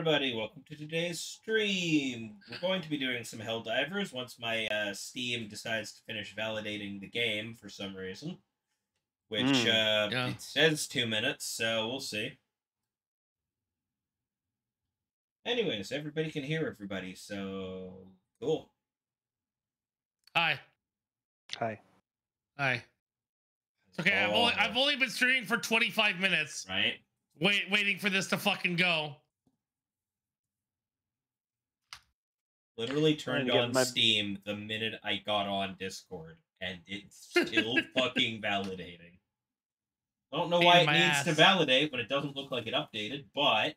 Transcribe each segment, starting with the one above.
everybody. Welcome to today's stream. We're going to be doing some Helldivers once my uh, Steam decides to finish validating the game for some reason. Which Mm, uh, yeah. it says two minutes, so we'll see. Anyways, everybody can hear everybody, so cool. Hi. Hi. Hi. It's okay. I've only I've only been streaming for 25 minutes. right. Wait, waiting for this to fucking go. Literally turned on my- Steam the minute I got on Discord, and it's still fucking validating. I don't know Pain why it my needs to validate but it doesn't look like it updated, but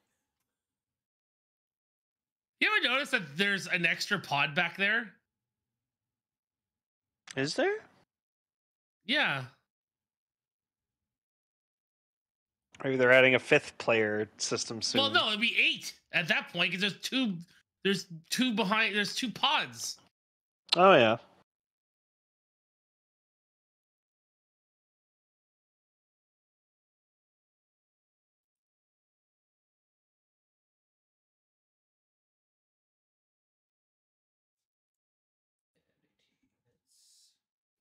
You ever notice that there's an extra pod back there? Is there? Yeah. Maybe they're adding a fifth player system soon. Well, no, it'd be eight at that point because there's two. There's two behind. There's two pods. Oh yeah.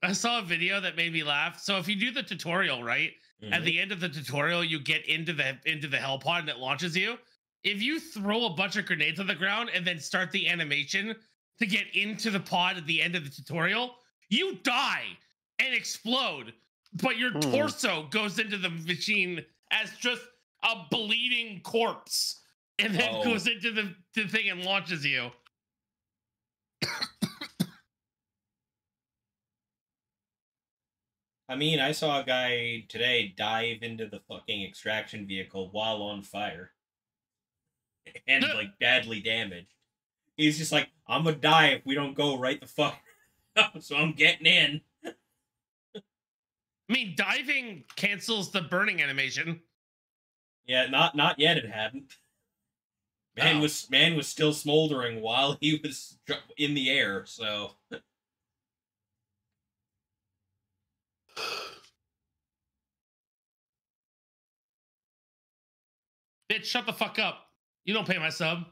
I saw a video that made me laugh. So if you do the tutorial right, Mm-hmm. at the end of the tutorial you get into the into the hell pod and it launches you if you throw a bunch of grenades on the ground and then start the animation to get into the pod at the end of the tutorial you die and explode but your Hmm. torso goes into the machine as just a bleeding corpse and then goes into the, the thing and launches you I mean, I saw a guy today dive into the fucking extraction vehicle while on fire. And like badly damaged. He's just like, I'm gonna die if we don't go right the fuck. so I'm getting in. i mean diving cancels the burning animation Yeah, not not yet. It hadn't. Man Oh. was man was still smoldering while he was in the air. So bitch shut the fuck up you don't pay my sub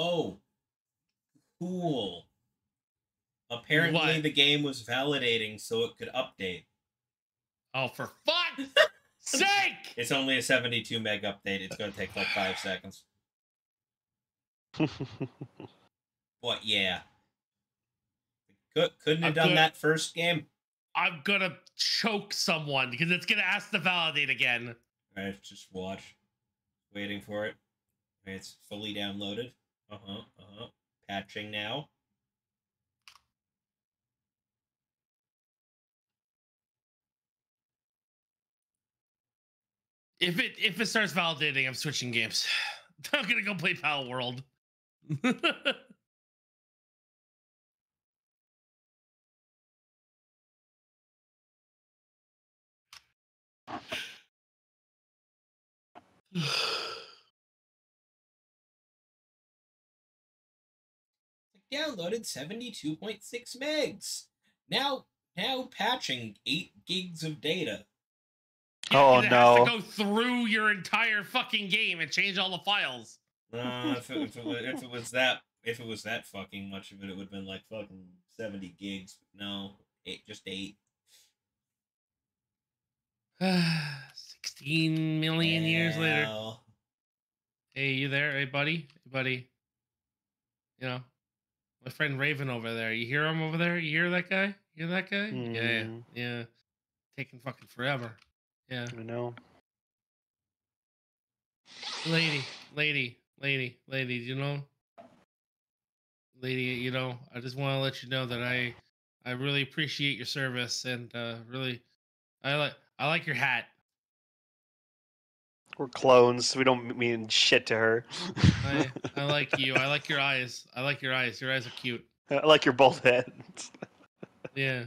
oh, cool. Apparently, What? the game was validating so it could update. Oh, for fuck's sake! It's only a 72 meg update. It's gonna take like five seconds. What? Yeah. Could, couldn't have I'm done good. that first game. I'm gonna choke someone because it's gonna ask to validate again. Alright, just watch. Waiting for it. It's fully downloaded. Uh huh. Uh huh. Patching now. If it if it starts validating, I'm switching games. I'm gonna go play Palworld. Downloaded 72.6 megs. Now, now patching 8 gigs of data. Oh, it has no. to go through your entire fucking game and change all the files. Uh, if, it, if, it was, if it was that, if it was that fucking much of it, it would have been like fucking 70 gigs. No, eight, just 8. 16 million years later. Hey, you there? Hey, buddy? Hey, buddy. You know, my friend Raven over there. You hear him over there? You hear that guy? You hear that guy? Yeah, yeah, Mhm. yeah. Taking fucking forever. Yeah. I know. Lady, lady, lady, lady, you know? Lady, you know, I just want to let you know that I I really appreciate your service and uh really I like I like your hat. We're clones. We don't mean shit to her. I I like you. I like your eyes. I like your eyes. Your eyes are cute. I like your bald head. Yeah.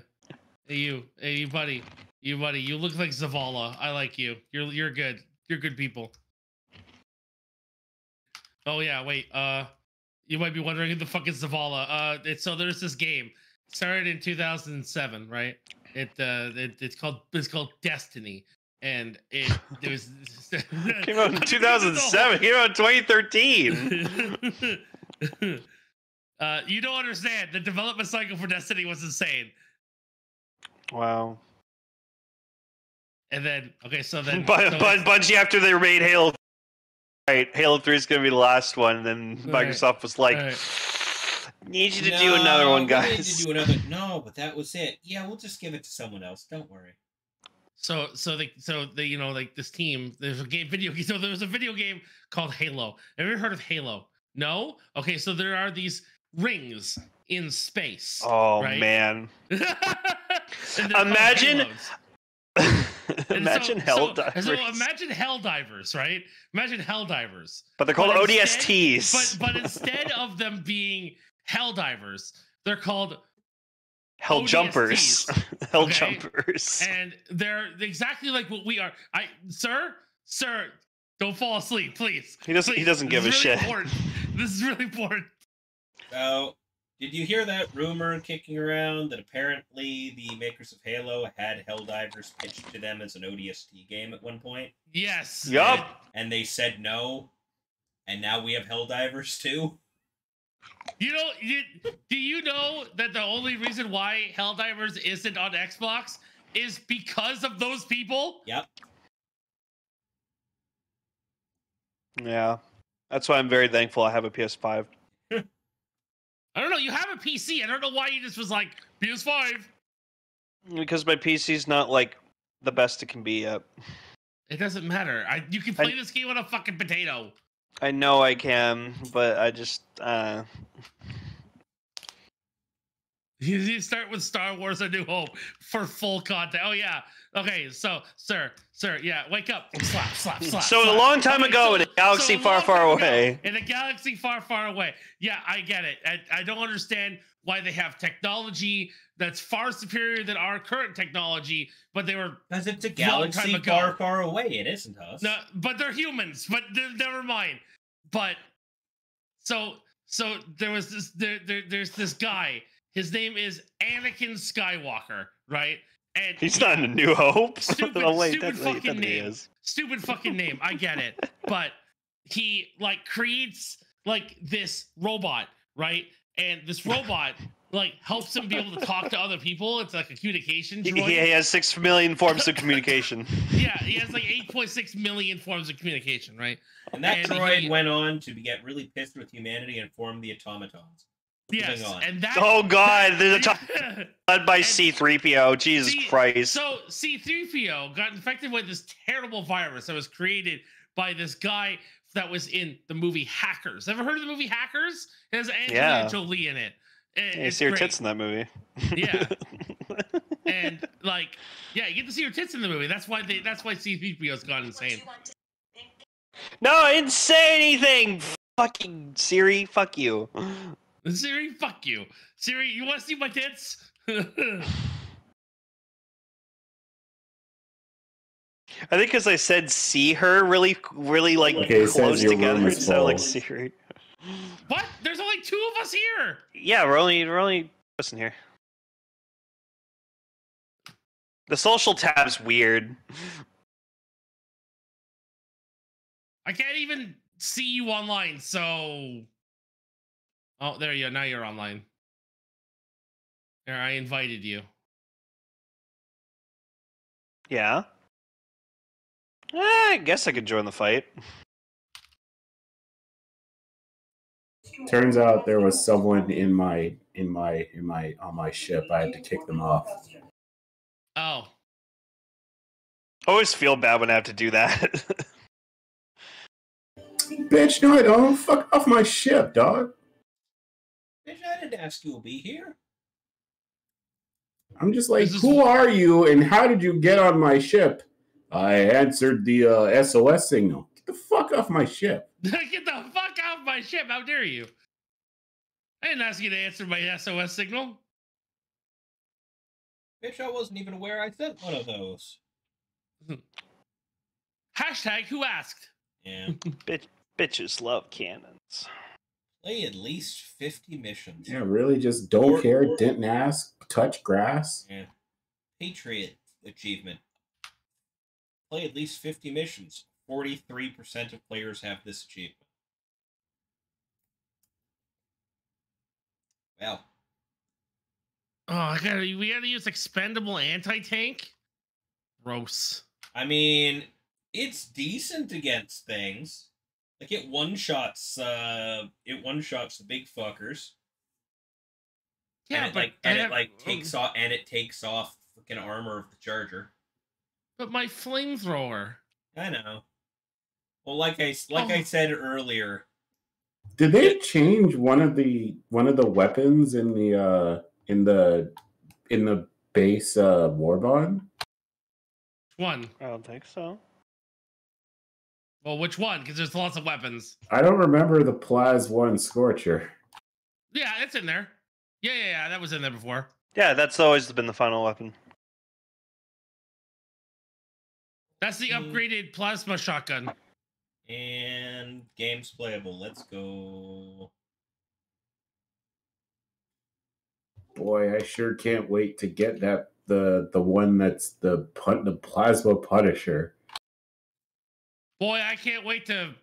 Hey you. Hey you buddy. You buddy. You look like Zavala. I like you. You're you're good. You're good people. Oh yeah, wait. Uh you might be wondering who the fuck is Zavala. Uh it's so there's this game. It started in 2007, right? It uh it, it's called it's called Destiny. And it there was Came out in 2007. Came out in 2013. uh, you don't understand. The development cycle for Destiny was insane. Wow. And then okay, so then But so but Bungie after they made Halo, right? Halo Three is gonna be the last one. And then Right. Microsoft was like, Right. "Need you to do another one, we need guys." to do another. No, but that was it. Yeah, we'll just give it to someone else. Don't worry. So so the so the you know like this team there's a game video so there was a video game called Halo. Have you ever heard of Halo? No? Okay, so there are these rings in space. oh right? man! And they're called Imagine- imagine so, hell so, divers. So imagine hell divers, right? Imagine hell divers. but they're called but instead- ODSTs. But but instead of them being hell divers, they're called hell jumpers. hell okay? jumpers. and they're exactly like what we are. I sir, sir, don't fall asleep, please. He doesn't- he doesn't give is a really shit. Important. This is really important. So, did you hear that rumor kicking around that apparently the makers of Halo had Helldivers pitched to them as an ODST game at one point, Yes. Yup. and they said no, and now we have Helldivers too? You know, you, do you know that the only reason why Helldivers isn't on Xbox is because of those people? Yep. yeah, that's why I'm very thankful I have a PS5. I don't know. You have a PC. I don't know why you just was like PS5. Because my PC's not like the best it can be yet. It doesn't matter. I you can I- play this game on a fucking potato. I know I can, but I just uh You, you start with Star Wars: A New Hope for full content. Oh yeah. Okay. So, sir, sir, yeah, wake up. Slap, slap, hmm. slap. So a long time Okay, ago so- in a galaxy so a far, long far away. in a galaxy far, far away. Yeah, I get it. I, I don't understand why they have technology that's far superior than our current technology, but they were Because it's a galaxy time ago. far, far away. It isn't us. no, but they're humans. But th- never mind. But so so there was this there, there there's this guy. His name is Anakin Skywalker, right? And He's not in a New Hope. Stupid- oh wait, stupid fucking name. is. stupid fucking name. I get it. But he like creates like this robot, right? And this robot like helps him be able to talk to other people. It's like a communication He, droid. he has six million forms of communication. Yeah, he has like 8.6 million forms of communication, right? and that and droid he- went on to get really pissed with humanity and form the automatons. Yes, on. and that. Oh god, there's a top that- led by C3PO. Jesus See, Christ. So C3PO got infected with this terrible virus that was created by this guy that was in the movie Hackers. Ever heard of the movie Hackers? It has Angelina Yeah. Jolie in it. It- Yeah, you it's see her great. tits in that movie. Yeah. and like, yeah, you get to see her tits in the movie. That's why they. That's why C3PO's gone insane. no, I didn't say anything. Fucking Siri, fuck you. Siri, fuck you. Siri, you want to see my tits? I think because I said see her really, really like Okay, close together, room it is sounded like full. Siri. what? There's only two of us here. Yeah, we're only we're only listen here. The social tab's weird. I can't even see you online, so. Oh, there you go. Now you're online. There, I invited you. Yeah. Eh, I guess I could join the fight. Turns out there was someone in my in my in my on my ship. I had to kick them off. Oh, I always feel bad when I have to do that. Bitch, no, I don't. Fuck off my ship, dog. Bitch, I didn't ask you to be here. I'm just like, This is- who are you and how did you get on my ship? I answered the uh, SOS signal. Get the fuck off my ship. get the fuck off my ship! How dare you? I didn't ask you to answer my SOS signal. Bitch, I wasn't even aware I sent one of those. Hashtag who asked? Yeah. Bitch, Bitches love cannons. Play at least 50 missions. Yeah, really, just don't Or- care, didn't ask, touch grass. Yeah. Patriot achievement. Play at least 50 missions. 43% of players have this achievement. Well, Oh, I gotta. We gotta use expendable anti-tank. Gross. I mean, it's decent against things. Like it one shots uh it one shots the big fuckers. Yeah, and it but like and I- it like takes off and it takes off freaking armor of the charger. But my flamethrower. I know. Well, like I s- like I Oh. said earlier, Did they change one of the one of the weapons in the uh in the in the base uh warbond? One. I don't think so. Well, which one? Because there's lots of weapons. I don't remember the Plaz one Scorcher. Yeah, it's in there. Yeah, yeah, yeah. That was in there before. Yeah, that's always been the final weapon. That's the Mm. upgraded plasma shotgun. and game's playable. Let's go. Boy, I sure can't wait to get that the the one that's the pun- the plasma punisher. Boy, I can't wait to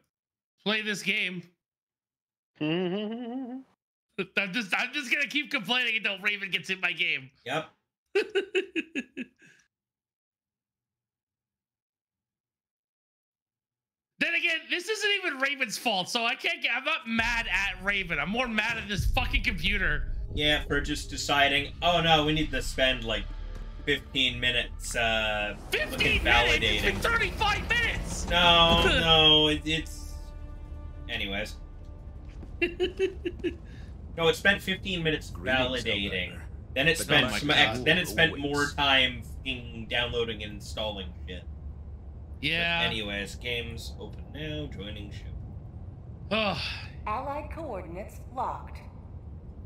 play this game. I'm just, I'm just gonna keep complaining until Raven gets in my game. Yep. Then again, this isn't even Raven's fault, so I can't get. I'm not mad at Raven. I'm more mad at this fucking computer. Yeah, for just deciding, oh no, we need to spend like 15 minutes uh 15 looking minutes. It's been validating. 35 minutes. No, no, it, it's. Anyways. No, it spent 15 minutes validating. Then it spent oh my some God. ex- then it spent more time downloading and installing shit. But yeah. anyways, games open now, joining ship. Oh, Allied coordinates locked.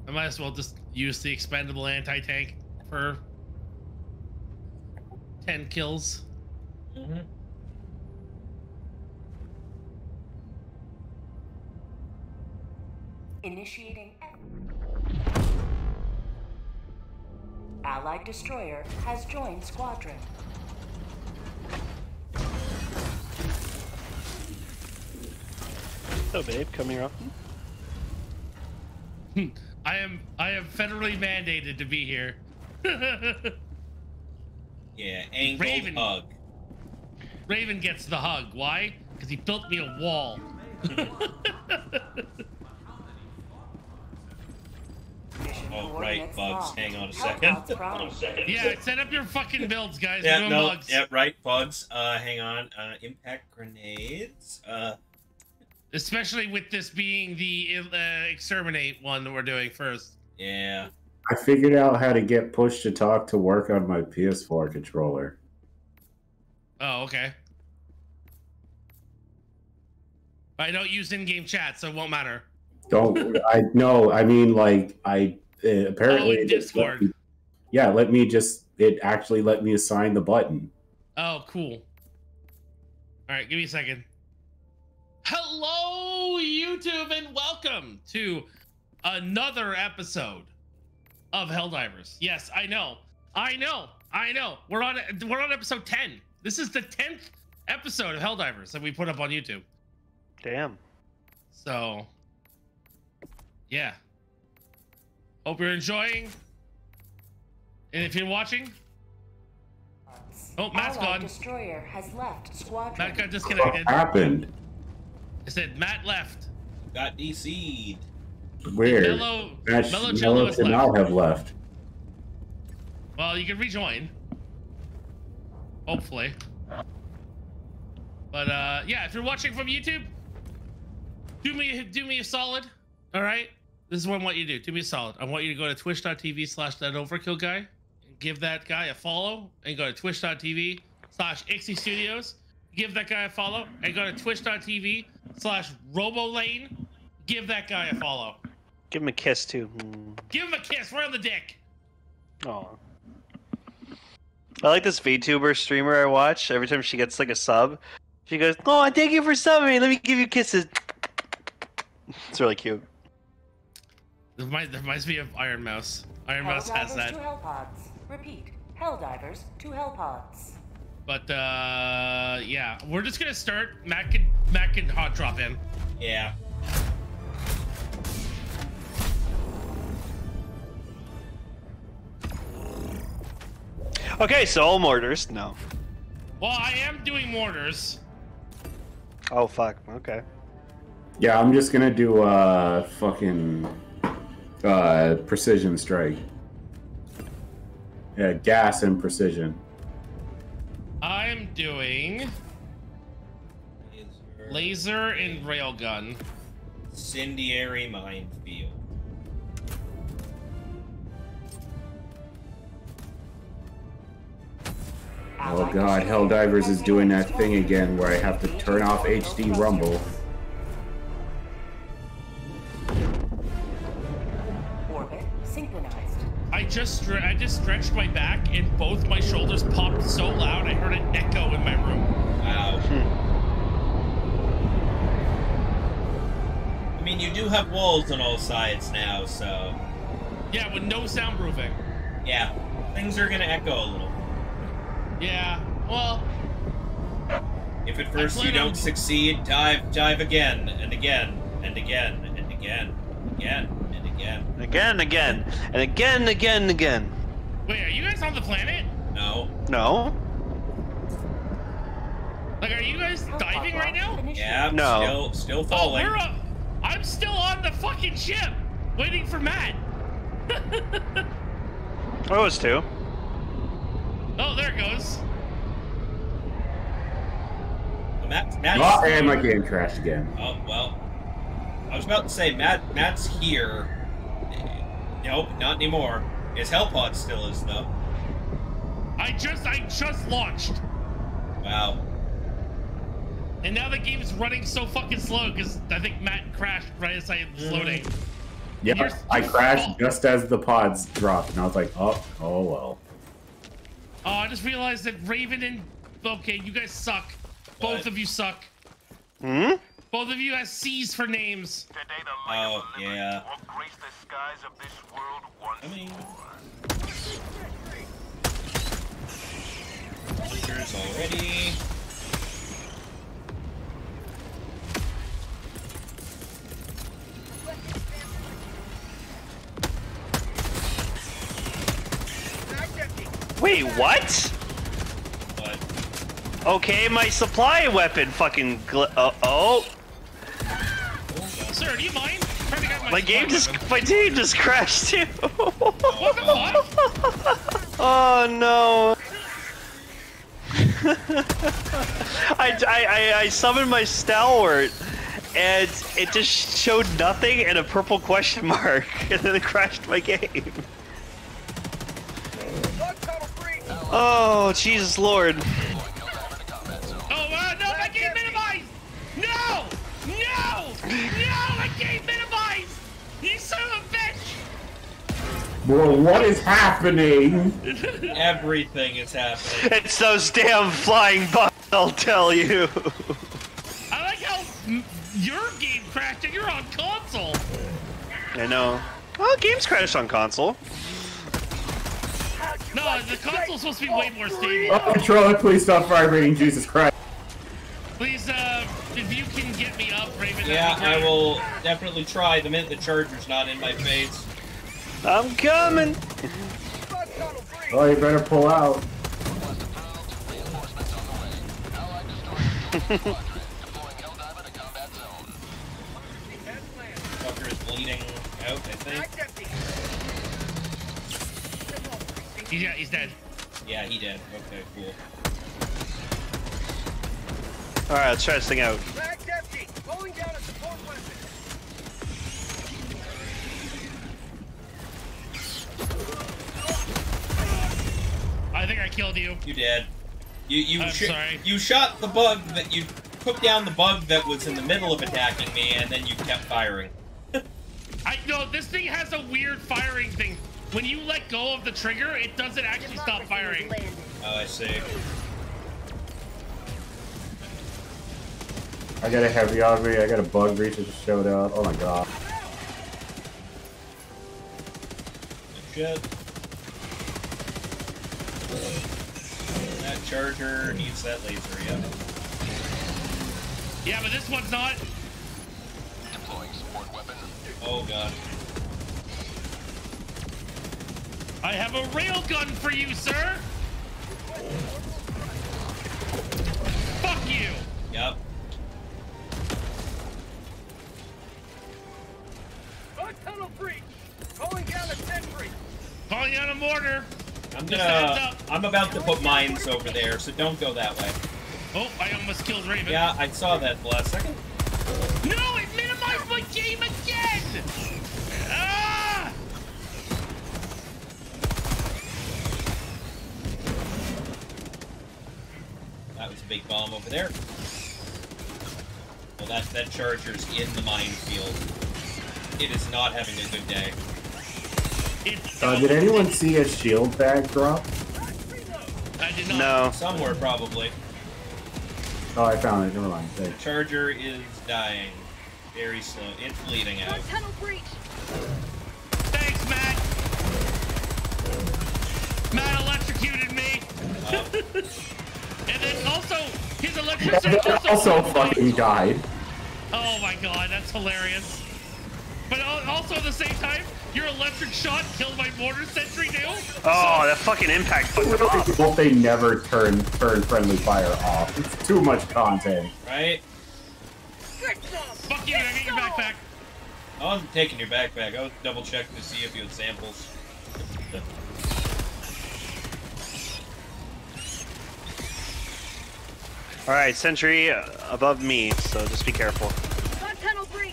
I might as well just use the expendable anti-tank for 10 kills. Mm-hmm. Initiating. Allied destroyer has joined squadron. So, babe, come here up. I am I am federally mandated to be here. Yeah, angled Raven. hug. Raven gets the hug. Why? Because he built me a wall. Mission Oh right, bugs. locked. Hang on a Hellpods second. yeah, set up your fucking builds, guys. Yeah, We're no, bugs. yeah, right, bugs. Uh, hang on. Uh, impact grenades. Uh, Especially with this being the uh, exterminate one that we're doing first. yeah. I figured out how to get push to talk to work on my PS4 controller. Oh, okay. I don't use in-game chat, so it won't matter. Don't I know? I mean, like I uh, apparently Oh, in let Discord. me- yeah, let me just it actually let me assign the button. Oh, cool. All right, give me a second. Hello, YouTube, and welcome to another episode of Helldivers. Yes, I know, I know, I know. We're on we're on episode ten. This is the tenth episode of Helldivers that we put up on YouTube. Damn. So, yeah. Hope you're enjoying. And if you're watching, Oh, Matt's Allied gone. destroyer has left squadron. Matt got disconnected. What happened? I said Matt left. Got DC'd. Weird. Mello, That's Mello Cello Mello is left. now have left. Well, you can rejoin. Hopefully. But uh yeah, if you're watching from YouTube, do me do me a solid. All right? This is what I want you to do. Do me a solid. I want you to go to twitch.tv slash that overkill guy and give that guy a follow and go to twitch.tv slash IXI Studios. Give that guy a follow and go to twitch.tv slash robolane. Give that guy a follow. Give him a kiss, too. Give him a kiss right on the dick. Oh. I like this VTuber streamer I watch. Every time she gets like a sub, she goes, "Oh, thank you for subbing. Let me give you kisses." It's really cute. It reminds, it reminds me of Ironmouse. Iron Mouse has Helldivers that. to hell pods. Repeat. Helldivers to hell pods. But uh, yeah, we're just gonna start. Matt can Matt can hot drop in. Yeah. Okay, so all mortars. No. Well, I am doing mortars. Oh fuck. Okay. Yeah, I'm just gonna do uh fucking uh precision strike. Yeah, gas and precision. I'm doing laser and railgun. Incendiary minefield. Oh god, Helldivers is doing that thing again where I have to turn off HD Rumble. Orbit synchronized. I just I just stretched my back and both my shoulders popped so loud I heard an echo in my room. Wow. Hmm. I mean, you do have walls on all sides now, so Yeah, with no soundproofing. yeah, things are gonna echo a little. Yeah. Well, If at first you don't succeed, dive, dive again and again and again and again, again and again. Again, and again, and again, and again, and again. wait, are you guys on the planet? No. No. Like, are you guys diving right now? Yeah. No. Still, still Oh, falling. we're up. I'm still on the fucking ship, waiting for Matt. I was two. Oh, there it goes. Matt, Matt Oh, and my game crashed again. Oh well. I was about to say Matt. Matt's here. Nope, not anymore. His hell pod still is though. I just, I just launched, Wow. and now the game's running so fucking slow because I think Matt crashed right as I was Mm. loading. Yeah, I crashed just as the pods dropped, and I was like, oh, oh well. Oh, I just realized that Raven and okay, you guys suck. Both What? of you suck. Hmm. Both of you have C's for names. Today the light Oh, of yeah. will grace the skies of this world once I mean, more. Breakers already. Wait, what? But Okay, my supply weapon fucking. Gl- uh, oh, Sir, do you mind? My game just weapon. my game just crashed too. What fuck? oh no. I, I, I, I summoned my stalwart and it just showed nothing and a purple question mark and then it crashed my game. Oh, Jesus Lord. Oh, uh, no, my game minimized! No! No! No, my game minimized! You son of a bitch! Bro, what is happening? everything is happening. It's those damn flying bugs, I'll tell you. I like how your game crashed and you're on console. I know. Well, games crash on console. No, the console's supposed to be way more stable. Oh, controller, please stop vibrating, Jesus Christ. Please, uh, if you can get me up, Raven, Yeah, I will definitely try the minute the charger's not in my face. I'm coming. Oh, you better pull out. Fucker is bleeding out, I think. He's, yeah, he's dead. Yeah, he did. Okay, cool. Alright, let's try this thing out. I think I killed you. You did. You you I'm sh- sorry. you shot the bug that you took down the bug that was in the middle of attacking me, and then you kept firing. I know this thing has a weird firing thing. When you let go of the trigger, it doesn't actually stop firing. Oh, I see. I got a heavy on me, I got a bug breach that just showed up. Oh my god. Shit. That charger needs that laser, yeah. Yeah, but this one's not. Deploying support weapon. Oh god. I have a railgun for you, sir. Fuck you. Yep. tunnel breach! Calling down a sentry! Calling out a mortar. I'm Just a heads gonna. up. I'm about to put mines over there, so don't go that way. Oh, I almost killed Raven. Yeah, I saw that the last second. No, it That was a big bomb over there. Well, that that charger's in the minefield. It is not having a good day. Uh, did anyone see a shield bag drop? I did not. No. Somewhere probably. Oh, I found it. Never mind. The charger is dying. Very slow. It's bleeding out. tunnel breach! Thanks, Matt. Matt electrocuted me, Uh, and then also his electricity also. also fucking died. Oh my god, that's hilarious. But also at the same time, your electric shot killed my mortar sentry too. Oh, that fucking impact fucked it off. Hope they never turn turn friendly fire off. It's too much content. right? Fuck you, I get your backpack. Oh, I wasn't taking your backpack. I was double checking to see if you had samples. All right, sentry uh, above me, so just be careful. tunnel breach!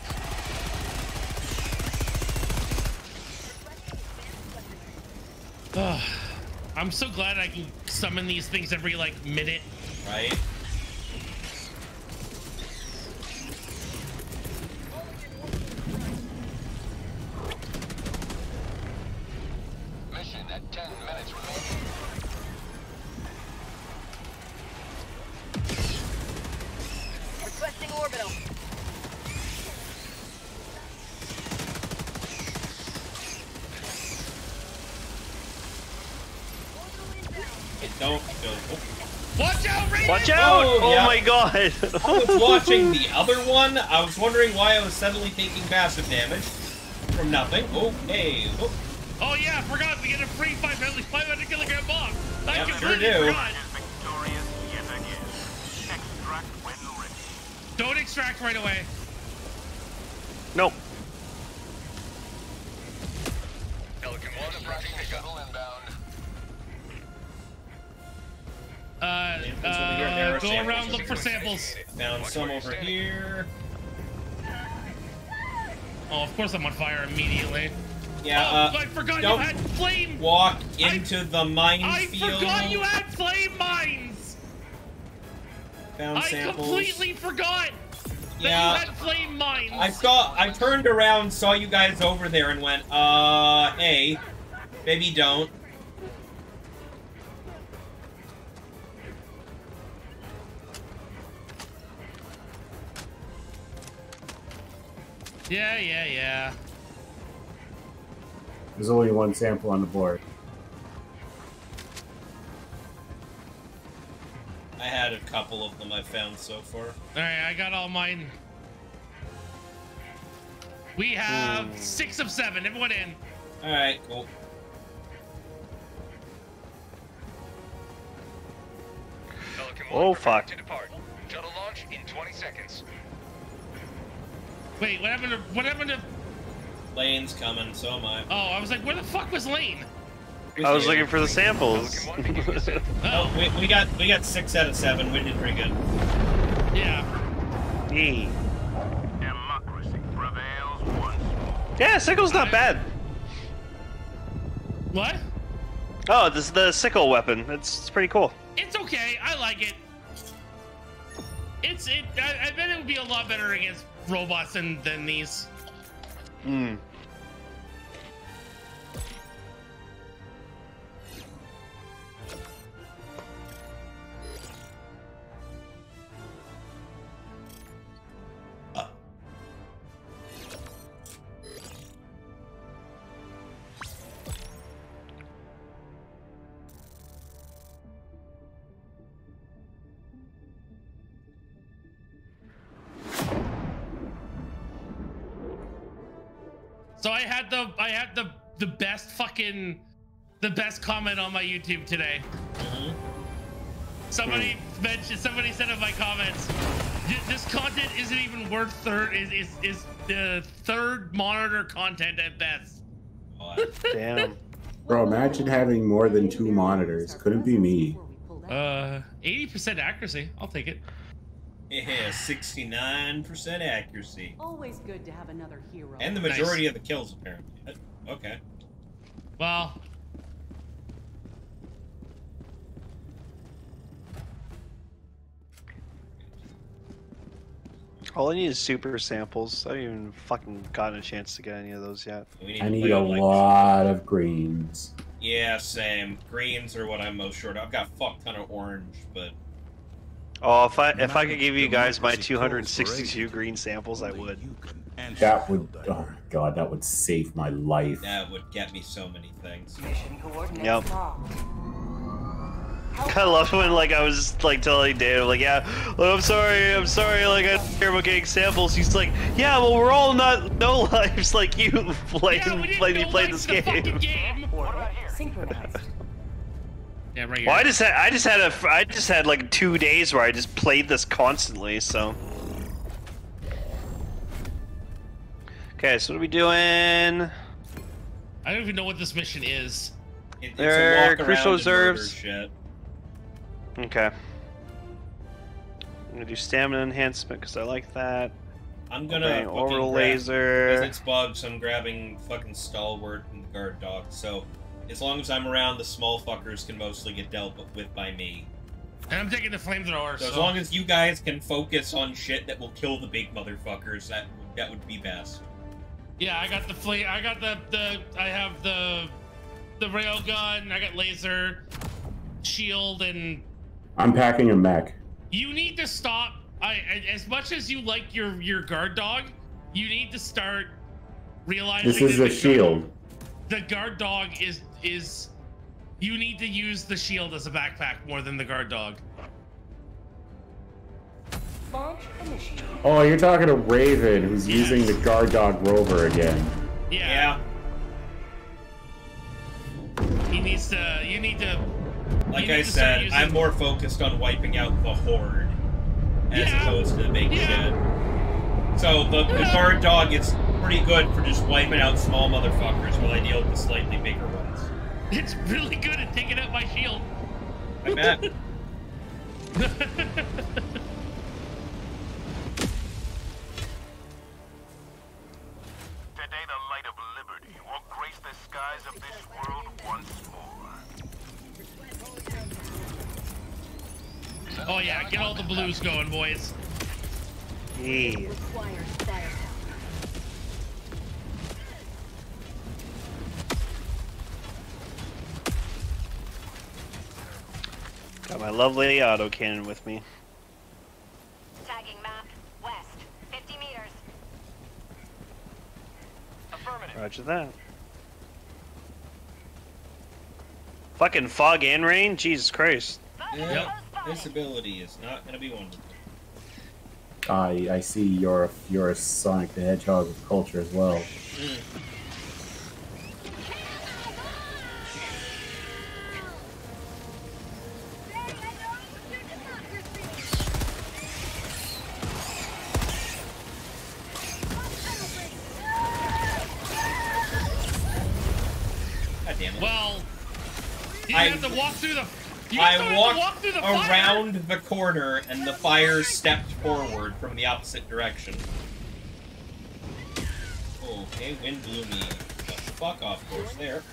I'm so glad I can summon these things every like minute. Right? God! I was watching the other one. I was wondering why I was suddenly taking passive damage from nothing. Oh, hey. Oh, Oh yeah, I forgot we get a free 500, 500 kilogram bomb. I Yeah, sure completely do. forgot. Victorious yet again. Extract when ready. Don't extract right away. Some over here. Oh, of course I'm on fire immediately. Yeah, oh, uh, I forgot don't you had flame. walk I- into the I forgot you had flame mines. Found I samples. completely forgot that Yeah. you had flame mines. I saw. I turned around, saw you guys over there, and went, "Uh, hey, maybe don't." Yeah, yeah, yeah. There's only one sample on the board. I had a couple of them I found so far. All right, I got all mine. We have Hmm. six of seven. Everyone in. All right, cool. Oh, fuck. to depart. Shuttle launch in 20 seconds. Wait, what happened to what happened to? Lane's coming, so am I. Oh, I was like, where the fuck was Lane? I was looking for the samples. Pelican 1 begin descent. Oh, we, we got we got six out of seven. We did pretty good. yeah. Yee. Democracy prevails once more. Yeah, sickle's not bad. What? Oh, this is the sickle weapon. It's, it's pretty cool. It's okay. I like it. It's it. I, I bet it would be a lot better against robots than than these. Hmm. So I had the I had the the best fucking the best comment on my YouTube today. Mhm. Somebody mentioned somebody said in my comments, this content isn't even worth third is is is the third monitor content at best. Damn. Bro, imagine having more than two monitors. Couldn't be me. Uh, 80% accuracy. I'll take it. Yeah, sixty-nine percent accuracy, Always good to have another hero. and the Nice. majority of the kills apparently. Uh, okay. Well, All I need is super samples. I haven't even fucking gotten a chance to get any of those yet. We need I need a like, lot of greens. Yeah, same. Greens are what I'm most short of. I've got a fuck ton of orange, but Oh, if I if I could give you guys my Democracy calls for 262 green samples, I would. you can That would, that. oh god, that would save my life. that would get me so many things. Yep. I love when like I was like telling Dave like yeah oh, I'm sorry I'm sorry like I don't care about getting samples he's like yeah well we're all not no lives like you played yeah, we didn't played you played this the game. game. Orbit synchronized. Yeah, right here. Well I just had I just had a I just had like two days where I just played this constantly so. Okay, so what are we doing? I don't even know what this mission is. It, it's There a are walk crucial around and murder reserves. Okay. I'm gonna do stamina enhancement because I like that. I'm gonna Okay, fucking orbital grab- laser. As it's bugs, I'm grabbing fucking stalwart and the guard dog. So as long as I'm around, the small fuckers can mostly get dealt with by me. And I'm taking the flamethrower. So So, as long as you guys can focus on shit that will kill the big motherfuckers, that that would be best. yeah, I got the flame. I got the the. I have the the rail gun. I got laser, shield, and I'm packing a mech. you need to stop. I I- as much as you like your your guard dog, you need to start realizing This is that a the shield. Guard, the guard dog is is. You need to use the shield as a backpack more than the guard dog. Oh, you're talking to Raven, who's Yes. using the guard dog rover again. Yeah. He needs to. You need to. Like I to said, using- I'm more focused on wiping out the horde as Yeah. opposed to the big Yeah. shit. So the, the guard dog is pretty good for just wiping out small motherfuckers while I deal with the slightly bigger ones. It's really good at taking out my shield. I bet. Today the light of liberty will grace the skies of this world once more. oh yeah, get all the blues going, boys. Yeah. Got my lovely auto cannon with me. Tagging map, west, 50 meters. Affirmative. Roger that. Fucking fog and rain? Jesus Christ. Yeah, this ability is not gonna be wonderful. I I see you're you're a Sonic the Hedgehog of culture as well. Mm. Damn it. Well, you I- have to walk through the. You I have to walked walk through the fire. around the corner and the fire stepped forward from the opposite direction. Okay, wind blew me. the fuck off course there.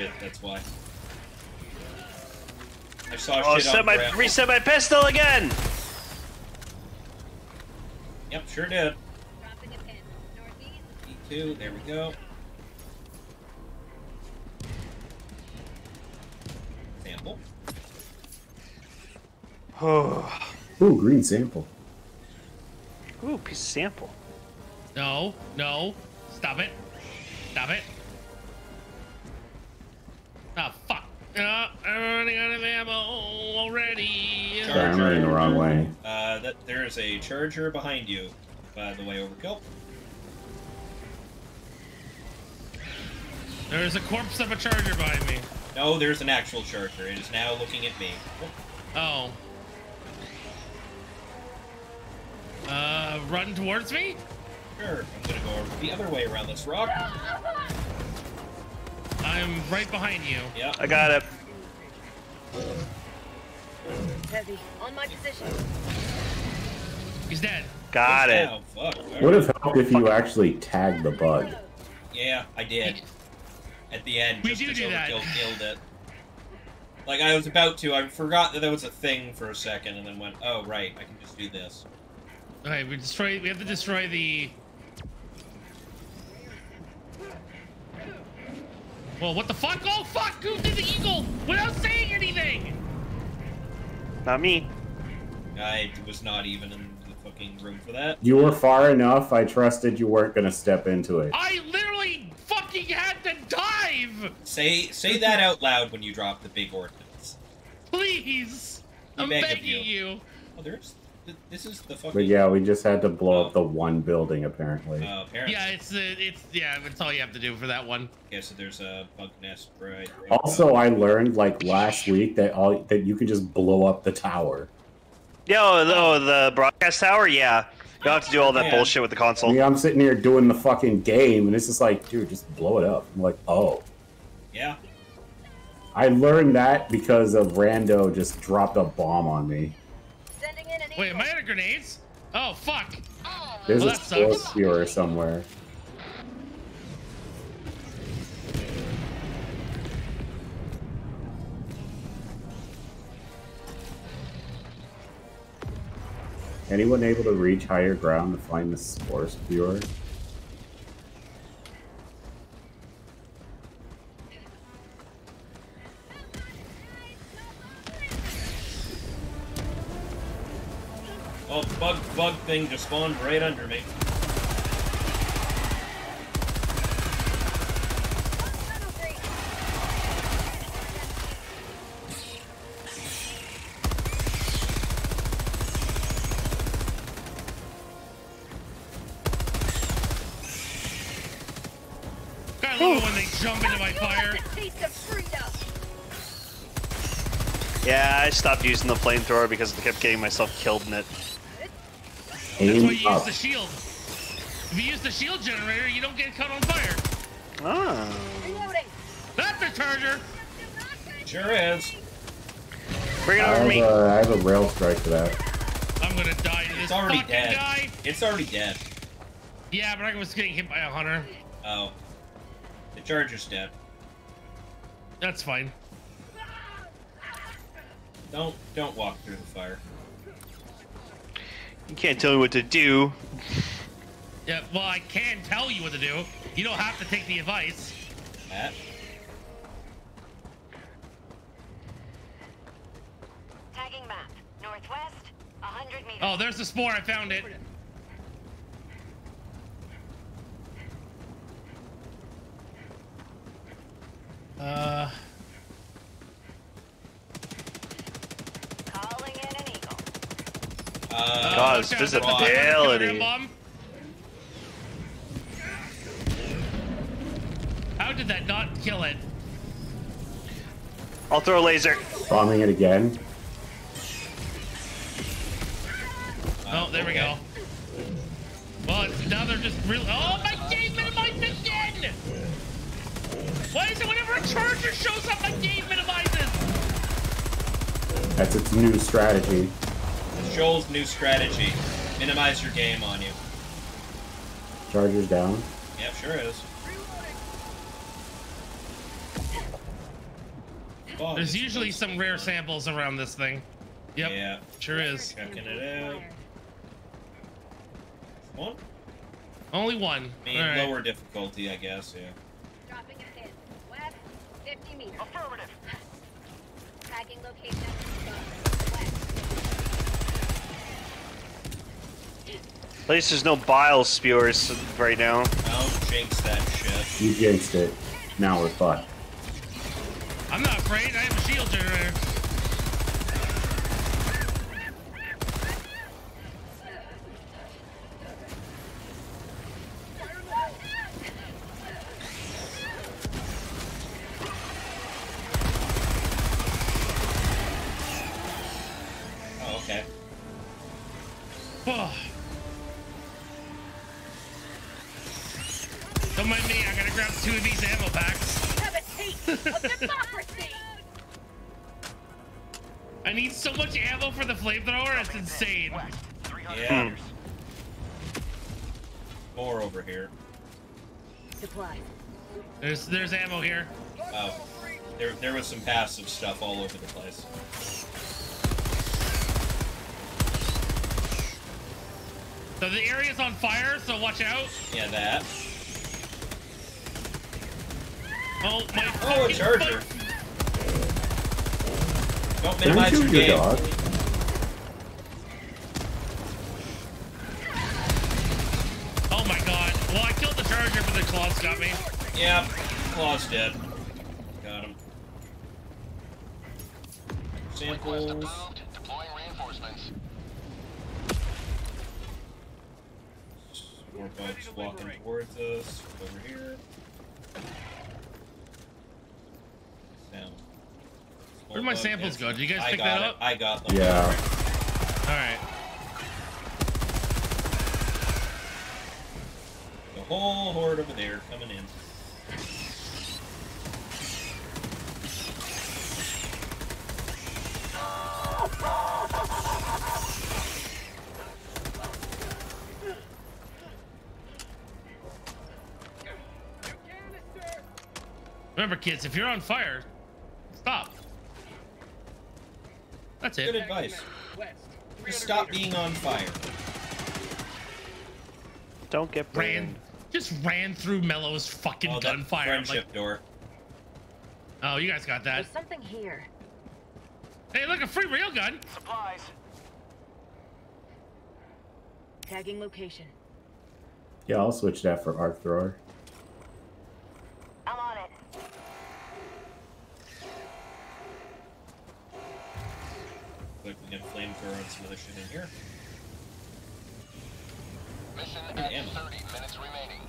Shit, that's why. I saw Oh, shit set on my ground. reset my pistol again. Yep, sure did. Dropping a pin. Northeast. E2, there we go. Sample. Oh, Ooh, green sample. ooh, piece of sample. No, no. Stop it. Stop it. Fuck. Uh, I'm running out of ammo already. Sure. Sorry, I'm running the wrong way. Uh, that there's a charger behind you. By the way, overkill. There's a corpse of a charger behind me. No, there's an actual charger. It is now looking at me. Oh. Uh, run towards me? Sure, I'm gonna go over the other way around this rock. I'm right behind you. Yeah. I got it. Heavy. On my position. He's dead. Got it. Oh, fuck. Would have helped if you actually tagged the bug. Yeah, I did. At the end, We just do as do that. Overkill killed it. Like, I was about to. I forgot that there was a thing for a second, and then went, oh, right, I can just do this. Okay, we destroy. We have to destroy the. Well, what the fuck? Oh fuck! Who did the eagle without saying anything? Not me. I was not even in the fucking room for that. You were far enough. I trusted you weren't going to step into it. I literally fucking had to dive. Say say that out loud when you drop the big ordnance. Please, I'm beg begging you. you. Oh, there's. Th- This is the fucking. But yeah, we just had to blow up the one building, apparently. Uh, apparently. Yeah, it's the it's yeah, that's all you have to do for that one. Okay, so there's a bug nest right. right Also, I learned like last week that all that you can just blow up the tower. Yo, the, the broadcast tower, yeah. You don't have to do all that Yeah. bullshit with the console. Yeah, I'm sitting here doing the fucking game, and it's just like, dude, just blow it up. I'm like, oh. Yeah. I learned that because of Rando just dropped a bomb on me. Sending in an Wait, am I out of grenades? Oh fuck! There's Well, a spore spewer somewhere. Anyone able to reach higher ground to find the spore spewer? Oh, bug bug thing just spawned right under me. I love when they jump into my fire. Taste of freedom. Yeah, I stopped using the flamethrower because I kept getting myself killed in it. That's why you up. use the shield. If you use the shield generator, you don't get caught on fire. Ah. Reloading. That's a charger. Sure is. Bring it I over have, me. a, I have a rail strike for that. I'm gonna die to this It's already fucking dead. guy. It's already dead. Yeah, but I was getting hit by a hunter. Oh. The charger's dead. That's fine. Don't don't walk through the fire. You can't tell me what to do. Yeah, well, I can tell you what to do. You don't have to take the advice. Matt. Tagging map. Northwest, 100 meters. Oh, there's the spore. I found it. Uh, Calling in an eagle. Uh, God's watch out, the bomb, visibility. counter. How did that not kill it? I'll throw a laser. Bombing it again. Oh, there we go. Well, it's, now they're just really. Oh, my game minimized again! Why is it whenever a charger shows up, my game minimizes? That's its new strategy. Joel's new strategy. Minimize your game on you. Chargers down. Yep, sure is. Oh, There's usually some rare samples around this thing. Yep, Yeah, sure is. checking it out. One? Only one. I mean, All right. lower difficulty, I guess, yeah. Dropping a hit. West, 50 meters. Affirmative. Tagging location. At least there's no bile spewers right now. Don't jinx that shit. You jinxed it. Now we're fucked. I'm not afraid. I have a shield generator. Oh, okay. I'm gonna grab two of these ammo packs. Have a taste of democracy! I need so much ammo for the flamethrower. It's insane. West, 300 Yeah. meters. More over here. Supply. There's there's ammo here. Oh, there there was some passive stuff all over the place. So the area's on fire, so watch out. Yeah, that. Oh my Oh, a fucking charger. foot- Don't Can I minimize your your game. dog? Oh my god. Well, I killed the charger, but the claws got me. Yeah, Claw's dead. Got him. Samples. Deploying reinforcements. More bugs walking towards us. Over here. Sound. Where'd my samples go? Did you guys I pick that it. up? I got them. Yeah. All right. The whole horde over there coming in. Remember, kids, if you're on fire, stop. That's Good advice. Just stop being on fire. Don't get Ran, just ran through Mello's fucking Oh, gunfire. Friendship Like, door. oh, you guys got that. There's something here. Hey, look, a free railgun. Supplies. Tagging location. Yeah, I'll switch that for arc thrower. I'm on it. Like we can flamethrower and some other shit in here. Mission at ammo. 30 minutes remaining.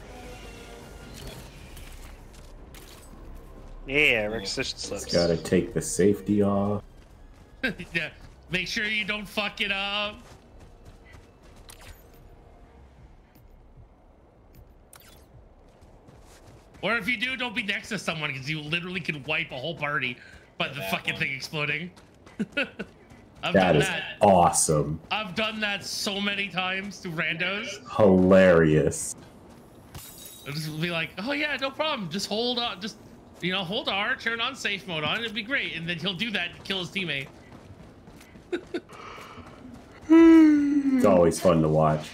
Yeah, requisition slips. Gotta take the safety off. yeah. Make sure you don't fuck it up. Or if you do, don't be next to someone because you literally can wipe a whole party by the fucking one. thing exploding. I've That done is that. awesome. I've done that so many times to randos. Hilarious. I'll just be like, oh yeah, no problem. Just hold on, just you know, hold R, turn on safe mode on, it'd be great. And then he'll do that and kill his teammate. It's always fun to watch.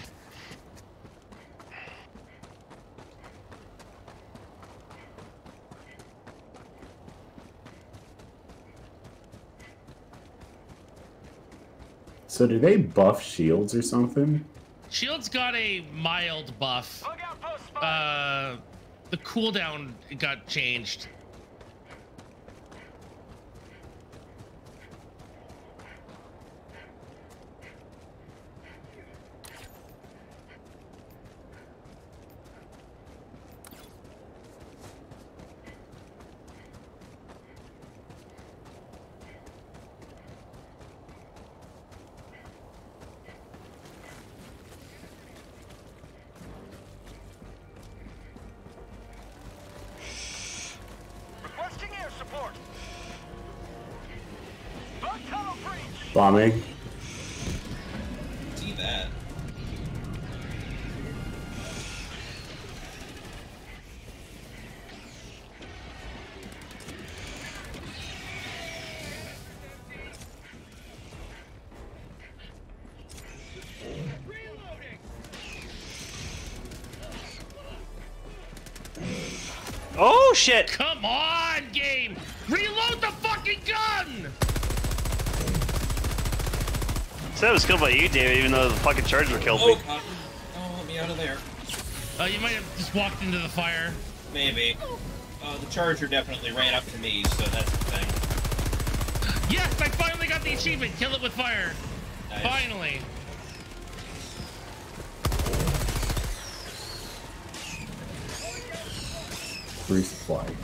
So do they buff shields or something? Shield's got a mild buff. Look out, post spy. Uh, the cooldown got changed. Requesting air support. Bug tunnel breach. Bombing. See that. Oh shit! Come on, game! Reload the fucking gun! Said it was killed by you, David, even though the fucking charger killed Oh me. god. Oh me out of there. Uh, you might have just walked into the fire. Maybe. Uh, the charger definitely ran up to me, so that's the thing. Yes, I finally got the achievement. Kill it with fire. Nice. Finally. Resupply.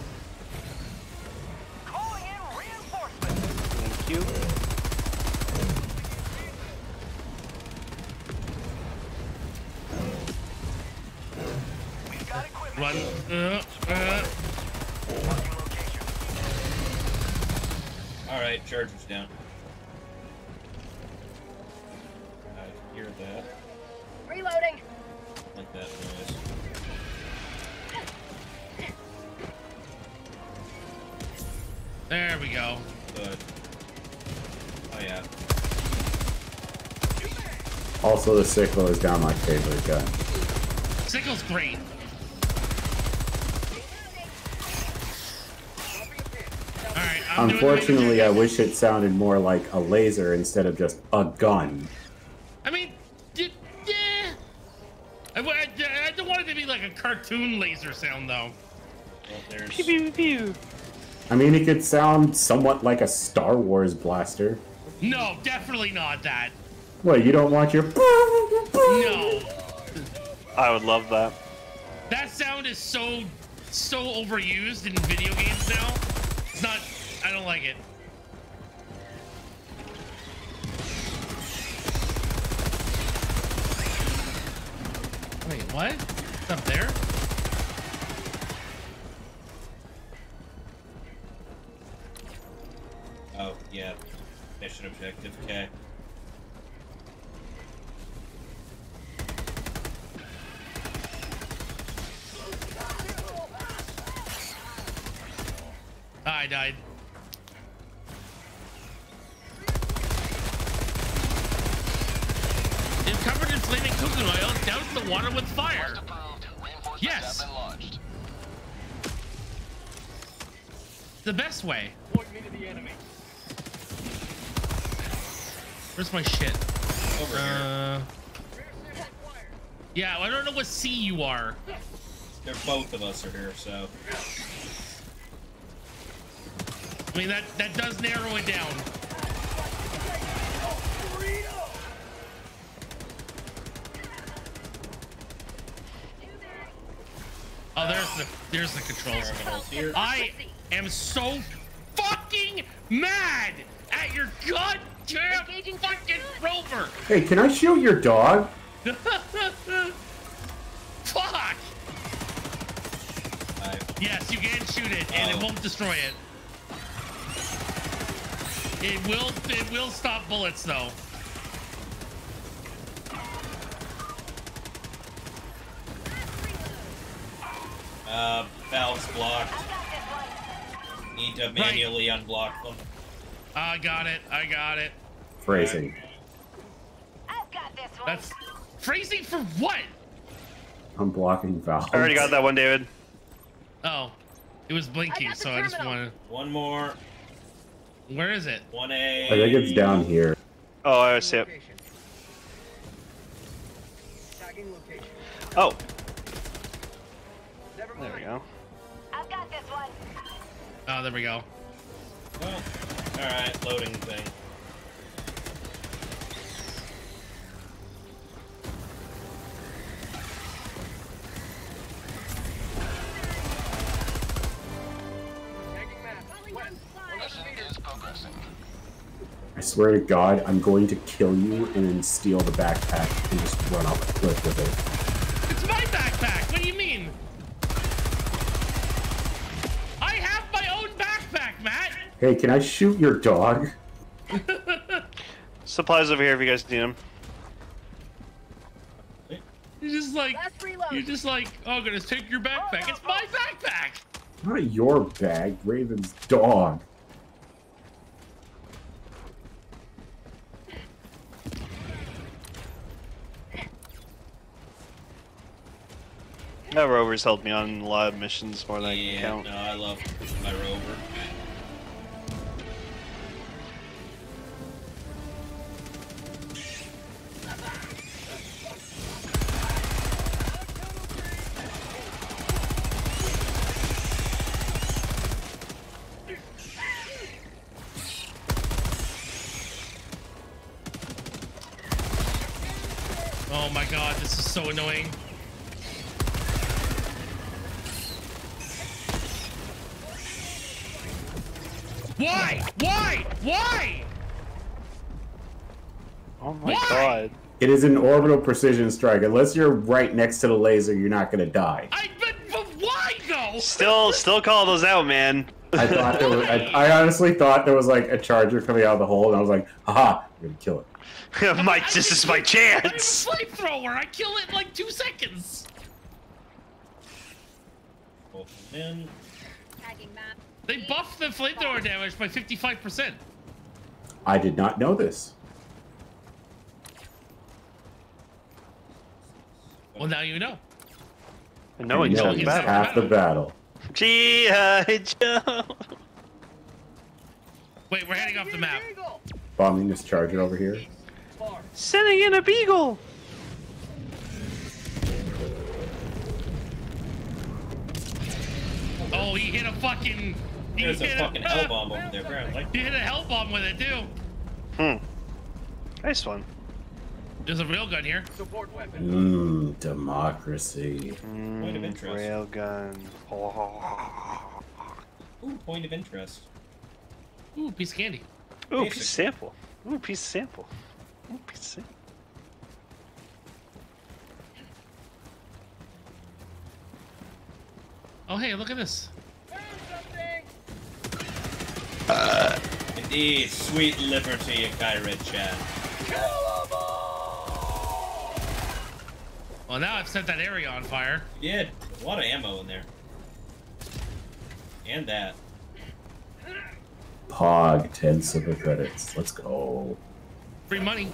The sickle is down my favorite gun. Sickle's great. All right. I'm Unfortunately, I wish it sounded more like a laser instead of just a gun. I mean, yeah. I, I, I don't want it to be like a cartoon laser sound though. Well. Pew pew pew. I mean, it could sound somewhat like a Star Wars blaster. No, definitely not that. What, you don't want your. No, I would love that. that sound is so so overused in video games now. It's not. I don't like it. Wait, what? It's up there? Oh, yeah. Mission objective, okay. I died. If covered in flaming cooking oil, douse the water with fire. Yes. The best way. Where's my shit? Over here. Uh. Yeah, I don't know what C you are. They're both of us are here, so. I mean, that that does narrow it down. Oh, there's the there's the controls. Here. I am so fucking mad at your goddamn fucking rover. Hey, can I shoot your dog? Fuck. Yes, you can shoot it, and it Oh. won't destroy it. It will. It will stop bullets, though. uh, valves blocked. Need to manually unblock them. I got it. I got it. Phrasing. I've got this one. That's phrasing for what? I'm blocking valves. I already got that one, David. Oh, it was blinking, I got the so I just terminal. wanted. One more. Where is it? One A. I think it's down here. Oh, I see it. Oh, there we go. I've got this one. Oh, there we go. Well, alright, loading thing. Swear to God, I'm going to kill you and then steal the backpack and just run off a cliff with it. It's my backpack. What do you mean? I have my own backpack, Matt. Hey, can I shoot your dog? Supplies over here if you guys need them. You're just like. You're just like. Oh, I'm gonna take your backpack. Oh, it's my backpack. Not your bag, Raven's dog. That rover's helped me on a lot of missions more than yeah, I can count. Yeah, no, I love my rover. Oh my god, this is so annoying. Is an orbital precision strike. Unless you're right next to the laser, you're not gonna die. I but, but why though? Still, still call those out, man. I thought there was. I, I honestly thought there was like a charger coming out of the hole, and I was like, "Haha, I'm gonna kill it." Mike, this is my I'm a chance. flamethrower. I kill it in like two seconds. Both in. Tagging map. They buffed the flamethrower damage by 55%. I did not know this. Well, now you know. And no one And chose knowing battle. half the battle. G.I. Joe. Wait, we're heading off the map. Bombing this charger over here. Sending in an eagle. Oh, he hit a fucking. He There's a hit fucking hell bomb over there, apparently. He hit a hell bomb with it too. Hmm. Nice one. There's a real gun here. Support weapon. Mmm, democracy. Hmm, point of interest. Railgun. Oh. Ooh, point of interest. Ooh, piece of candy. Ooh, piece of sample. Ooh, piece of sample. Ooh, piece of sample. Oh, hey, look at this. Indeed, sweet liberty, Kyrie Chan. Well, now I've set that area on fire. You did. A lot of ammo in there. And that. Pog, 10 super credits. Let's go. Free money.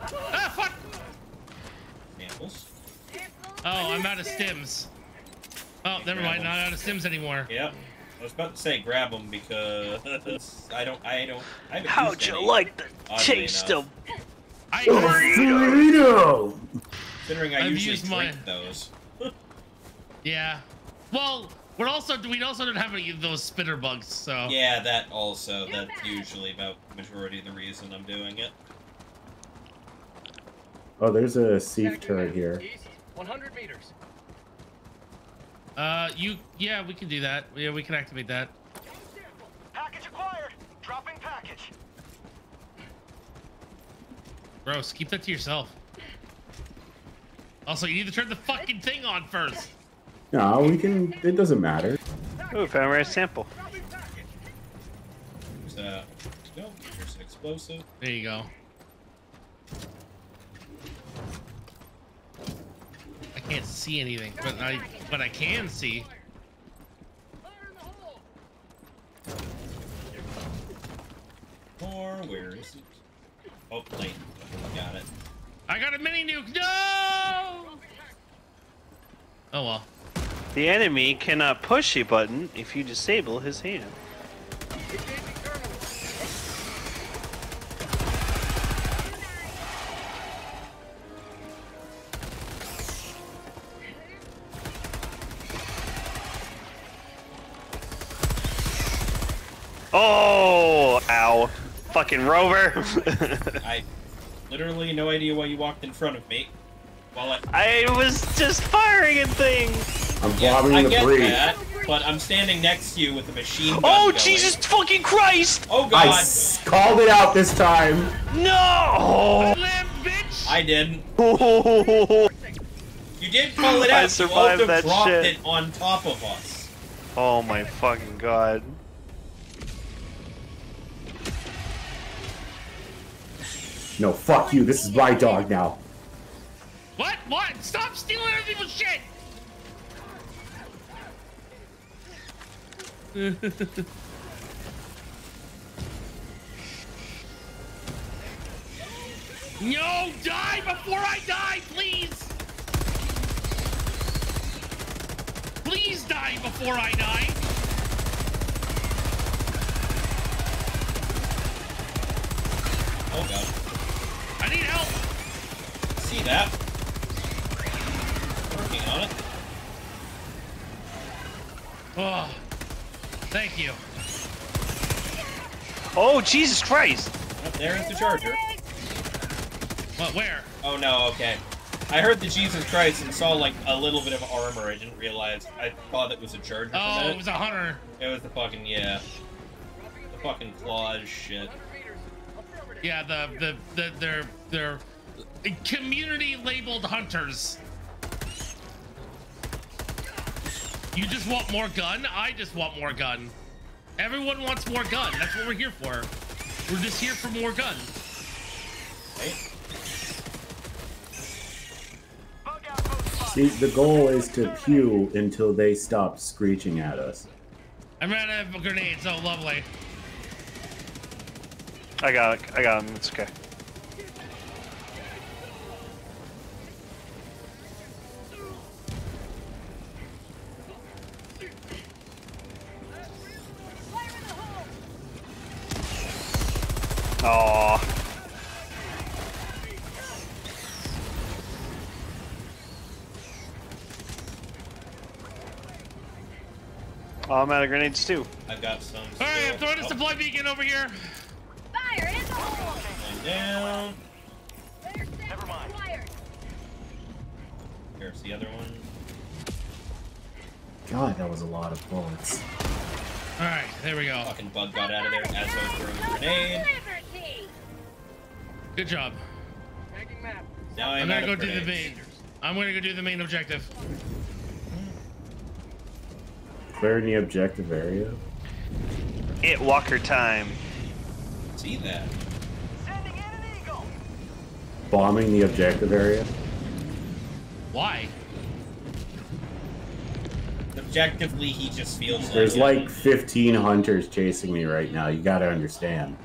ah, fuck! Samples. Oh, I'm out of stims. Oh, never mind. Not out of stims anymore. Yep. I was about to say grab them because I don't, I don't, I How'd you any, like the taste enough. of I, Burrito! Considering I I've usually used drink mine. those. yeah. Well, we're also we also don't have any of those spitter bugs, so. Yeah, that also. That's usually about majority of the reason I'm doing it. Oh, there's a SEAF turret here. 100 meters. Uh, you yeah, we can do that. Yeah, we can activate that. Package acquired. Dropping package. Gross. Keep that to yourself. Also, you need to turn the fucking thing on first. No, we can. It doesn't matter. Ooh, found rare sample. There's uh, no, there's an explosive. There you go. I can't see anything, but I but I can see. Or where is it? Oh, late. Got it. I got a mini nuke. No. Oh well. The enemy cannot uh, push a button if you disable his hand. Oh, ow. Fucking rover. I literally no idea why you walked in front of me. While I, I was just firing at things. I'm yeah, bombing I the get breach. that, but I'm standing next to you with a machine gun. Oh, going. Jesus fucking Christ! Oh God! s- called it out this time. No! Slam, bitch. I didn't. Oh, You did call it I out. You survived also that dropped shit. it on top of us. oh my fucking god. No, fuck you. This is my dog now. What? What? Stop stealing other people's shit. no, die before I die, please. Please die before I die. Oh God! I need help. See that? Working on it. Oh, thank you. Oh, Jesus Christ! Oh, there's the charger. What? Where? Oh no, okay. I heard the Jesus Christ and saw like a little bit of armor. I didn't realize. I thought it was a charger. Oh, it was a hunter. It was the fucking yeah. The fucking claws shit. Yeah, the the the they're they're community labeled hunters. You just want more gun? I just want more gun. Everyone wants more gun. That's what we're here for. We're just here for more gun. Right? Bug out those spots. See, the goal is to pew until they stop screeching at us. I ran out of grenades. Oh, lovely. I got it. I got him. It's okay. Fire in the hole! Aw. Oh, I'm out of grenades too. I've got some. All right, I'm still. throwing a supply beacon over here. Fire in the hole! one down. Never mind. Here's the other one. God, that was a lot of bullets. All right, there we go. Fucking bug got out of there as I was throwing a grenade. Liberty! Good job. Now I'm I'm, gonna go of do the main. I'm gonna go do the main objective. Clearing the objective area. It Walker time. See that? Sending in an eagle. Bombing the objective area. Why? Objectively, he just feels There's like, it. like 15 hunters chasing me right now. You gotta understand.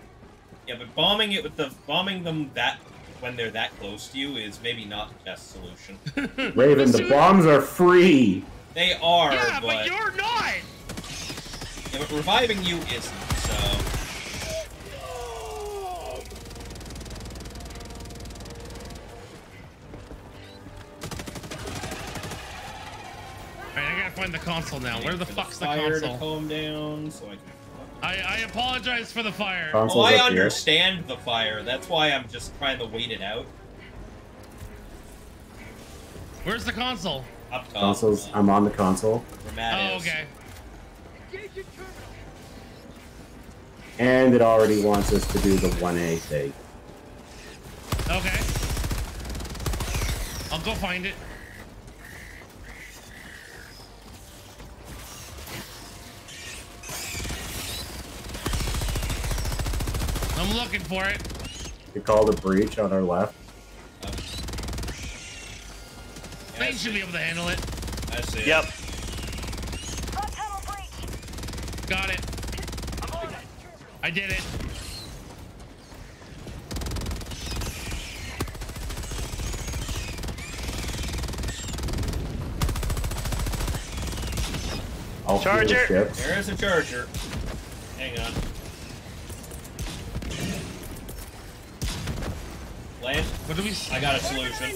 Yeah, but bombing it with the bombing them that when they're that close to you is maybe not the best solution. Raven, the bombs are free. They are, Yeah, but, but you're not. yeah, but reviving you isn't. Find the console now. Where the fuck's the fire to console? calm down, so I can. I, I apologize for the fire. Console's Well, I up here. understand the fire. That's why I'm just trying to wait it out. Where's the console? Up top. Consoles. I'm on the console, where Matt Oh, is. okay. and it already wants us to do the 1A thing. Okay. I'll go find it. I'm looking for it. We called a breach on our left. Uh, yeah, Thane should be able to handle it. I see. it. Yep. Bug tunnel breach! Got it. I'm on it. I did it. I'll Charger. ships. There is a charger. Hang on. Land. What do we? s- I got a solution.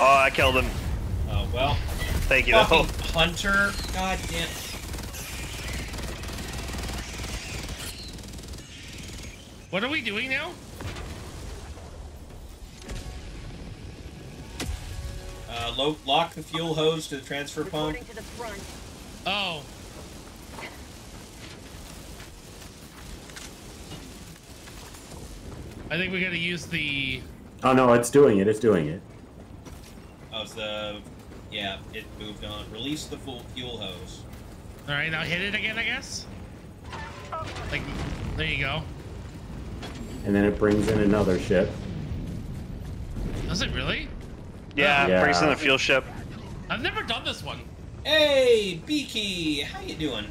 Oh, I killed him. Oh well. Thank you. though. Hunter. God damn. What are we doing now? Uh, lo- lock the fuel hose to the transfer pump. To the front. Oh. I think we gotta use the. Oh no, it's doing it. It's doing it. Oh, it's the. Yeah, it moved on. Release the full fuel hose. All right, now hit it again, I guess. Like, there you go. And then it brings in another ship. Does it really? Yeah, Yeah. brings in the fuel ship. I've never done this one. Hey, Beaky, how you doing?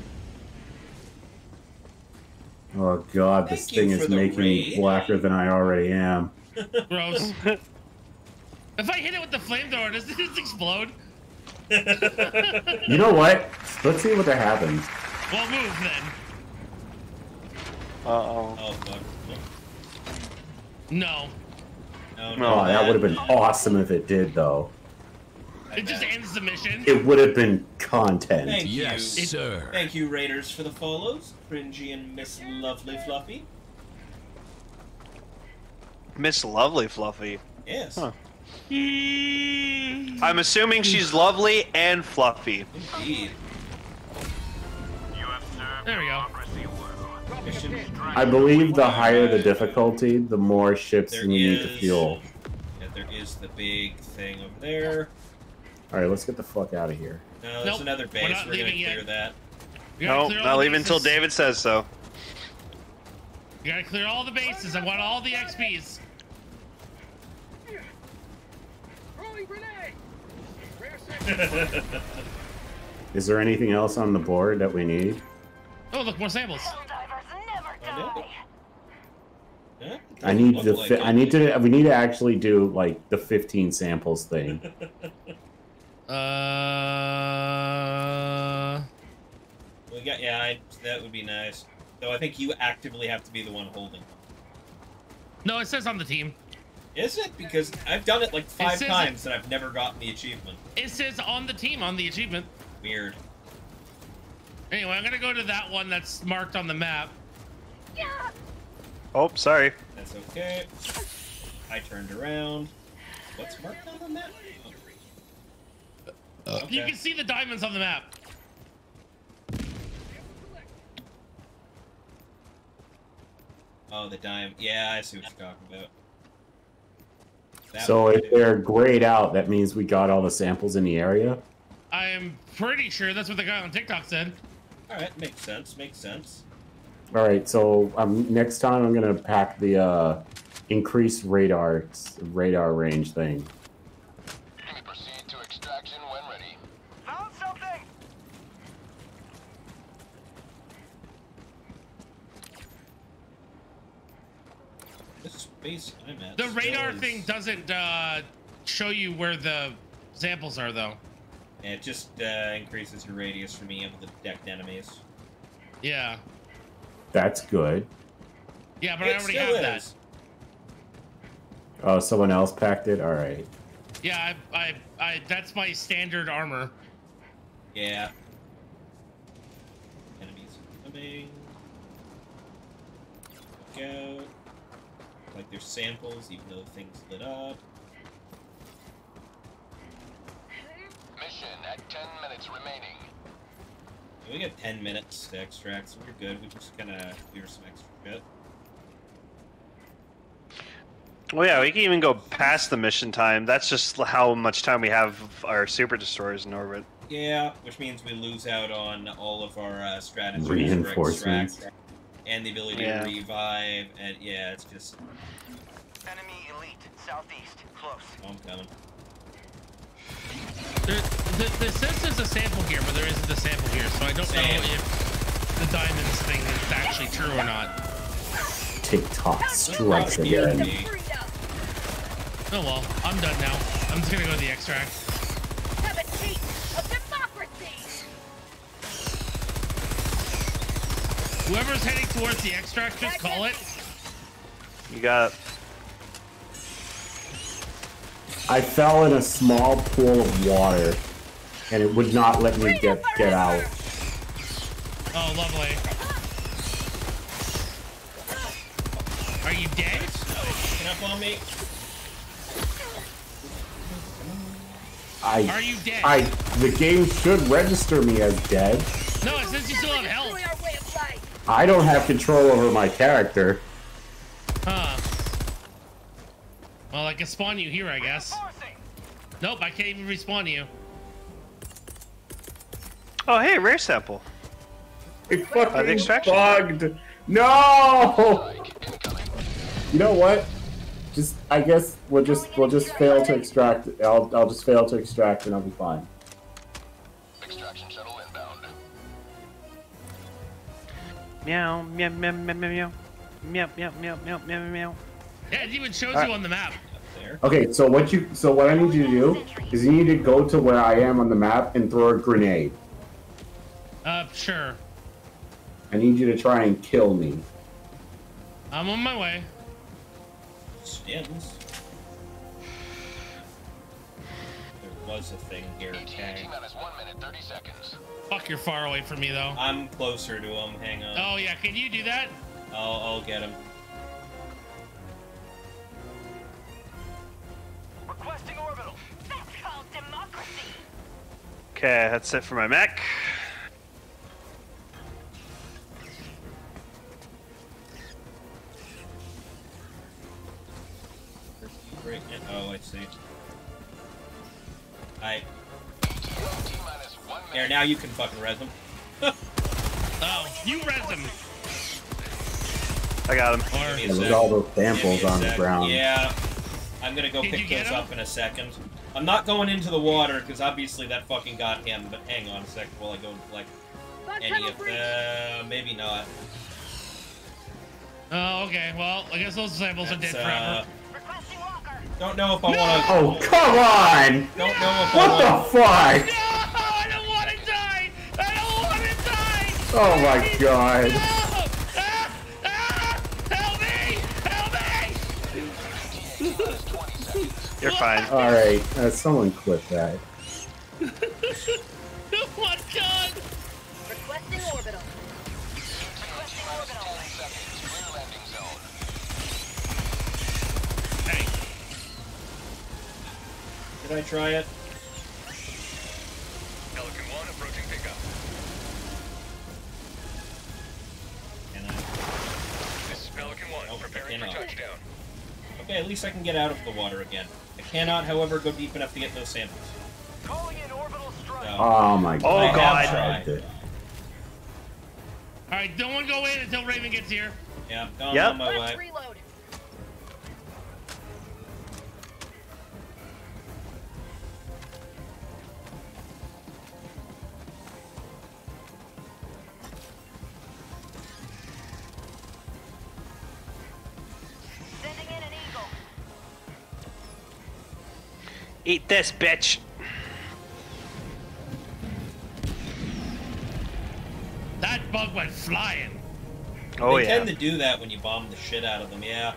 Oh god, this Thank you thing is the making me blacker than I already am. Gross. if I hit it with the flamethrower, does it just explode? You know what? Let's see what that happens. Well, move then. Uh oh. Oh fuck. No. No, No, Oh, that would have been awesome if it did, though. I It just ends the mission. It would have been content. Thank Yes, you. sir. Thank you, Raiders, for the follows. Cringy and Miss Lovely Fluffy. Miss Lovely Fluffy. Yes. Huh. Mm. I'm assuming she's lovely and fluffy. Indeed. You have served There we go. democracy well. Mission. I believe the higher the difficulty, the more ships There you need to fuel. Yeah, there is the big thing over there. All right, let's get the fuck out of here. No, there's Nope, another we're base. not We're, gonna leaving clear yet. that. No, clear all not the leaving until. David says so. You gotta clear all the bases. I want all the XPs. Is there anything else on the board that we need? Oh, look, more samples. I Huh? I need the. like I need to. We need to actually do like the 15 samples thing. Uh, We got yeah. I, that would be nice. Though I think you actively have to be the one holding. no, it says on the team. Is it? Because I've done it like five it- times and I've never gotten the achievement. It says on the team on the achievement. Weird. Anyway, I'm gonna go to that one that's marked on the map. Yeah. Oh, sorry. That's okay. I turned around. What's marked on the map? Oh. You can see the diamonds on the map. Oh, the dime. Yeah, I see what you're talking about. That So if too. they're grayed out, that means we got all the samples in the area. I am pretty sure that's what the guy on TikTok said. All right, makes sense. Makes sense. All right. So um, next time I'm gonna pack the uh, increased radar radar range thing. We proceed to extraction when ready. Found something! This space I'm at. The radar is- thing doesn't uh, show you where the samples are, though. It just uh, increases your radius from being able to detect enemies. Yeah. That's good. Yeah, but it I already still have that. Oh, someone else packed it. All right. Yeah, I, I, I, that's my standard armor. Yeah. Enemies coming. Look out. Like there's samples, even though thing's lit up. Mission at 10 minutes remaining. We got 10 minutes to extract, so we're good. We just gonna clear some extra shit. Well, yeah, we can even go past the mission time. That's just how much time we have our super destroyers in orbit. Yeah, which means we lose out on all of our uh, strategies for Reinforcements. extract and the ability Yeah. to revive. And yeah, it's just Enemy elite, southeast, close. oh, I'm coming. There, the, the says there's a sample here, but there isn't a sample here, so I don't Same. know if the diamonds thing is actually true or not. TikTok strikes again. me. Oh well, I'm done now. I'm just gonna go to the extract. Whoever's heading towards the extract, just call it. You got it. I fell in a small pool of water, and it would not let me get get out. Oh, lovely. Are you dead? Can up on me? I, Are you dead? I the game should register me as dead. No, it says you still have health. I don't have control over my character. Huh. Well, I can spawn you here, I guess. Nope, I can't even respawn you. Oh, hey, rare sample. It uh, fucking extraction. bugged. No. You know what? Just I guess we'll just we'll just fail to extract. I'll I'll just fail to extract and I'll be fine. Meow, meow, meow, meow, meow, meow, meow, meow, meow, meow, meow. Yeah, it even shows Alright. you on the map. There. Okay, so what you so what I need you to do is you need to go to where I am on the map and throw a grenade. Uh, sure. I need you to try and kill me. I'm on my way. Skins. There was a thing here. ETA Okay. T minus 1 minute 30 seconds. Fuck, you're far away from me, though. I'm closer to him. Hang on. Oh, yeah. Can you do that? I'll, I'll get him. Requesting orbital. That's called democracy. Okay, that's it for my mech. Oh, I see. I there, now you can fucking res them. Oh, you res him. I got him. Or Give me a There was sec. all those samples on the ground. Yeah. I'm gonna go Did pick those him? up in a second. I'm not going into the water because obviously that fucking got him. But hang on a second while I go and collect Bug any of breach. them. Maybe not. Oh, okay. Well, I guess those samples are dead forever. uh, Requesting walker. don't know if I No! want to. Oh, come on! Don't know if I What the fuck? No, Oh my god. Ah! Ah! Help me! Help me! You're fine. Alright, uh, someone clip that. oh my god! Requesting orbital. Requesting orbital. Hey, Did I try it? 1, Oh, cannot. for touchdown. Okay, at least I can get out of the water again. I cannot, however, go deep enough to get those samples. Calling in orbital strike. So, Oh my Oh, god. I have God. tried. Tried it. all right, no one go in until Raven gets here. Yeah, gone Yep. on my Let's way. reload. Eat this, bitch. That bug went flying. Oh they yeah. tend to do that when you bomb the shit out of them, yeah.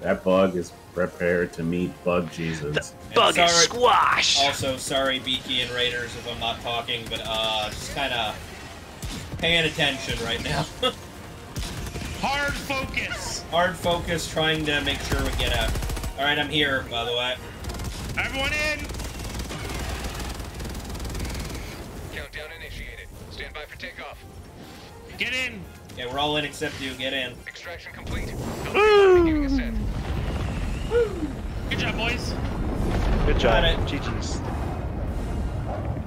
That bug is prepared to meet Bug Jesus. And Bug is squash. Also, sorry, Beaky and Raiders, if I'm not talking, but uh, just kind of paying attention right now. Hard focus. Hard focus, trying to make sure we get out. All right, I'm here, by the way. Everyone in. Countdown initiated. Stand by for takeoff. Get in. Okay, we're all in except you. Get in. Extraction complete. Beginning ascent. Good job, boys. Good job. Got it. GG's.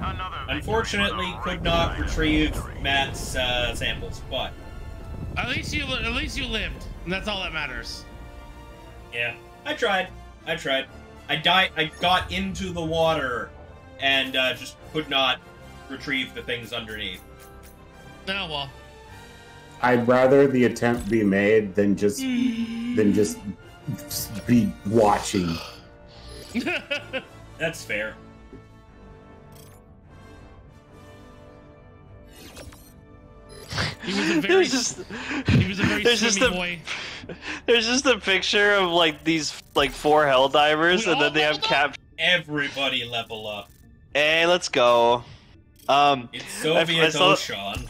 Another Unfortunately, could not retrieve Matt's uh, samples, but At least you, at least you lived, and that's all that matters. yeah, I tried. I tried. I died. I got into the water and uh, just could not retrieve the things underneath. Oh well. I'd rather the attempt be made than just than just, just be watching. That's fair. he was a very, There's just, he was a very there's just swimmy a, boy. there's just a picture of like these like four hell divers, We and then they have leveled cap. Everybody level up. Hey, let's go. Um, It's I- Soviet I saw- Ocean.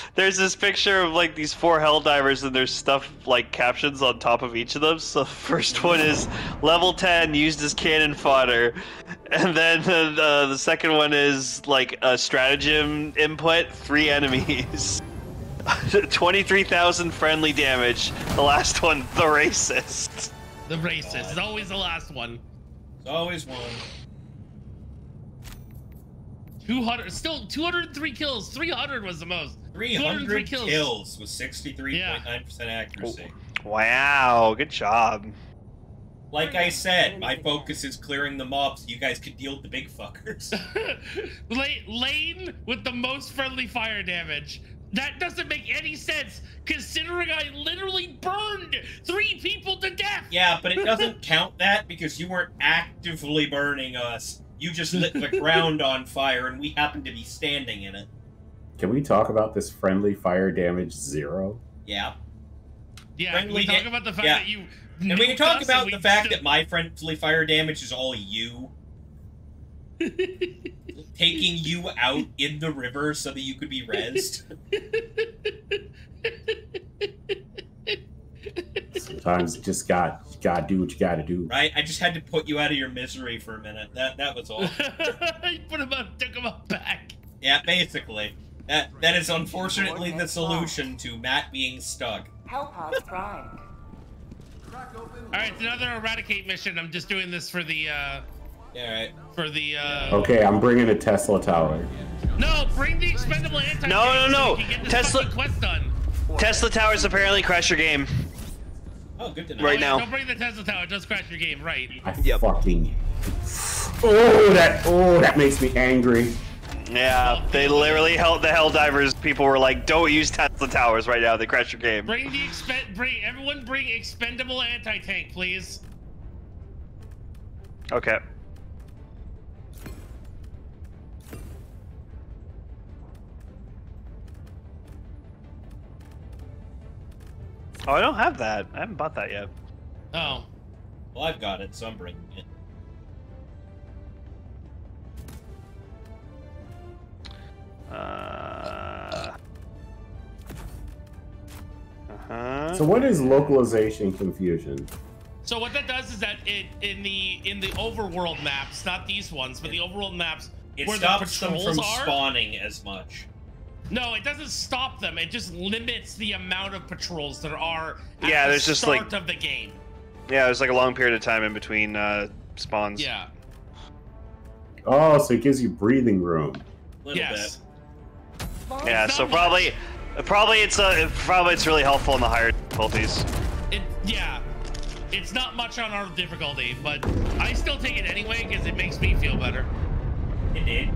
there's this picture of like these four hell divers, and there's stuff like captions on top of each of them. So the first one is level 10 used as cannon fodder, and then uh, the, the second one is like a stratagem input, three enemies. 23,000 friendly damage. The last one, the racist. The racist is always the last one. It's always one. 200, still 203 kills. 300 was the most. 300 kills. kills. with 63.9% accuracy. Wow, good job. Like I said, my focus is clearing the mobs so you guys can deal with the big fuckers. Lane with the most friendly fire damage. That doesn't make any sense, considering I literally burned three people to death. yeah, but it doesn't count that because you weren't actively burning us. You just lit the ground on fire and we happened to be standing in it. Can we talk about this friendly fire damage zero? Yeah. Yeah, Friendly we talk about the fact yeah. that you. And we can talk about the fact that my friendly fire damage is all you. Taking you out in the river so that you could be rezzed. Sometimes you just got gotta do what you gotta do. Right? I just had to put you out of your misery for a minute. That that was all. you put him up, took him up back. yeah, basically. That that is unfortunately the solution to Matt being stuck. Hellpods primed. All right, it's another eradicate mission. I'm just doing this for the uh Yeah, right. for the uh Okay, I'm bringing a Tesla tower. No, bring the expendable anti No, no, no. So we can get this Tesla- quest done. Tesla towers apparently crash your game. Oh, good to know. Right Oh, yeah, now. Don't bring the Tesla tower. It does crash your game, right? I Yep. fucking. Oh, that oh, that makes me angry. Yeah, they literally held the Helldivers. People were like, "Don't use Tesla towers right now. They crash your game." Bring the expen bring everyone bring expendable anti tank, please. Okay. Oh, I don't have that. I haven't bought that yet. Oh. Well, I've got it, so I'm bringing it. Uh. Uh-huh. So what is localization confusion? So what that does is that it in the in the overworld maps, not these ones, but the overworld maps It where the stops them patrols from are. spawning as much. No, it doesn't stop them. It just limits the amount of patrols there are. At Yeah, the there's just, like- of the game. yeah, there's like a long period of time in between uh, spawns. Yeah. Oh, so it gives you breathing room. Little Yes. Yeah, so not probably, probably it's uh, probably it's really helpful in the higher difficulties. It yeah. It's not much on our difficulty, but I still take it anyway because it makes me feel better. bit. It did.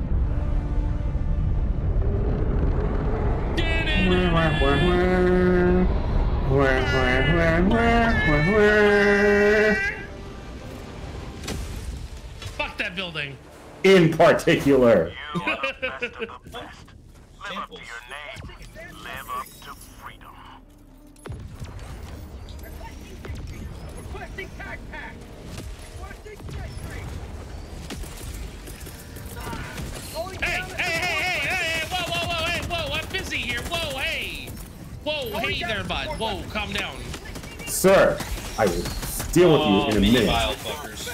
Fuck that building. In particular. You are Whoa, hey there, bud. Whoa, calm down. Sir, I will deal with Oh, you in a oh, mini minute. bile fuckers.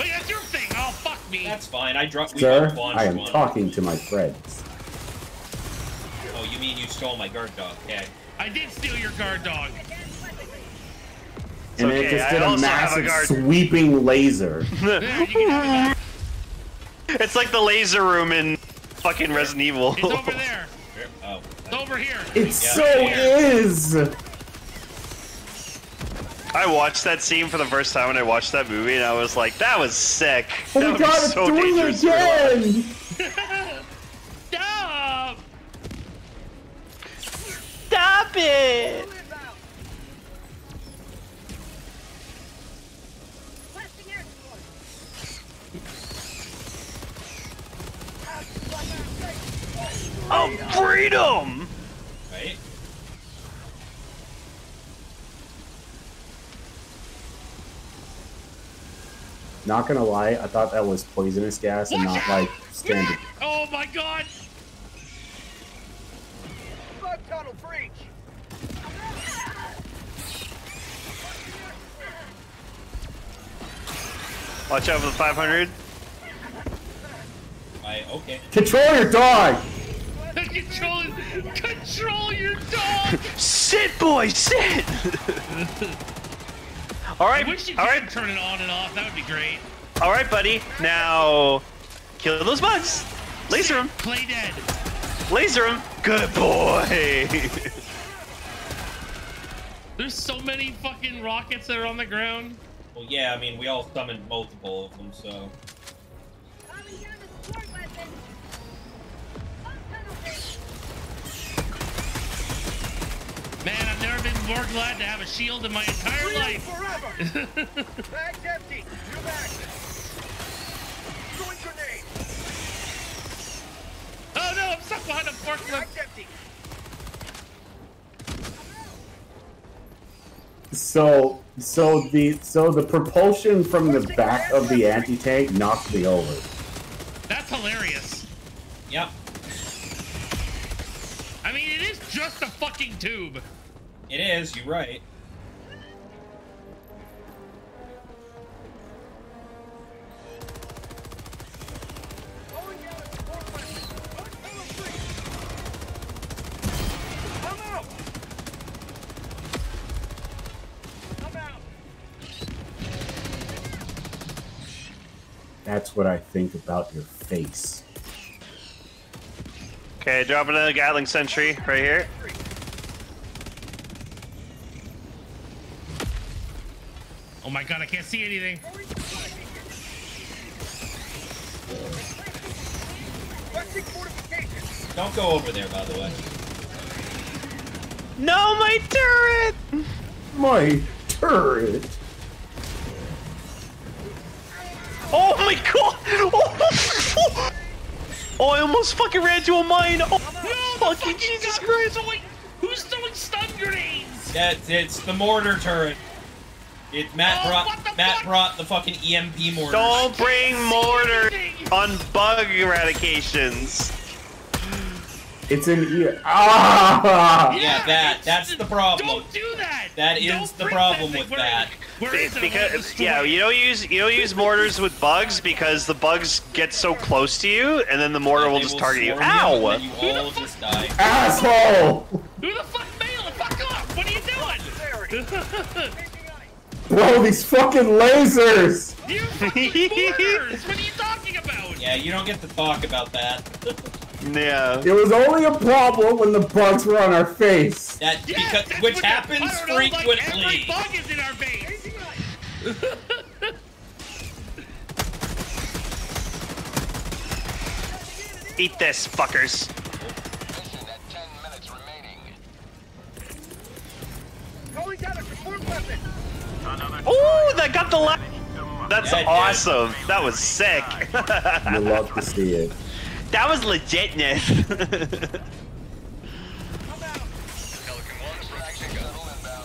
Wait, that's your thing. Oh, fuck me. That's fine. I dropped. we Sir, both I am one. talking to my friends. Oh, you mean you stole my guard dog? Okay. I did steal your guard dog. And okay, it just I did a also have a massive guard- Yeah, sweeping laser. you can have it back. It's like the laser room in fucking Resident Evil. It's over there. Here- Oh. It's over here. It Yeah. so is. I watched that scene for the first time when I watched that movie, and I was like, "That was sick." Oh that my god, it's so doing it dangerous to watch. again! Stop! Stop it! Oh, freedom! Right. Not gonna lie, I thought that was poisonous gas and not like standard. Oh my god! Bug tunnel breach. Watch out for the 500. I okay. Control your dog! Control, control your dog. Sit, boy, sit! all I wish you all could right, turn it on and off. That would be great. all right, buddy. Now, kill those bugs. Laser them, Play dead. laser them. Good boy. There's so many fucking rockets that are on the ground. Well, yeah. I mean, we all summoned multiple of them, so. Man, I've never been more glad to have a shield in my entire life. Forever. Bag's empty. New bag. Throwing grenade. oh no, I'm stuck behind a forklift. Bag's empty. So, so the so the propulsion from the back of the anti tank knocked me over. That's hilarious. Yep just a fucking tube. It is, you're right. That's what I think about your face. Okay, dropping a Gatling Sentry right here. Oh my god, I can't see anything. Don't go over there, by the way. No, my turret! My turret. Oh my god! Oh, oh I almost fucking ran to a mine! Oh, No, the fucking Jesus guy Christ! Who's throwing, who's throwing stun grenades? That it's the mortar turret. It Matt Oh, brought the Matt fuck? brought the fucking EMP mortar. Don't bring see mortar on bug eradications. It's an ear. Ah! Yeah, that- that's the problem. Don't do that. That is Don't the bring problem that with thing. that. Where, Where is it? Because yeah, you don't use you don't use mortars with bugs because the bugs get so close to you, and then the mortar And will they just target you. Ow! you all just die. Asshole! Who the fuck mail? Fuck off! What are you doing? Bro, these fucking lasers! you fucking mortars! What are you talking about? Yeah, you don't get to talk about that. Yeah. It was only a problem when the bugs were on our face. That Yeah, because that's which what the- happens know, like, frequently. every bug is in our base. Eat this, fuckers. Oh, at 10 minutes remaining. Ooh, that got the la- That's Yeah, it did. awesome. That was sick. You love to see it. that was legitness.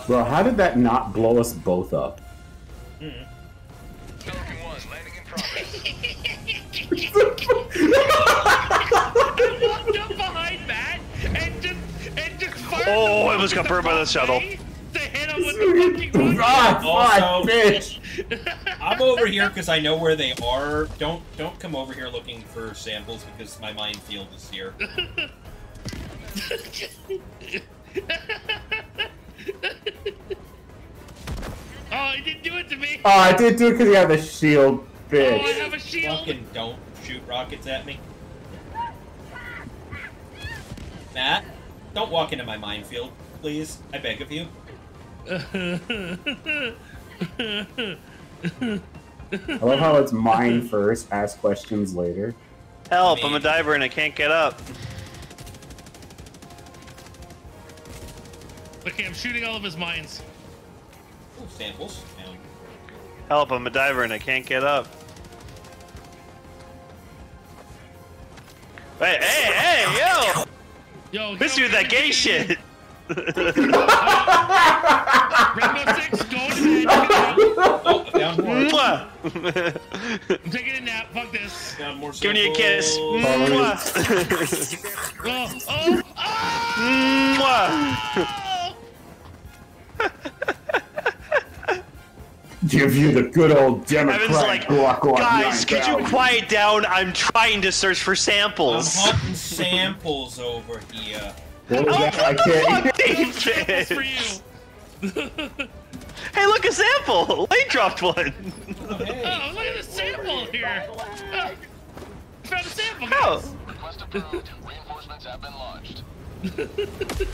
Bro, how did that not blow us both up? Pelican 1 landing in progress. I walked up behind Matt and just and just fired. Oh, it was rocket almost got the burned by the shuttle. To hit him with the fucking rocket. Ah, Also- fuck, bitch! I'm over here because I know where they are. Don't don't come over here looking for samples because my minefield is here. Oh, he didn't do it to me. Oh, I did do it because he had the shield, Oh, I have a shield. Fucking don't shoot rockets at me. Matt, don't walk into my minefield, please. I beg of you. I love how it's mine first, ask questions later. Help! I'm a diver and I can't get up. okay, I'm shooting all of his mines. Ooh, samples. Help! I'm a diver and I can't get up. Hey, hey, hey, yo! Yo, This get dude, that gay shit. Rainbow Six, go to bed. I found more. Mwah. I'm taking a nap. Fuck this. Found more Giving you a kiss. Mwah. Oh, oh, oh! Mwah. Give you the good old Democrat Evan's like, Glock on guys, could you quiet down? I'm trying to search for I'm samples. hunting samples over here. What was Oh, that? I the can't. fuck, Samples for David? you. Hey, look, a sample! Lane dropped one. Oh, hey. Oh, look at the sample here. Oh, found a sample, Oh. guys. Request approved. Reinforcements have been launched.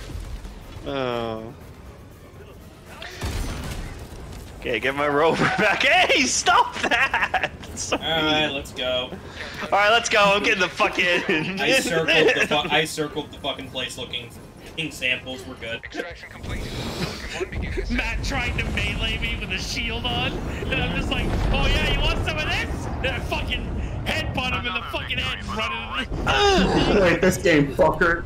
Oh. Okay, get my rover back. Hey, stop that! So Alright, let's go. All right, let's go. I'm getting the fuck in. I circled the fu- I circled the fucking place looking for fucking samples. We're good. Extraction complete. Pelican 1 beginning Matt tried to melee me with a shield on, and I'm just like, oh yeah, you want some of this? And I fucking headbutt him in the fucking head and run Wait, this game, fucker.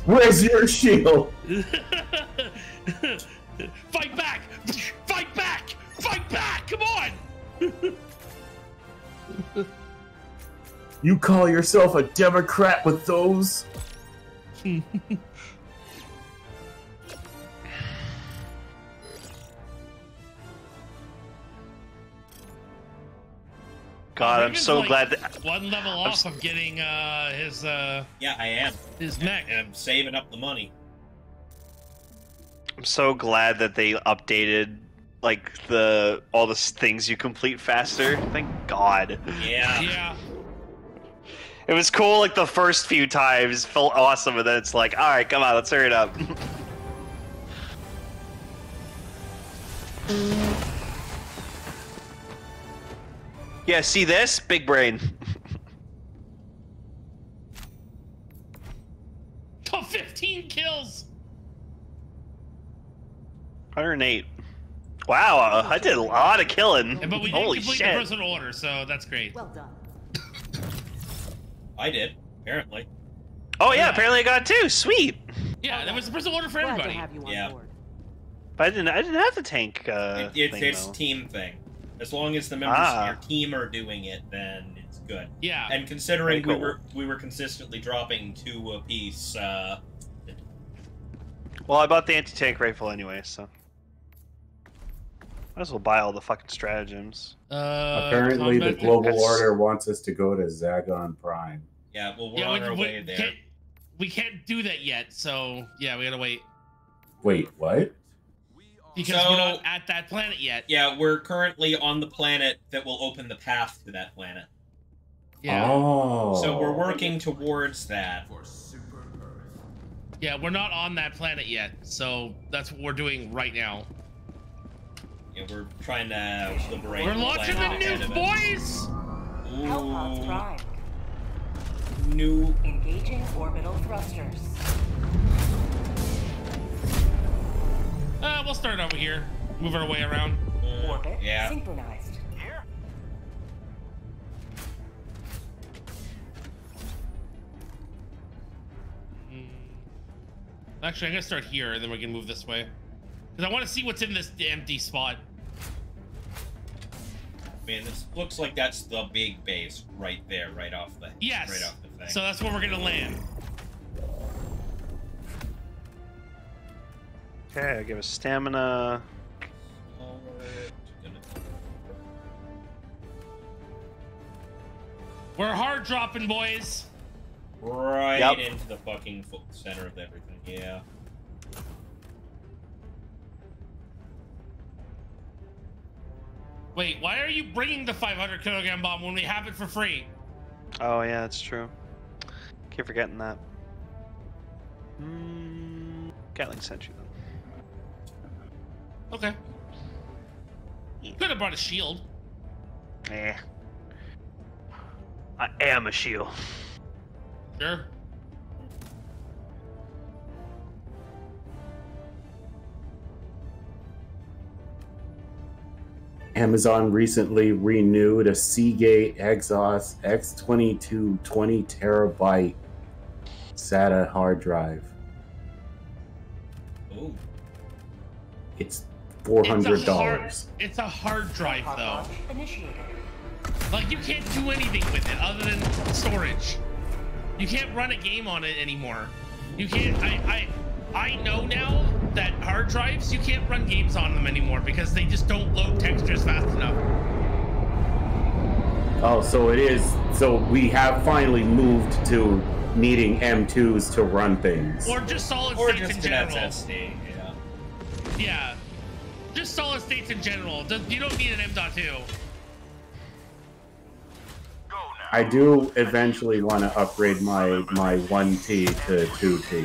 Where's your shield? Fight back! Fight back! Fight back! Come on! You call yourself a Democrat with those? God, I'm Raven's, so like, glad that One level off of getting uh his uh Yeah, I am. his mech. And I'm saving up the money. I'm so glad that they updated like the all the s- things you complete faster. Thank God. Yeah. Yeah. It was cool like the first few times, felt awesome, and then it's like, all right, come on, let's hurry it up. yeah, see this? Big brain. Oh, 15 kills. 108. Wow, uh, I did a lot of killing. And- But we did Holy complete shit. the personal order, so that's great. Well done. I did, apparently. Oh yeah, Yeah. apparently I got two. Sweet. Yeah, that was the personal order for Glad to everybody. have you on Yeah. board. But I didn't. I didn't have the tank. Uh, It, it's thing, it's though. team thing. As long as the members Ah. of your team are doing it, then it's good. Yeah. And considering Very we were we were consistently dropping two apiece, uh, Well, I bought the anti-tank rifle anyway, so might as well buy all the fucking stratagems. Uh, Apparently, the global order wants us to go to Zagon Prime. Yeah, well we're Yeah, on we, our we way there. Can't, we can't do that yet, so yeah, we gotta wait Wait, what? because So- we're not at that planet yet. Yeah, we're currently on the planet that will open the path to that planet. Yeah, Oh. So we're working towards that. yeah, we're not on that planet yet, so that's what we're doing right now. Yeah, we're trying to liberate. We're launching the planet ahead nuke, of it. boys. Hellpods Ooh, prime. New. Engaging orbital thrusters. Uh, we'll start over here, move our way around. uh, Orbit yeah. synchronized. Here? Mm. Actually, I'm gonna start here, and then we can move this way, because I want to see what's in this empty spot. Man, this looks like that's the big base right there, right off the. Yes. Right off the thing. So that's where we're gonna land. Okay, I give us stamina. We're hard dropping, boys. Right Yep. into the fucking center of everything. Yeah. Wait, why are you bringing the 500 kilogram bomb when we have it for free? Oh yeah, that's true. Keep forgetting that. Mm, Gatling sentry then. Okay. You Could have brought a shield. Eh. I am a shield. Sure. Amazon recently renewed a Seagate Exos X22 20 terabyte SATA hard drive. Ooh. It's four hundred It's a hard- dollars. It's a hard drive, though. launch initiated. Like, you can't do anything with it other than storage. You can't run a game on it anymore. You can't. I, I, I know now that hard drives, you can't run games on them anymore because they just don't load textures fast enough. Oh, so it is. So we have finally moved to needing M2s to run things. Or just solid Or states in just an general. SSD. Yeah. Yeah. Just solid states in general. You don't need an M.2. Go now. I do eventually want to upgrade my my 1T to 2T. It's a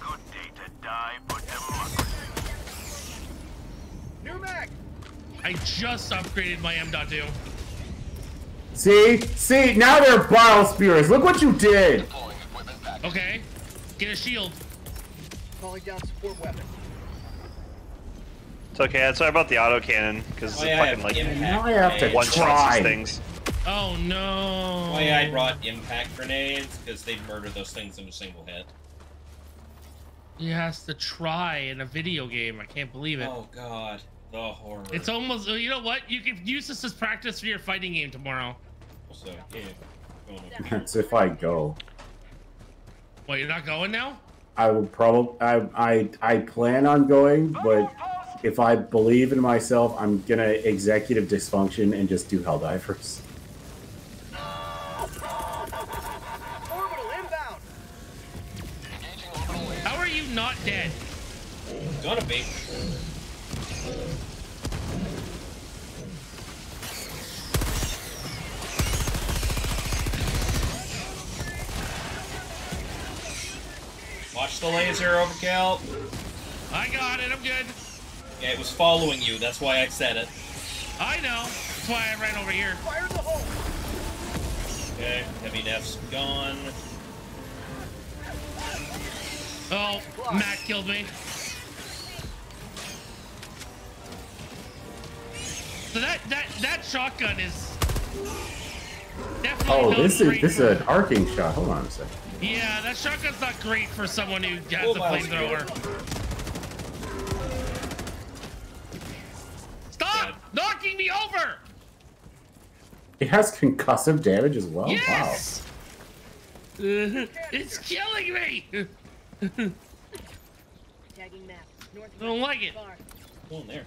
good day to die for democracy. I just upgraded my M.2. See, see, now they're bile spewers. Look what you did. Okay. Get a shield. Calling down support weapon. It's okay. That's why I bought the auto cannon because Oh, it yeah, fucking like Now I have to one shots Try. these things. Oh no. Oh yeah, I brought impact grenades because they murder those things in a single hit. He has to try in a video game. I can't believe it. Oh god, the horror. It's almost. You know what? You can use this as practice for your fighting game tomorrow. also yeah. going over here. That's if I go. What? You're not going now? I will probably. I, I I plan on going, but if I believe in myself, I'm gonna executive dysfunction and just do Helldivers. How are you not dead? Gonna be. The laser, overkill. I got it. I'm good. Yeah, it was following you. That's why I said it. I know. That's why I ran over here. Fire in the hole! Okay, heavy def's gone. Oh, Matt killed me. So that that that shotgun is definitely Oh, this is this is an arcing shot. Hold on a second. Yeah, that shotgun's not great for someone who has Oh, a flamethrower. Stop knocking me over! It has concussive damage as well. yes! Uh, it's killing me! Tagging map. North I don't like it. Bar. Go in there.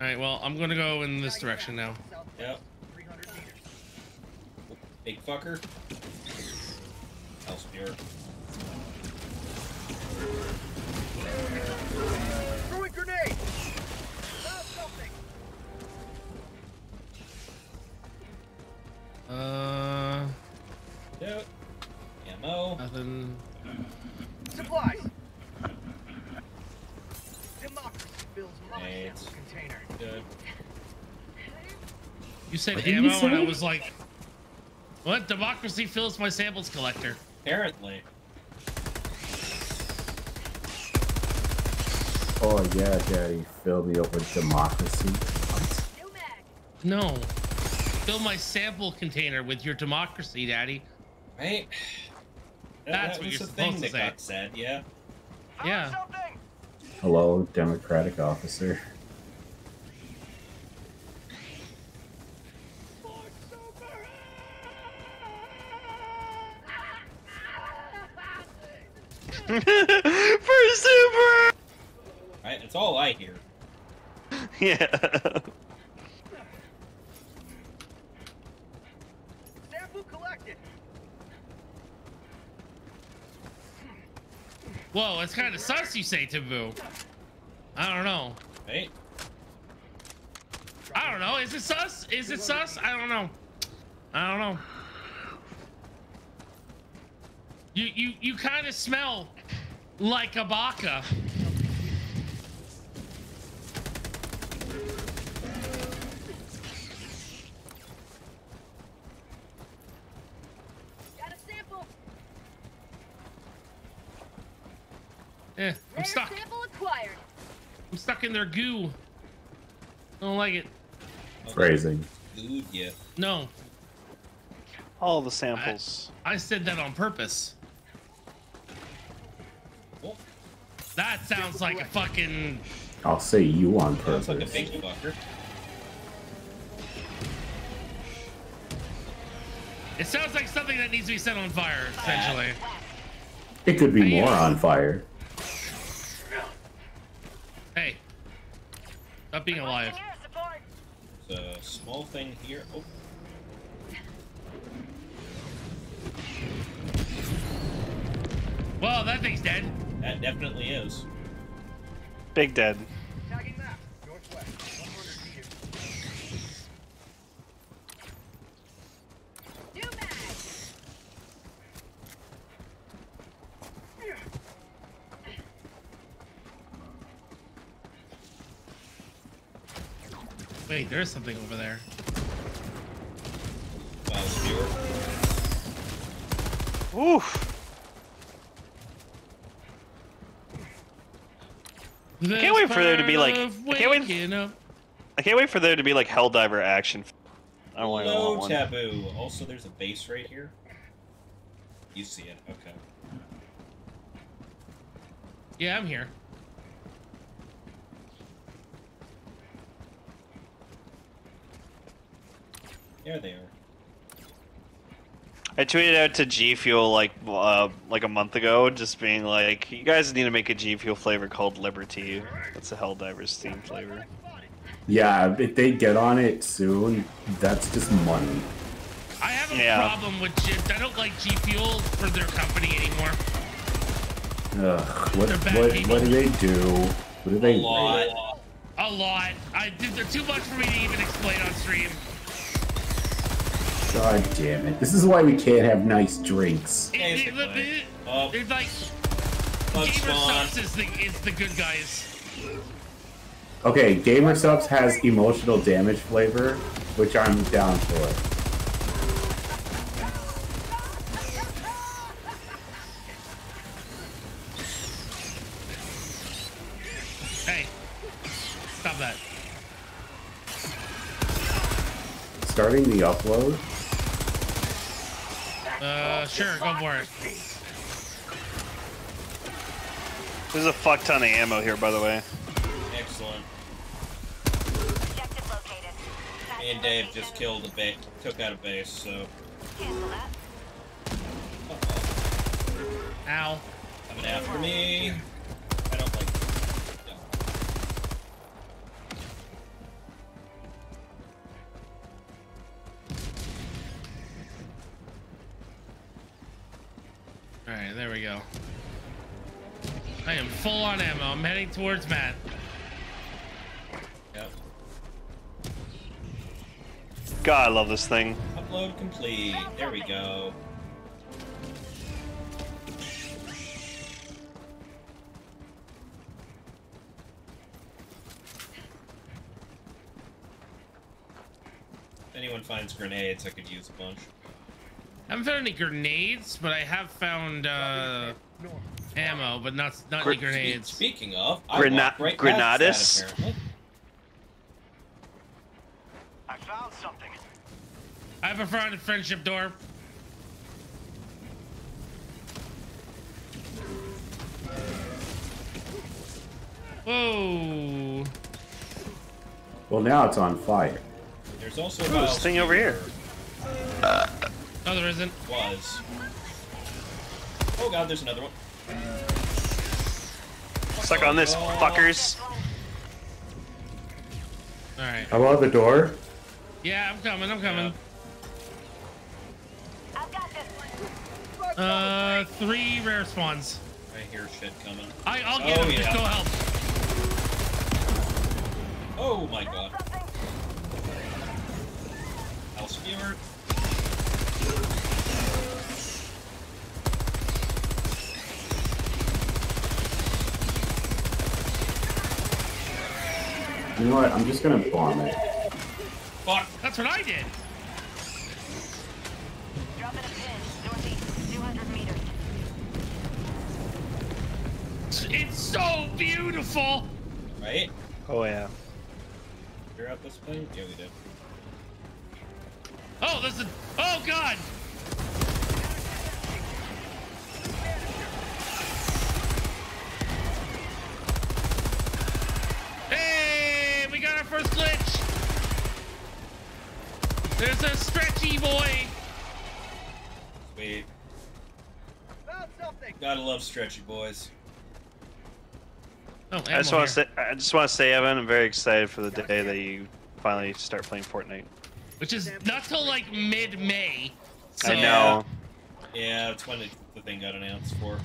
Alright, well, I'm gonna go in this direction now. Yep. 300 meters. Big fucker. House mirror. Throwing grenade! Found something! Uh, Yep. Ammo. nothing. Supplies! Democracy fills my Nades. container. Good. You said What you ammo, and I was like, "What? Democracy fills my samples collector." Apparently. Oh yeah, Daddy, fill me up with democracy. What? New mag. No, fill my sample container with your democracy, Daddy. Right? That's that what you're supposed to say. said, yeah. Yeah. Hello, democratic officer. For super. Right? That's all I hear. Yeah. Sample collected! Whoa, it's kind of sus, you say, Taboo. I don't know. Hey. I don't know. Is it sus? Is it sus? I don't know. I don't know. You you you kind of smell like a baka. Got a sample. Yeah, I'm Rare stuck. sample acquired. I'm stuck in their goo. I don't like it. Phrasing. Dude, yeah. No, All the samples. I said that on purpose. That sounds like a fucking. I'll say you on sounds purpose. like a big fucker. It sounds like something that needs to be set on fire, essentially. It could be Hey, more on fire. Hey, stop being alive. Air. There's a small thing here. Oh, Well, that thing's dead. That definitely is. Big dead. Tagging map. Northwest. 100 meters. New mag. Wait, there's something over there. Mouse viewer. Oof. I can't wait for there to be, like- I can't wait- Up. I can't wait for there to be like Helldiver action. I don't want to Hello, want one. taboo. Also, there's a base right here. You see it? Okay. Yeah, I'm here. There they are. I tweeted out to G Fuel like uh, like a month ago, just being like, "You guys need to make a G Fuel flavor called Liberty. That's a Helldiver's theme flavor." Yeah, if they get on it soon, that's just money. I have a Yeah. problem with G- I don't like G Fuel for their company anymore. Ugh, what, what, people. what do they do? What do they A lot. A lot. I they're too much for me to even explain on stream. God damn it. This is why we can't have nice drinks. It- it- Basically. it-. It's like Bug Gamer Supps is the is the good guys. Okay, Gamer Supps has emotional damage flavor, which I'm down for. Hey, stop that. Starting the upload. Uh, sure, go for it. There's a fuck ton of ammo here, by the way. Excellent. Me and Dave just killed a base, took out a base, so. Cancel that. Uh-oh. Ow. Coming after me. All right, there we go. I am full on ammo. I'm heading towards Matt. Yep. God, I love this thing. Upload complete. There we go. If anyone finds grenades, I could use a bunch. I haven't found any grenades, but I have found uh, ammo, but not not Gre- any grenades. Speaking of, I Grena- walked right past that, Grenadis? I found something. I have a found a friendship door. Whoa. Well, now it's on fire. There's also a Ooh, this thing over here. No, there isn't. Was. Oh god, there's another one. Suck on this, fuckers. All right. I'm about the door? Yeah, I'm coming. I'm coming. I've got this one. Uh, three rare spawns. I hear shit coming. I, I'll get Oh, him. Just go help. Oh my god. House viewer. You know what? I'm just gonna bomb it. Fuck. That's what I did. Dropping a pin. Northeast, 200 meters. It's so beautiful. Right? Oh yeah. Figure out this thing? Yeah, we did. Oh, there's a. Oh God. Hey, we got our first glitch. There's a stretchy boy. Sweet. Gotta love stretchy boys. Oh, I just want to say, I just want to say, Evan, I'm very excited for the day that you finally start playing Fortnite. Which is not till like mid-May. So, I know. Yeah, that's when the thing got announced for.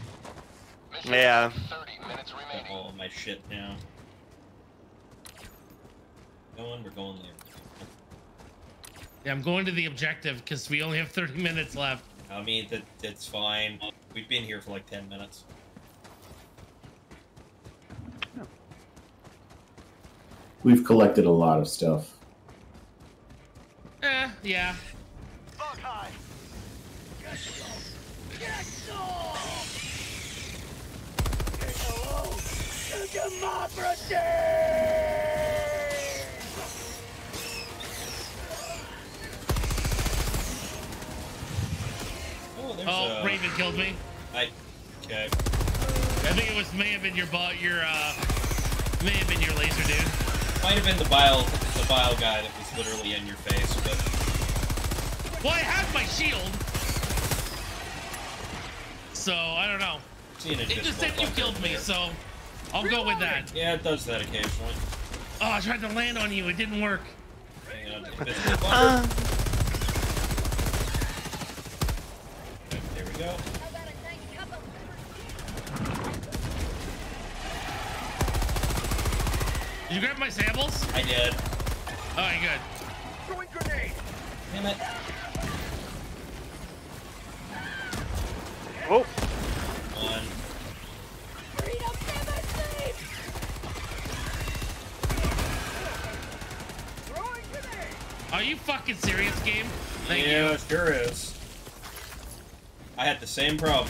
Yeah. Got all my shit now. Going, we're going there. Yeah, I'm going to the objective because we only have 30 minutes left. I mean, that it's fine. We've been here for like 10 minutes. We've collected a lot of stuff. Eh, yeah. Oh, Oh, a... Raven killed me. I... Okay. I think it was may have been your bot, your uh, may have been your laser dude. Might have been the bile, the bile guy that was literally in your face, but... Well, I have my shield, so I don't know. It just said you killed me, there. so I'll go with that. Yeah, it does that occasionally. Oh, I tried to land on you, it didn't work. On, invisible. Uh. There we go. How about a nice cup of Did you grab my samples? I did. Oh, you good. Throwing grenade. Damn it. Oh! One. Freedom never sleeps. Throwing grenade. Are you fucking serious, game? Thank yeah, you. sure is. I had the same problem.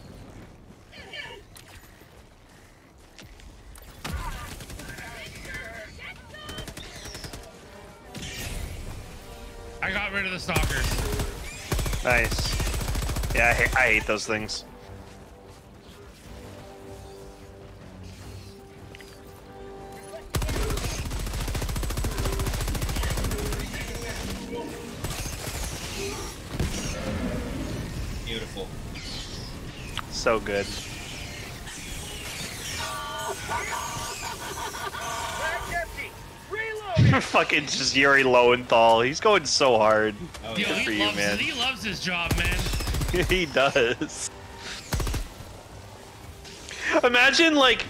I got rid of the stalkers. Nice. Yeah, I, ha- I hate those things. Beautiful. So good. Fucking just Yuri Lowenthal. He's going so hard. Oh, yeah. he for you, loves man. he loves his job, man. he does. Imagine like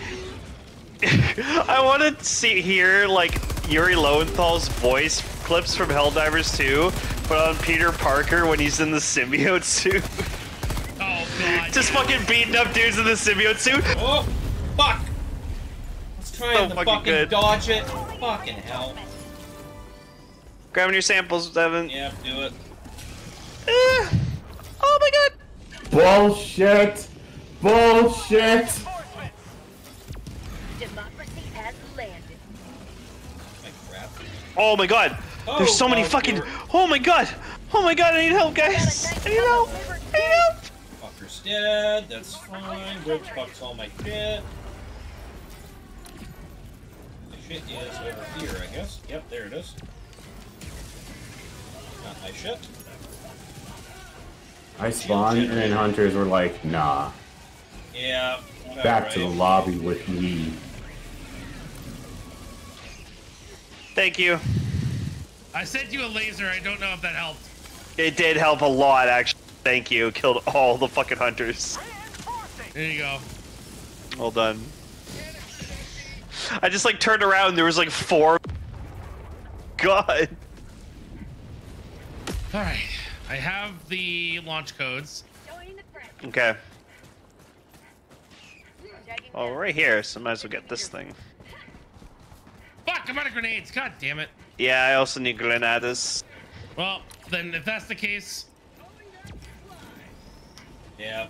I want to see hear like Yuri Lowenthal's voice clips from Helldivers 2, but on Peter Parker when he's in the symbiote suit. Oh god. Just fucking beating up dudes in the symbiote suit. Oh, fuck! I was trying So to fucking fucking, good. dodge it. Fucking hell. Grabbing your samples, Devin. Yep, do it. Eh. Oh my god. Bullshit! Bullshit! Democracy has landed. Oh my god. Oh, There's so many God, fucking. you're- Oh my god. Oh my god. I need help, guys. I need help. I need help. Fucker's dead. That's fine. Rich fucks all my shit. My shit is over here, I guess. Yep, there it is. Not my shit. I spawned and then hunters were like, nah. Yeah. Back to the lobby with me. Thank you. I sent you a laser. I don't know if that helped. It did help a lot, actually. Thank you. Killed all the fucking hunters. There you go. Well done. I just like turned around. There was like four. God. All right. I have the launch codes. Join the fray. Okay. Tagging Oh, right here. So might as well get this thing. Fuck! I'm out of grenades. God damn it. Yeah, I also need granadas. Well, then if that's the case, Yeah.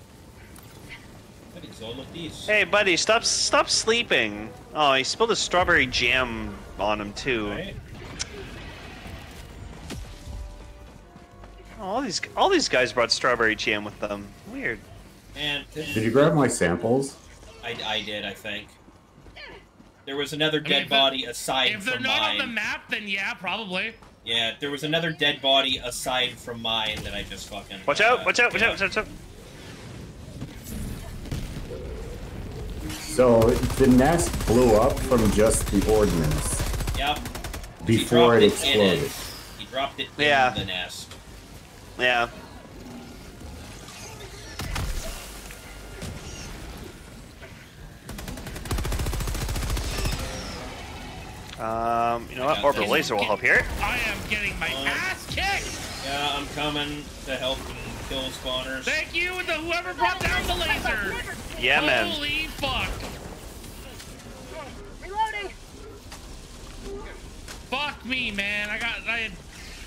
What is all of these? Hey, buddy, stop stop sleeping. Oh, he spilled a strawberry jam on him too. Right? Oh, all these all these guys brought strawberry jam with them. Weird. And Did you grab my samples? I, I did, I think. There was another mean, dead if they're- body aside if they're from not mine. on the map, then yeah, probably. Yeah, there was another dead body aside from mine that I just fucking. Watch uh, out! Watch out! Watch yeah. out! Watch out! So the nest blew up from just the ordnance Yep. Before it exploded. it. He dropped it Yeah. the nest. Yeah. Um, you know what? Orbital laser will help here. I am getting my Um, ass kicked. Yeah, I'm coming to help and kill spawners. Thank you, the whoever brought down the laser. Yeah, man. Holy fuck! Reloading. Fuck me, man. I got I had,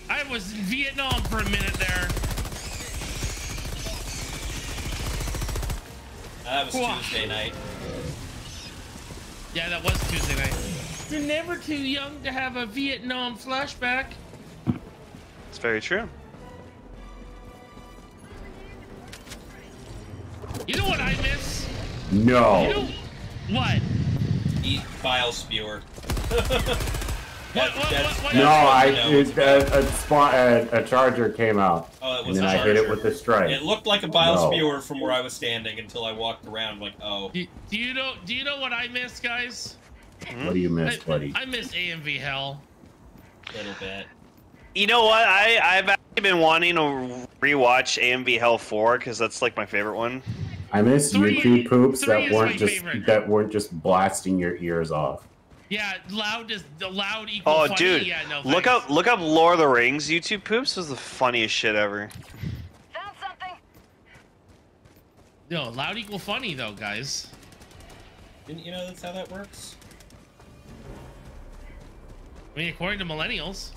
I was in Vietnam for a minute there. That was Whoa. Tuesday night. Yeah, that was Tuesday night. You're never too young to have a Vietnam flashback. It's very true. You know what I miss? No. You know what? Eat file spewer. What, what, what, what No, else? I it, a, a, spawn, a, a charger came out, Oh, it was and was then a I hit it with the strike. It looked like a bile No. spewer from where I was standing until I walked around like, oh, Do, do you know? Do you know what I miss, guys? What do you miss, I, buddy? I miss AMV Hell. a little bit. You know what? I I've actually been wanting to rewatch AMV Hell 4 because that's like my favorite one. I miss Three- YouTube poops three that is weren't just favorite. that weren't just blasting your ears off. Yeah, loud is the loud equal Oh, funny. dude, Yeah, no. look up look up Lord of the Rings YouTube poops was the funniest shit ever. Found something. No, loud equal funny though, guys. Didn't you know that's how that works? I mean, according to millennials.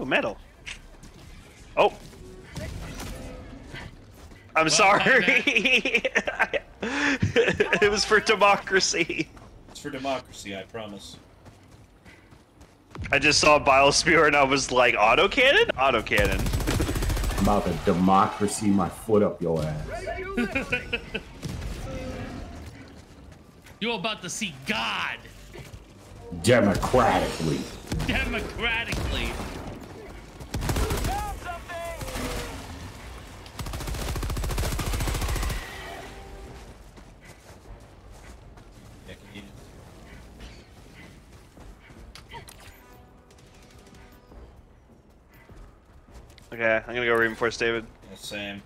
Ooh, metal. Oh. I'm Well, sorry. it was for democracy. It's for democracy, I promise. I just saw a bile spewer and I was like, autocannon? Autocannon. I'm about to democracy my foot up your ass. You're about to see God Democratically. democratically. Okay, I'm gonna go reinforce David. yeah, same.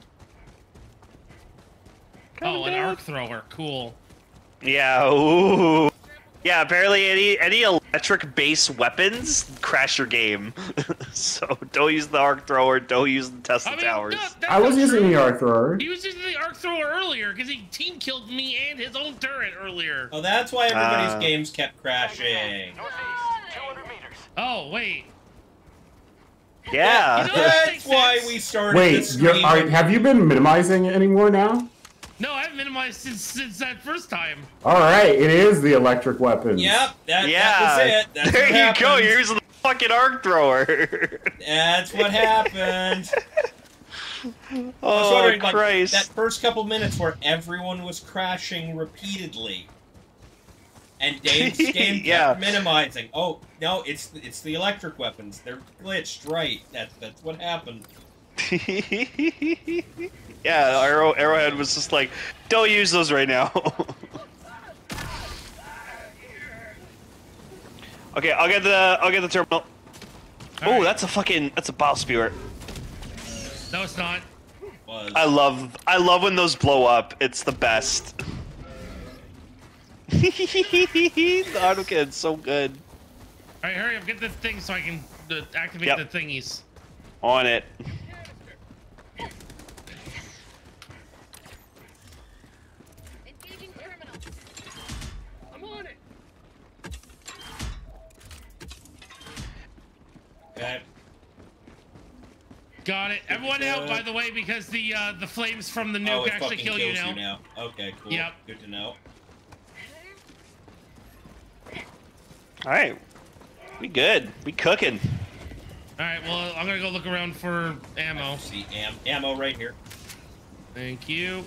Oh, an arc thrower. Cool. Yeah, ooh. Yeah, apparently any any electric base weapons crash your game. so don't use the arc thrower, don't use the Tesla I mean, towers. no, I was not using true. the arc thrower. He was using the arc thrower earlier because he team killed me and his own turret earlier. Oh, that's why everybody's Ah. games kept crashing. Northeast, 200 meters. Oh wait, yeah. You know- That's why sense. we started Wait, you're, are, have you been minimizing it anymore now? no, I haven't minimized since since that first time. All right, it is the electric weapon. Yep, that, yeah. that was it. That's there what you go, happened. you're using the fucking arc thrower. That's what happened. I was oh wondering, like, oh, Christ. that first couple minutes where everyone was crashing repeatedly. And Dave's game kept Yeah. minimizing. Oh no, it's it's the electric weapons. They're glitched, right? That's that's what happened. yeah, Arrow Arrowhead was just like, don't use those right now. okay, I'll get the I'll get the terminal. Oh, Alright. that's a fucking that's a bile spewer. No, it's not. Was I love I love when those blow up. It's the best. the autocan's so good. All right, hurry up, get the thing so I can uh, activate Yep. the thingies. On it. Engaging terminal. I'm on it. okay. Got it. Everyone out, by the way, because the uh, the flames from the Oh, nuke it actually fucking kill kills you now. Okay, cool. Yep. Good to know. All right. We good. We cooking. All right, well, I'm gonna go look around for ammo. See am- ammo right here. Thank you.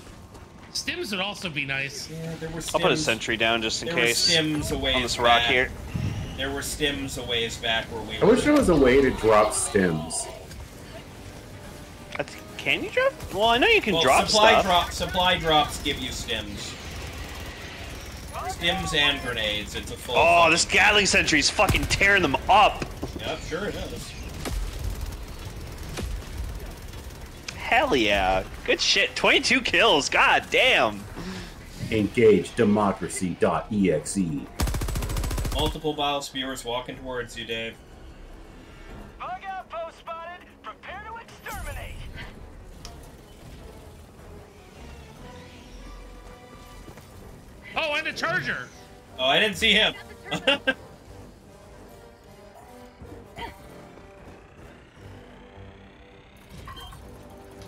Stims would also be nice. Yeah, there were I'll put a sentry down just in There case. were stims a ways on this rock back. here. There were stims a ways back where we I were. wish there was a way to drop stems. That's- Can you drop? Well, I know you can well, drop supply stuff. drop supply drops give you stims. Stims and grenades. It's a full. Oh, this Gatling sentry's fucking tearing them up. Yep, sure it is. Hell yeah. Good shit. 22 kills. God damn. Engage democracy.exe. Multiple bile spewers walking towards you, Dave. Bug outpost spotted. Prepare to exterminate. Oh, and a charger. Oh, I didn't see him.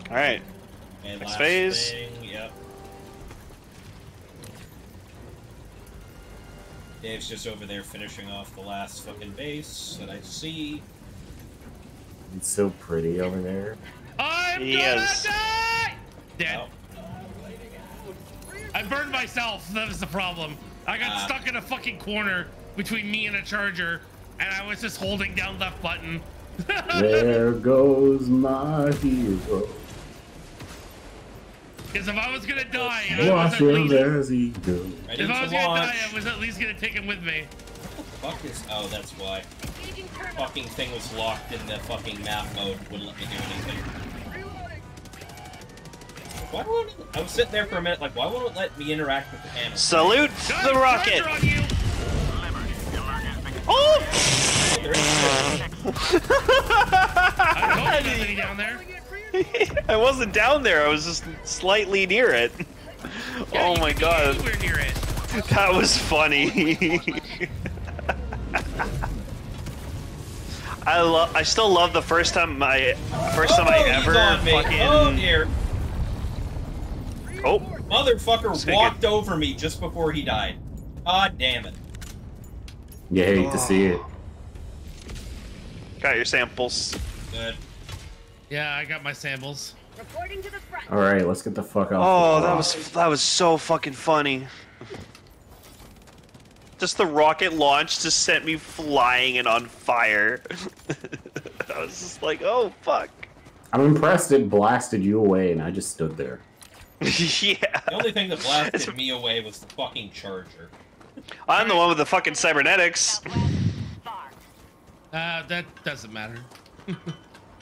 All right. And Next phase. thing, Yep. Dave's just over there finishing off the last fucking base that I see. It's so pretty over there. I'm He gonna is. die. Dead. Oh, I burned myself. That was the problem. I got Ah. stuck in a fucking corner between me and a charger, and I was just holding down left button. There goes my hero. Because if I was gonna die, I was Watch at him least. as he goes. ready If I was gonna launch. die, I was at least gonna take him with me. Fuck is? Oh, that's why. Engaging terminal. Fucking thing was locked in the fucking map mode. Wouldn't let me do anything. Reloading. Why won't it, I was sitting there for a minute, like, why won't it let me interact with the panel? Salute Guys, the rocket! charger on you! Oh! Oh, there is- I told you nothing down there. I wasn't down there. I was just slightly near it. Yeah, oh my god, near it. that was funny. I love. I still love the first time I first oh, time I Oh, he's ever on me. Oh, fucking. Oh dear. Oh, Motherfucker Take walked over me just before he died. God damn it. You hate to see it. got your samples. Good. Yeah, I got my samples. Reporting to the front. All right, let's get the fuck off. Oh, the that was that was so fucking funny. Just the rocket launch just sent me flying and on fire. I was just like, oh fuck. I'm impressed it blasted you away, and I just stood there. yeah. The only thing that blasted It's- me away was the fucking charger. I'm the one with the fucking cybernetics. Southwest. Far. Uh, that doesn't matter.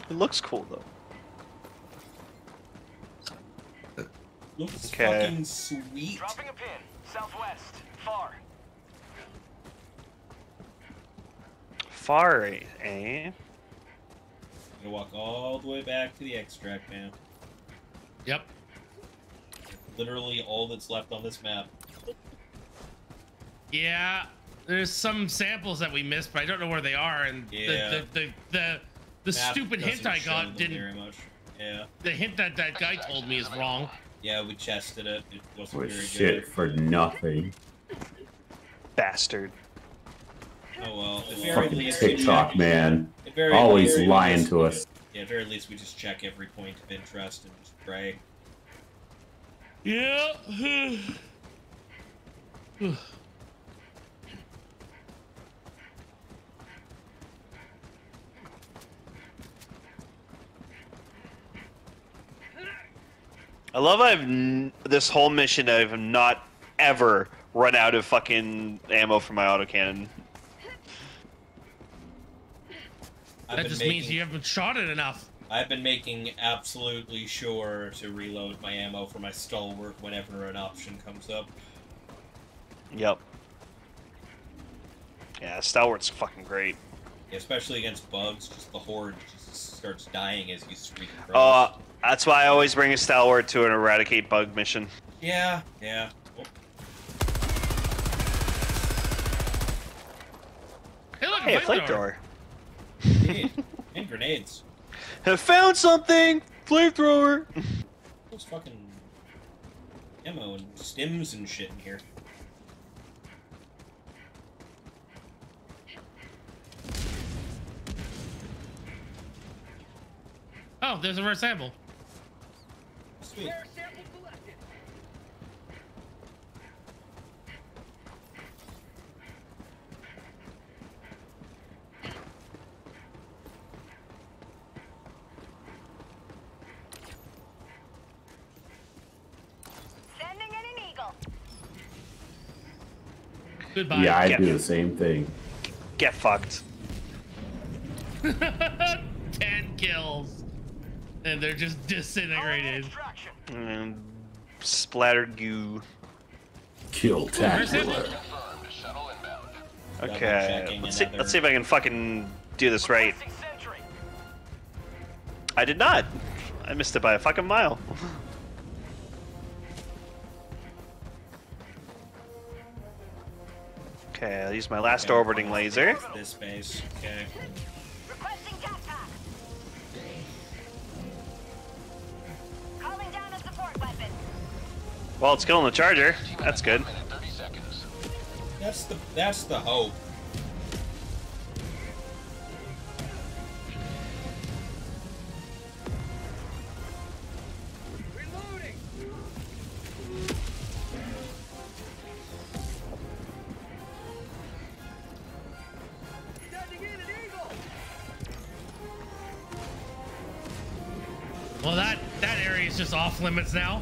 It looks cool though. Looks Okay. fucking sweet. Dropping a pin. Southwest. Far. Far, eh? Gonna walk all the way back to the extract, man. Yep. Literally all that's left on this map. Yeah, there's some samples that we missed, but I don't know where they are. And Yeah. the the the the, the stupid hint I got didn't. very much. Yeah, The hint that that guy told me is wrong. yeah, we chested it. It wasn't Was very shit good. for nothing. Bastard. Oh well. At Fucking least, we TikTok, man. very- Always very lying to us. Yeah, at very least we just check every point of interest and just pray. Yeah. I love I've n- this whole mission I've not ever run out of fucking ammo for my autocannon. That just making, means you haven't shot it enough. I've been making absolutely sure to reload my ammo for my stalwart whenever an option comes up. Yep. Yeah, Stalwart's fucking great. Especially against bugs, just the horde just starts dying as you sweep across. Uh, that's why I always bring a Stalwart to an eradicate bug mission. yeah, yeah. Hey, look, Hey, a flamethrower. flamethrower. indeed. and grenades. Have found something! Flamethrower! Those fucking ammo and stims and shit in here. Oh, there's a rare sample. Sweet. Rare sample collected. Sending in an eagle. Goodbye. Yeah, I Yeah. do the same thing. Get fucked. Ten kills, and they're just disintegrated. Extraction. And splattered goo. Kill Rare tackler. Okay. Let's see, let's see if I can fucking do this right. I did not. I missed it by a fucking mile. Okay, I'll use my last Okay, orbiting laser. This base. Okay. Requesting jetpack. Calling down a support weapon. Well, it's killing the charger. That's good. That's the that's the hope. Off limits now.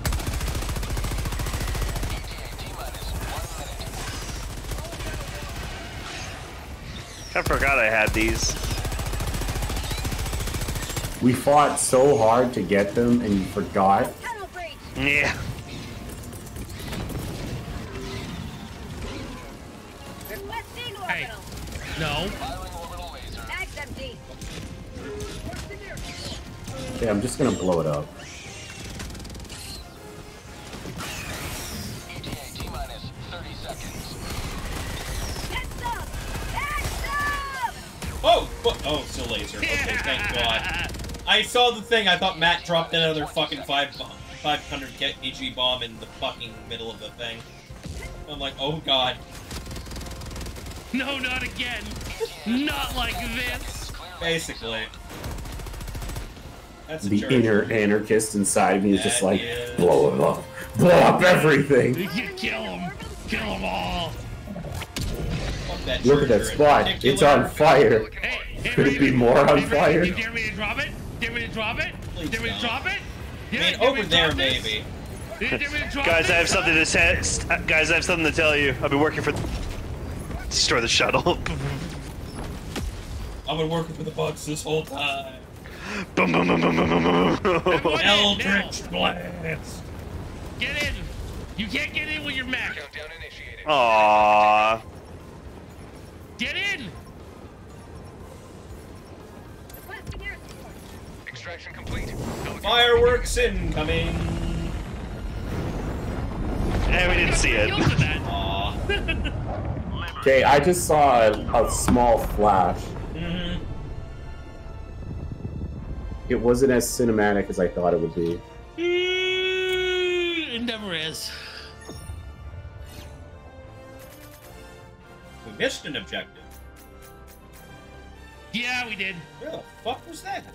I forgot I had these. We fought so hard to get them, and you forgot. Yeah. Hey. No. Mag's. Okay, I'm just gonna blow it up. Oh, fu- oh, it's a laser. Okay, thank God. I saw the thing. I thought Matt dropped another fucking five bomb, 500 kg bomb in the fucking middle of the thing. I'm like, oh God. No, not again. Not like this. Basically. That's a The church. inner anarchist inside of me is just like, is- blow it up, blow up everything. You kill him. Kill them all. Look at that spot. It's on fire. Hey, hey, Could it be more on fire? You dare me to drop it? Dare me to drop it? Please dare me to drop it? I Yeah, me over there maybe. You me to drop Guys, I have something to say. Guys, I have something to tell you. I've been working for. Destroy the shuttle. I've been working for the Bucks this whole time. boom, boom, boom, boom, boom, boom, boom, boom. Eldritch Blast. Get in. You can't get in with your mech. Aww. Get in. Extraction complete. Fireworks incoming. And we didn't see it. Kills with that. Aw. Okay, I just saw a, a small flash. Mhm. It wasn't as cinematic as I thought it would be. Mm, It never is. We missed an objective. Yeah, we did. Where the fuck was that?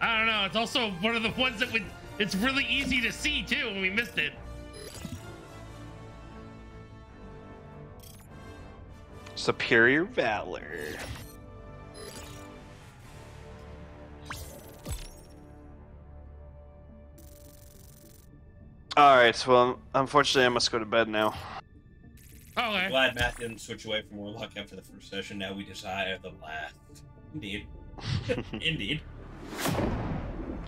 I don't know. It's also one of the ones that would. It's really easy to see too, and we missed it. Superior valor. Alright, well, um, unfortunately, I must go to bed now. Okay. Glad Matt didn't switch away from Warlock after the first session. Now we desire the last. Indeed. Indeed.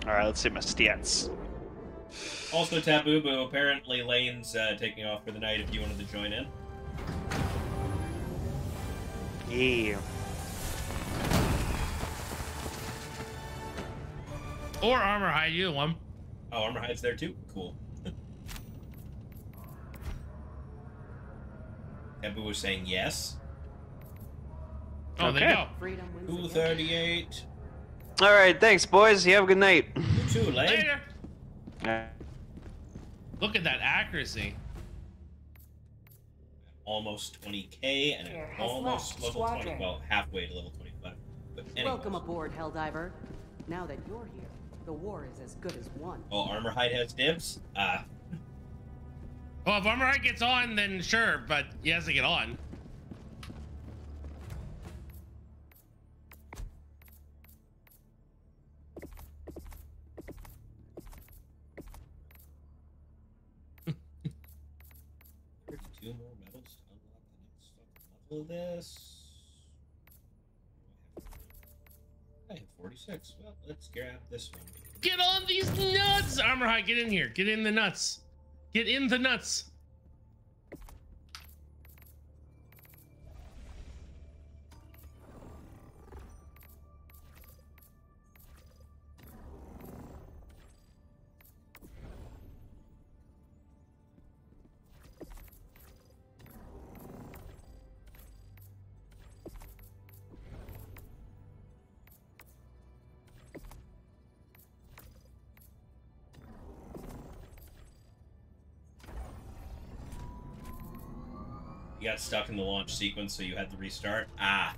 All right, let's see my stats. Also, Taboo Boo, apparently Lane's uh, taking off for the night if you wanted to join in. Yeah. Or Armor Hide, either one. Oh, Armor Hide's there too? Cool. Taboo was saying yes. Oh, okay. there you go. 238. All right, thanks, boys. You have a good night. You too, Later. Later. Look at that accuracy. Almost 20k, and almost level 20. Well, halfway to level 25. But. Welcome aboard, Helldiver. Now that you're here, the war is as good as won. Oh, Armor Hide has dibs. Ah. Uh. Well, if height gets on, then sure, but he has to get on. This. I have 46. Well, let's grab this one. Get on these nuts! Armor Hide, get in here. Get in the nuts. Get in the nuts. You got stuck in the launch sequence, so you had to restart. Ah.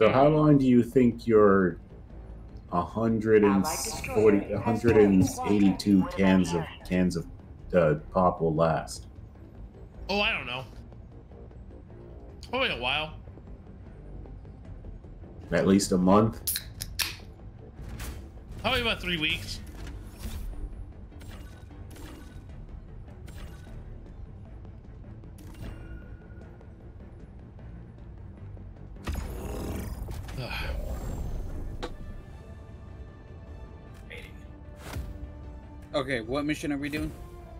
So how long do you think your 140, 182 cans of cans of uh, pop will last? Oh, I don't know. Probably a while. At least a month. Probably about three weeks. Okay, what mission are we doing?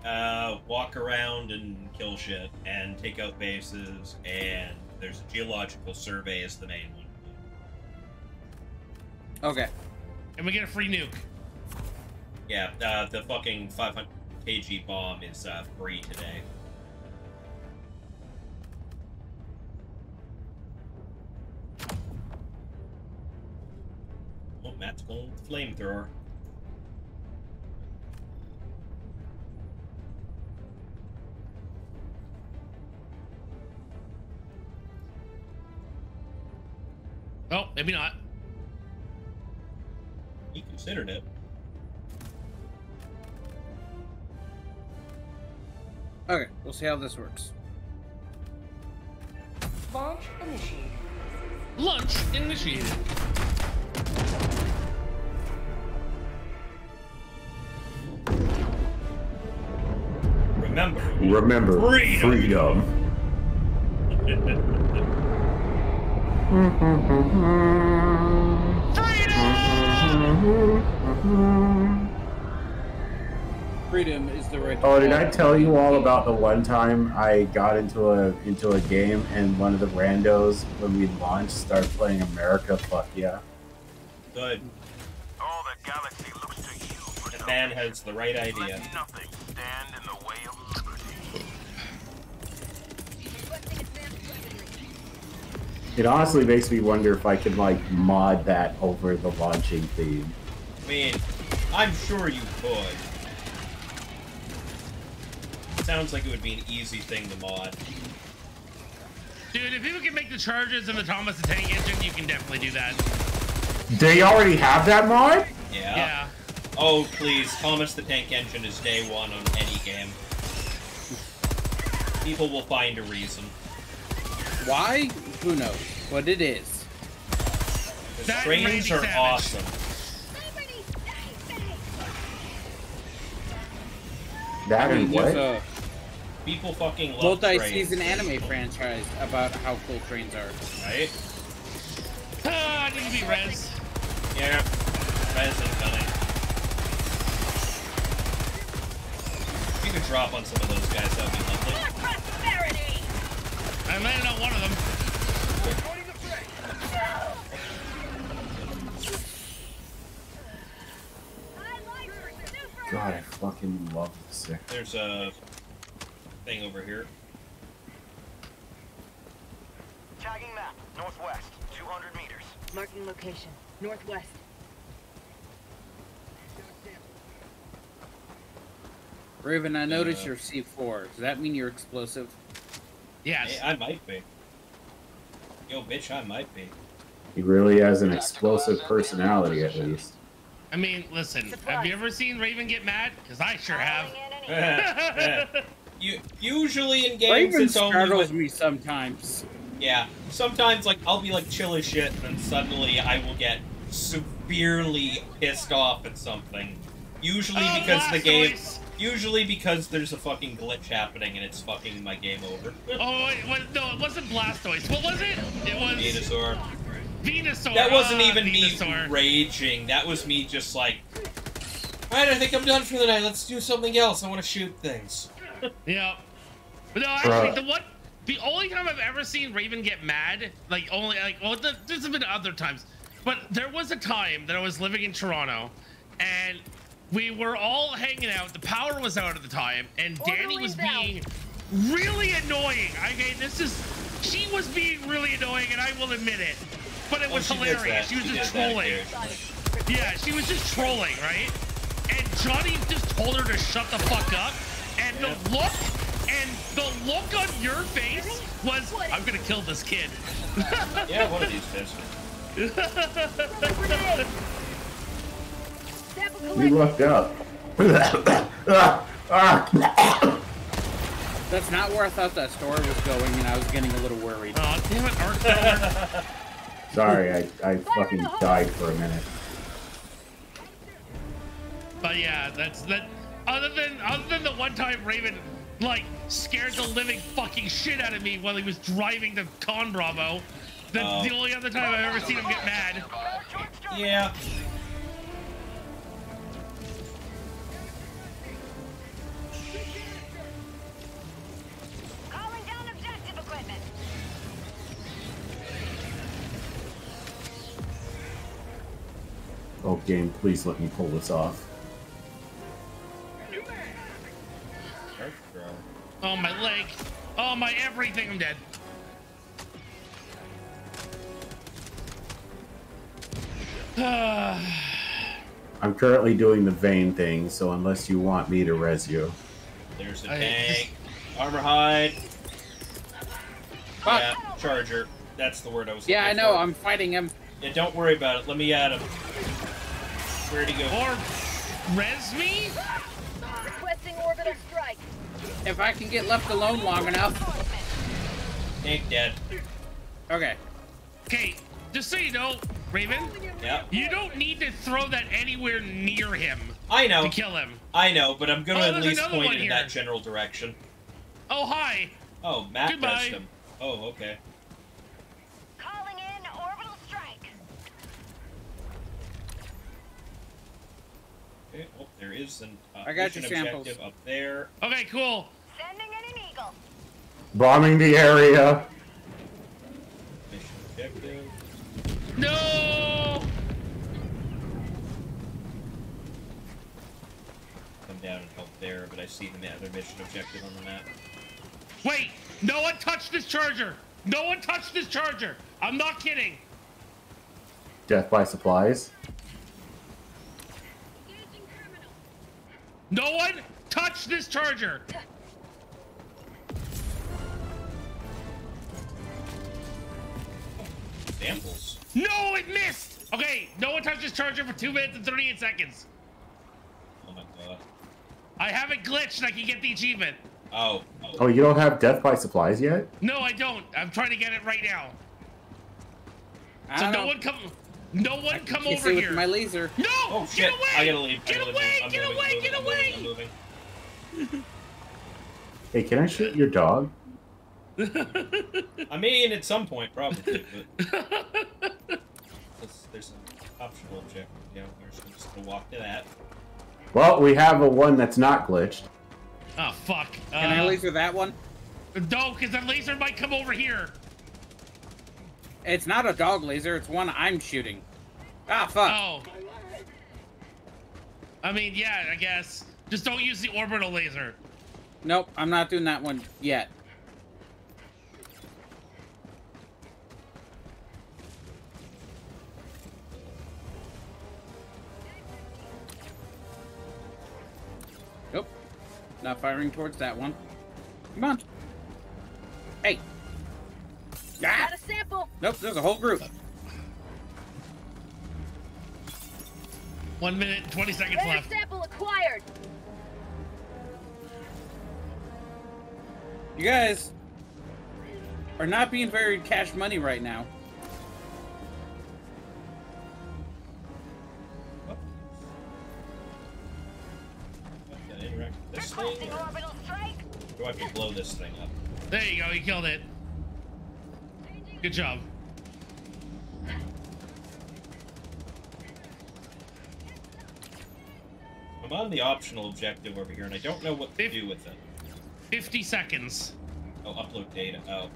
Uh, walk around and kill shit, and take out bases, and there's a geological survey as the main one. Okay. And we get a free nuke. Yeah, uh, the fucking 500 kg bomb is uh, free today. Oh, Matt's going with the flamethrower. Maybe not. He considered it. Okay, we'll see how this works. Launch initiated. Lunch initiated. Remember, Remember, Freedom. freedom. Freedom is the right. Oh, did I tell you all about the one time I got into a into a game and one of the randos when we launched started playing America Fuck Yeah? good. All the galaxy looks to you The man has the right idea. Let nothing stand in the way of liberty. Requesting advanced weaponry. It honestly makes me wonder if I could like mod that over the launching theme. I mean, I'm sure you could. Sounds like it would be an easy thing to mod. Dude, if people can make the charges in the Thomas the Tank Engine, you can definitely do that. They already have that mod? Yeah. Yeah. Oh, please. Thomas the Tank Engine is day one on any game. People will find a reason. Why? Who knows? What it is. The That trains are Savage. awesome. Liberty! Bang, bang. That I mean, and what? a People fucking love multi-season trains, anime franchise about how cool trains are. Right? Ah, I need to be res. Yeah. Resin coming. If you could drop on some of those guys, that would be lovely. For prosperity! I landed on one of them. I like super! God, I fucking love this thing. There's a thing over here. Tagging map, northwest, 200 meters. Marking location. Northwest. Raven, I noticed Uh, you're C4. Does that mean you're explosive? Yes. Hey, I might be. Yo, bitch, I might be. He really has an explosive personality, at least. I mean, listen, have you ever seen Raven get mad? Because I sure have. Calling in you usually in games Raven it's only startles when- me sometimes. yeah. Sometimes like I'll be like chill as shit, and then suddenly I will get severely pissed off at something. Usually Oh, because the game. Blastoise! Usually because there's a fucking glitch happening and it's fucking my game over. Oh, wait, what, no, it wasn't Blastoise. What was it? It was Venusaur. Venusaur. That wasn't Ah, even Venusaur. me raging. That was me just like, alright, I think I'm done for the night. Let's do something else. I want to shoot things. Yeah. But no, actually, Bruh. the one, the only time I've ever seen Raven get mad, like only like, well, the, there's been other times, but there was a time that I was living in Toronto, and we were all hanging out. The power was out at the time, and Danny was Orderlies being really annoying. Okay, this is, she was being really annoying, and I will admit it. But it Oh, was she hilarious. that. She was She just trolling. Yeah, she was just trolling, right? And Johnny just told her to shut the fuck up. And the look, and the look on your face was, I'm gonna kill this kid. Yeah, one of these days. Grenade! We collected. lucked out. That's not where I thought that story was going, and I was getting a little worried. Oh damn it, Arc Sorry, I, I fucking died for a minute. But yeah, that's that. Other than other than the one time Raven like scared the living fucking shit out of me while he was driving the Con Bravo. That's Oh. the only other time I've ever seen him get mad. Yeah. Oh, game, please let me pull this off. Oh my leg. Oh my everything. I'm dead. I'm currently doing the vein thing, so unless you want me to res you. There's a I- tank. Armor hide. Fuck. Yeah, charger. That's the word I was Yeah, I know. for. I'm fighting him. Yeah, don't worry about it. Let me add him. Where'd he go? or res me? Requesting orbital strike. If I can get left alone long enough. Tank dead. Okay. Okay, just so you know, Raven, Yeah. you don't need to throw that anywhere near him I know. to know. kill him. I know, but I'm gonna Oh, at least point point it in here. that general direction. Oh hi. Oh, Matt Goodbye. pressed him. Oh, okay. Calling in orbital strike. Okay, oh, there is an uh, I got your samples. objective up there. Okay, cool. Sending in an eagle. Bombing the area. Mission objective. No. Come down and help there, but I see the other mission objective on the map. Wait, no one touched this charger. No one touched this charger. I'm not kidding. Death by supplies. Engaging criminal. No one touched this charger. Samples. No, it missed. Okay, no one touched this charger for two minutes and 38 seconds. Oh my god. I have it glitched and I can get the achievement. Oh. Oh, you don't have death by supplies yet? No, I don't. I'm trying to get it right now. I So don't no one come. No one come over see with here. my laser. No! Oh get away! I gotta leave. Get gotta away! Get moving, away! Get away! Moving, I'm moving. Hey, can I shoot your dog? I mean, at some point, probably. But there's, there's an optional objective down here, so I'm just gonna walk to that. Well, we have a one that's not glitched. Oh fuck! Can I Uh, laser that one? no, because the laser might come over here. It's not a dog laser. It's one I'm shooting. Ah, fuck. Oh. I mean, yeah, I guess. Just don't use the orbital laser. Nope, I'm not doing that one yet. Nope. Not firing towards that one. Come on. Hey. Ah! Got a sample. Nope, there's a whole group. One minute, and 20 seconds Rare left. sample acquired. You guys are not being very cash money right now. Do I have to interact with this thing, Requesting or orbital strike. do I have to blow this thing up? There you go, you killed it. Good job. I'm on the optional objective over here, and I don't know what to If- do with it. 50 seconds. Oh, upload data. Oh.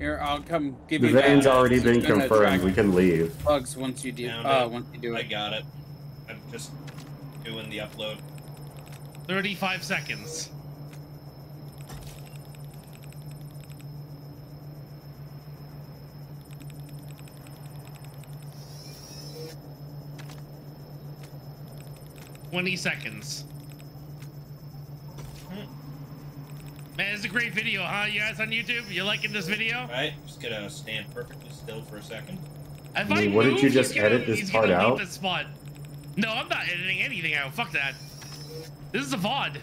Here, I'll come give you The you van's already been confirmed. We can leave. bugs once you do. Found Uh, it. once you do it. I got it. I'm just doing the upload. 35 seconds. Twenty seconds. Man, it's a great video, huh? You guys on YouTube? You liking this video? Right? Just gonna stand perfectly still for a second. If I mean, what did move, you he's just gonna- edit this part gonna leave out? This spot. No, I'm not editing anything out. Fuck that. This is a VOD.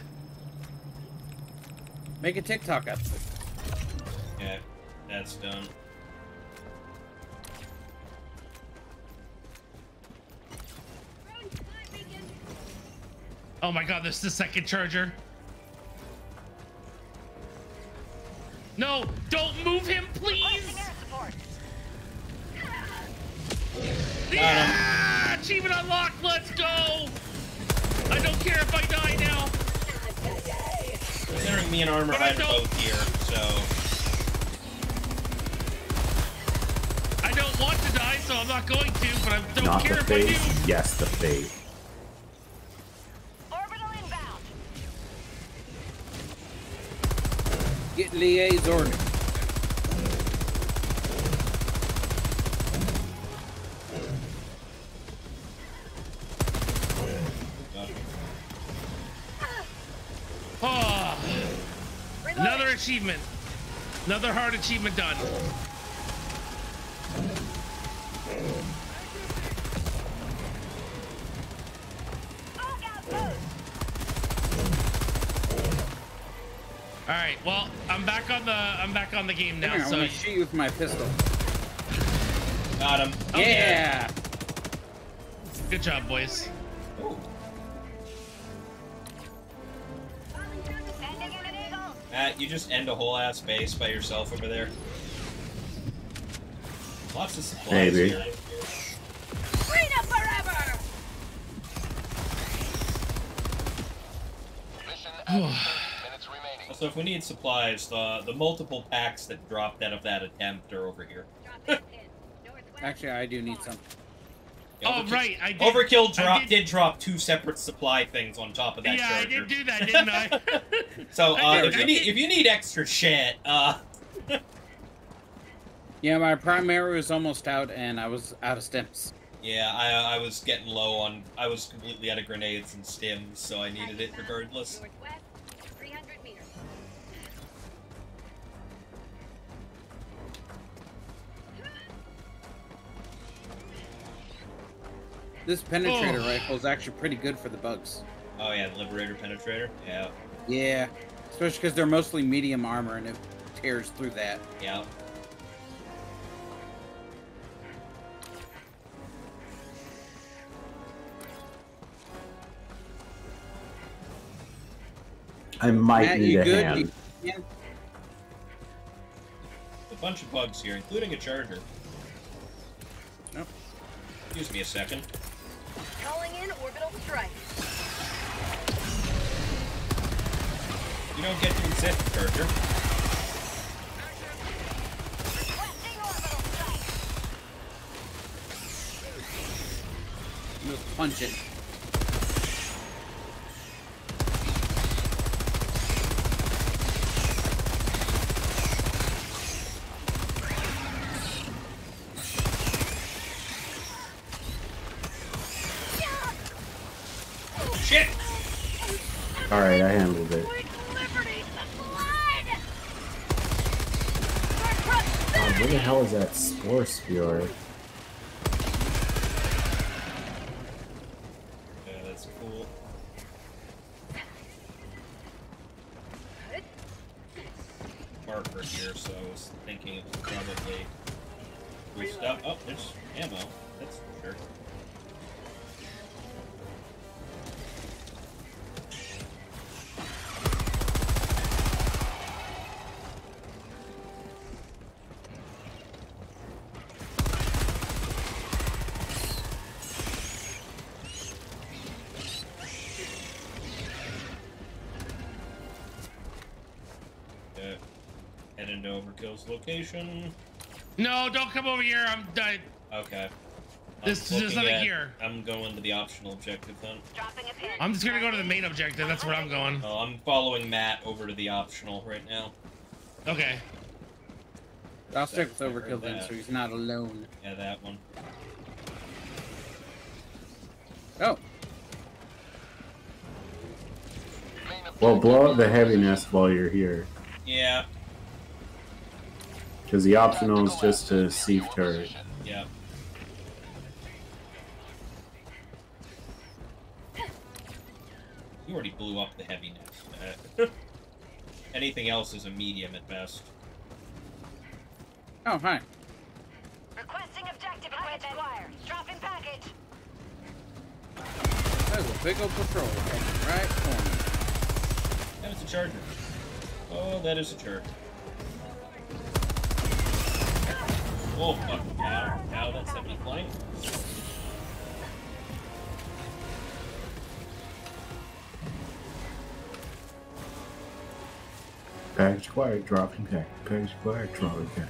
Make a TikTok up. Yeah, that's done. Oh my god, this is the second charger. No, don't move him, please. Requesting air support. Yeah! Achievement unlocked. Let's go. I don't care if I die now. Considering me and Armor But I Hide are both here, so I don't want to die, so I'm not going to. But I don't Not care the if I face. do. Yes, the face. Get liaison. Oh, another achievement. Another hard achievement done. All gas boost. All right. Well, I'm back on the I'm back on the game now. here, I'm gonna shoot you with my pistol. got him. Oh, okay. Yeah. good job, boys. Ooh. Calling down the Sending in an eagle. Matt, you just end a whole ass base by yourself over there. Lots of supplies Maybe. here. Freedom forever. Mission active. minutes remaining. Also, if we need supplies, the the multiple packs that dropped out of that attempt are over here. dropping a pin. Northwest. Actually, I do need some. Yeah, Oh Overkill- right, I did. Overkill I drop did- did, drop two separate supply things on top of that yeah, I did do that, didn't I? So I uh, did- if you I need if you need extra shit, uh, Yeah, my primary was almost out, and I was out of stims. yeah, I I was getting low on I was completely out of grenades and stims, so I needed it regardless. This penetrator Oh. rifle is actually pretty good for the bugs. Oh yeah, the Liberator Penetrator. Yeah, Yeah, especially because they're mostly medium armor, and it tears through that. yeah. I might Matt, need you a good? hand. You- A bunch of bugs here, including a charger. Nope. Excuse me a second. Calling in orbital strike. You don't get to exist, charger. Requesting orbital strike. Just punch it. Alright, I handled it. Liberty, the blood. God, where the hell is that spore spewer? Into Overkill's location. no, don't come over here. I'm done. Okay. This- I'm there's nothing at- here. I'm going to the optional objective then. I'm just gonna go to the main objective. That's where I'm going. Oh, I'm following Matt over to the optional right now. Okay. I'll stick with Overkill then, so he's not alone. Yeah, that one. Oh, Main Well, blow up the is heavy nest while you're here. Yeah, Because the optional is just to sieve turret. yeah. You already blew up the heavy nest. Uh, anything else is a medium at best. Oh, hi. Requesting objective equipment. Acquired. Dropping package. There's a big old patrol heading right for me. That is a charger. Oh, that is a charger. Oh, fuck. That's heavy flank. Package acquired, dropping pack. Package acquired, dropping pack.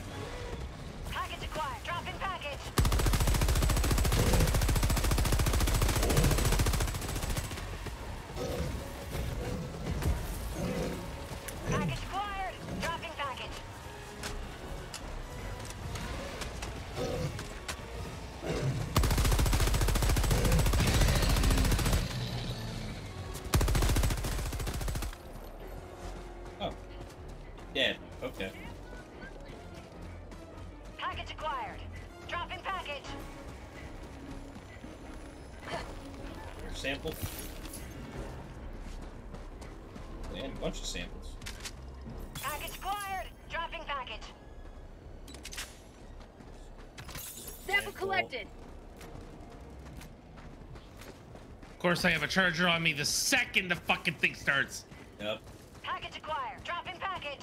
Course, I have a charger on me the second the fucking thing starts. Yep. Package acquired. Dropping package.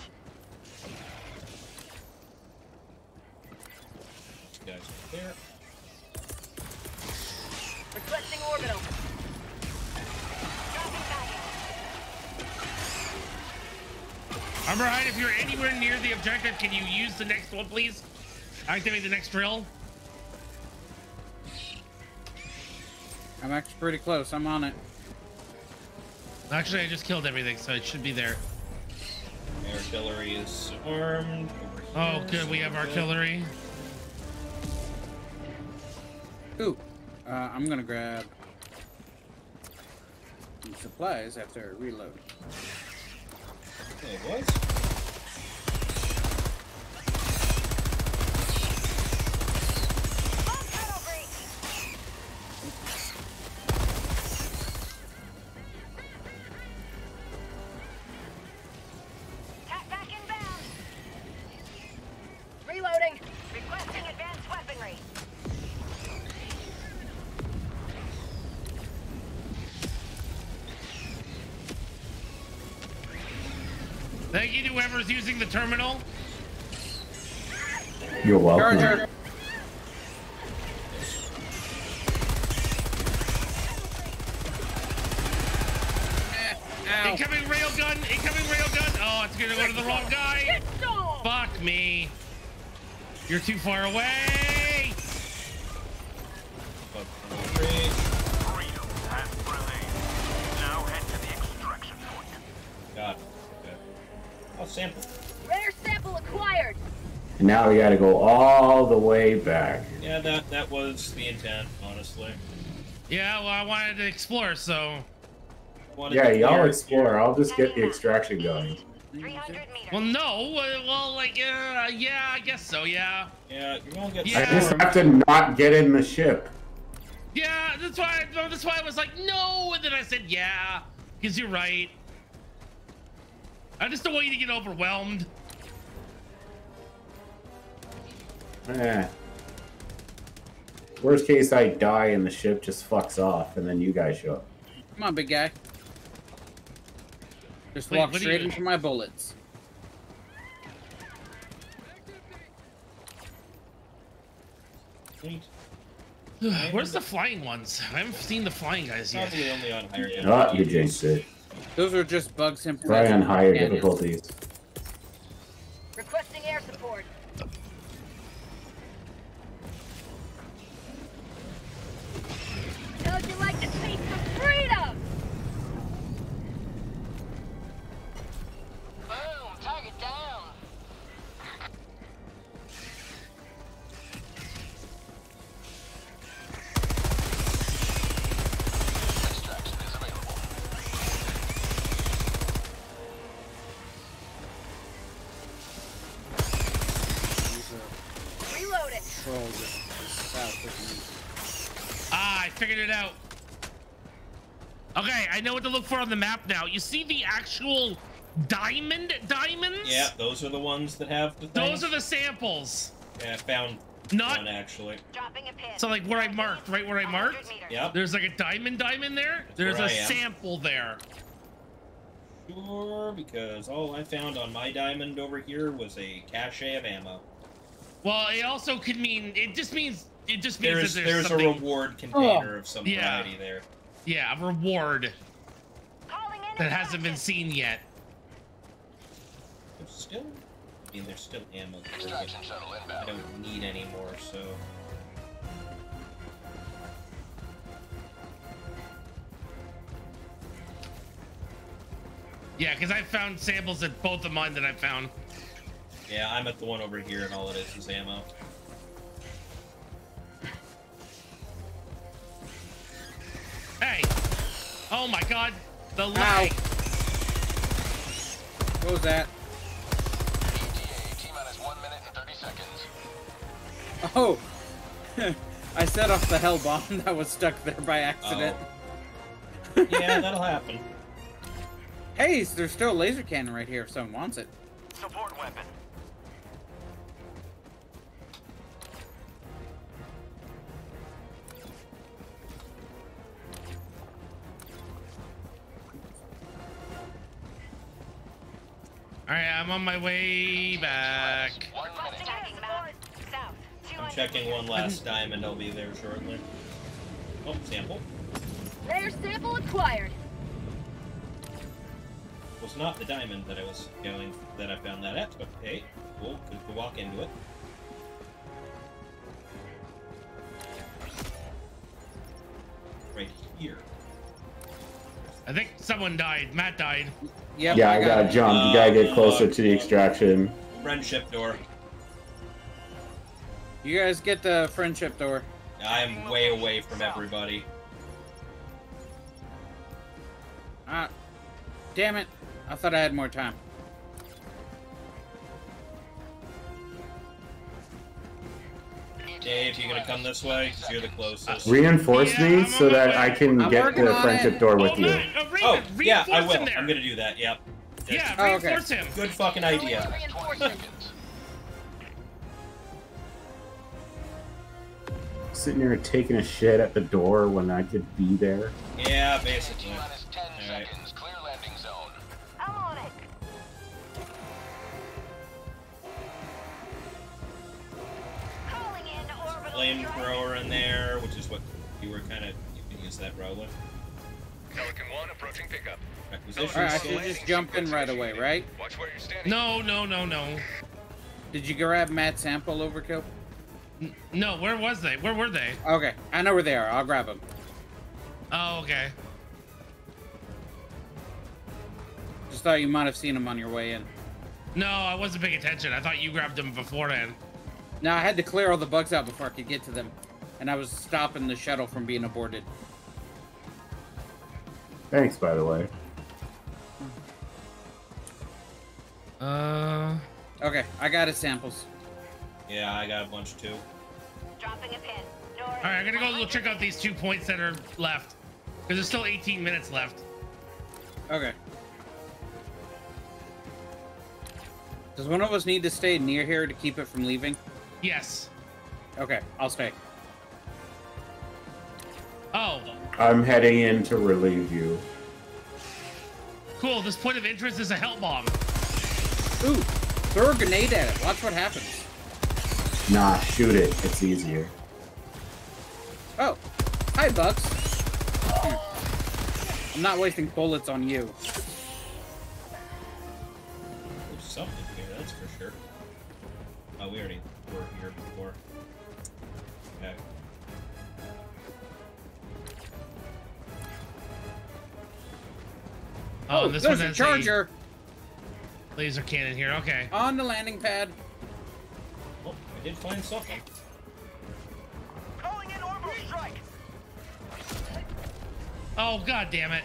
You guys are there. Requesting orbital. Dropping package. Armor Hide, if you're anywhere near the objective, can you use the next one, please? Activate the next drill. Pretty close. I'm on it. Actually, I just killed everything, so it should be there. Artillery is armed. Oh, good. We have artillery. Ooh. Uh, I'm gonna grab supplies after I reload. It was. Thank you to whoever's using the terminal. You're welcome. Charger. Eh, Ow. Incoming railgun. Incoming railgun. Oh, it's gonna go to the wrong guy. Fuck me. You're too far away. Now we gotta go all the way back. Yeah, that that was the intent, honestly. Yeah, well, I wanted to explore, so. Wanted Yeah, y'all clear- explore. I'll just get the extraction going. Well, no. uh, Well, like, uh, yeah, I guess so. Yeah. Yeah, you're gonna get. Yeah. I just have to not get in the ship. Yeah, that's why. no, That's why I was like, no, and then I said, yeah, because you're right. I just don't want you to get overwhelmed. Eh. Worst case, I die and the ship just fucks off, and then you guys show up. Come on, big guy. Just Wait, walk what straight you- into my bullets. Sweet. Where's the flying ones? I haven't seen the flying guys yet. Probably only on higher Ah, you jinxed it. Those are just bugs and Try on higher Yeah, it is. difficulties. I know what to look for on the map now. You see the actual diamond diamonds? Yeah, those are the ones that have the Those are the samples. Yeah, I found Not one actually. Dropping a pin. so like where I marked, right where I marked. meters. Yep. There's like a diamond diamond there. There's where a I am. sample there. Sure, because all I found on my diamond over here was a cache of ammo. Well, it also could mean it just means it just means There's that there's, there's, a reward container of some Yeah. variety there. yeah, a reward Calling in that hasn't been seen yet. There's still, I mean, there's still ammo. there, but Extraction shuttle I don't need any more, so. Yeah, because I found samples at both of mine that I found. Yeah, I'm at the one over here, and all it is is ammo. Hey! Oh my god, the lag. What was that? ETA, T minus one minute and 30 seconds. Oh! I set off the hell bomb that was stuck there by accident. Oh. Yeah, that'll happen. Hey, there's still a laser cannon right here if someone wants it. Support weapon. All right, I'm on my way back. One minute. Attacking map. South. I'm checking one last diamond. I'll be there shortly. Oh, sample. Rare sample acquired. Was not the diamond that I was going that I found that at, but hey, cool. Could walk into it. Right here. I think someone died. Matt died. Yep, yeah, I, got gotta it. jump. You gotta get Uh, closer fuck. to the extraction. Friendship door. You guys get the friendship door. I am way away from everybody. Ah, damn it. I thought I had more time. Dave, you gonna come this way? Cause you're the closest. Reinforce Yeah, me I'm so that way. I can I'm get the friendship it. door oh, with you. Matt, uh, Oh, Raven, yeah, I will. I'm gonna do that. Yep. Yeah, Oh, okay. reinforce him. Good fucking idea. Sitting here taking a shit at the door when I could be there. Yeah, basically. minus 10 Flamethrower in there, which is what you were kind of. You can use that rolling. Pelican 1 approaching pickup. Requisition. Alright, I should just jump in right away, right? Watch where you're standing. No, no, no, no. Did you grab Matt's sample overkill? N- No, where was they? Where were they? Okay, I know where they are. I'll grab them. Oh, okay. Just thought you might have seen them on your way in. No, I wasn't paying attention. I thought you grabbed them beforehand. Now I had to clear all the bugs out before I could get to them, and I was stopping the shuttle from being aborted. Thanks, by the way. Uh, Okay, I got his samples. Yeah, I got a bunch too. Dropping a pin. All right, I'm gonna go check out these two points that are left, because there's still 18 minutes left. Okay. Does one of us need to stay near here to keep it from leaving? Yes. Okay, I'll stay. Oh, I'm heading in to relieve you. cool. This point of interest is a hell bomb. Ooh, throw a grenade at it. Watch what happens. Nah, shoot it. It's easier. Oh, hi, Bugs. Here. I'm not wasting bullets on you. There's something here, that's for sure. Oh, we already Oh, Oh, this there's one a has charger laser cannon here. Okay. on the landing pad. Oh, I did find something. Calling in orbital strike. Oh, god damn it.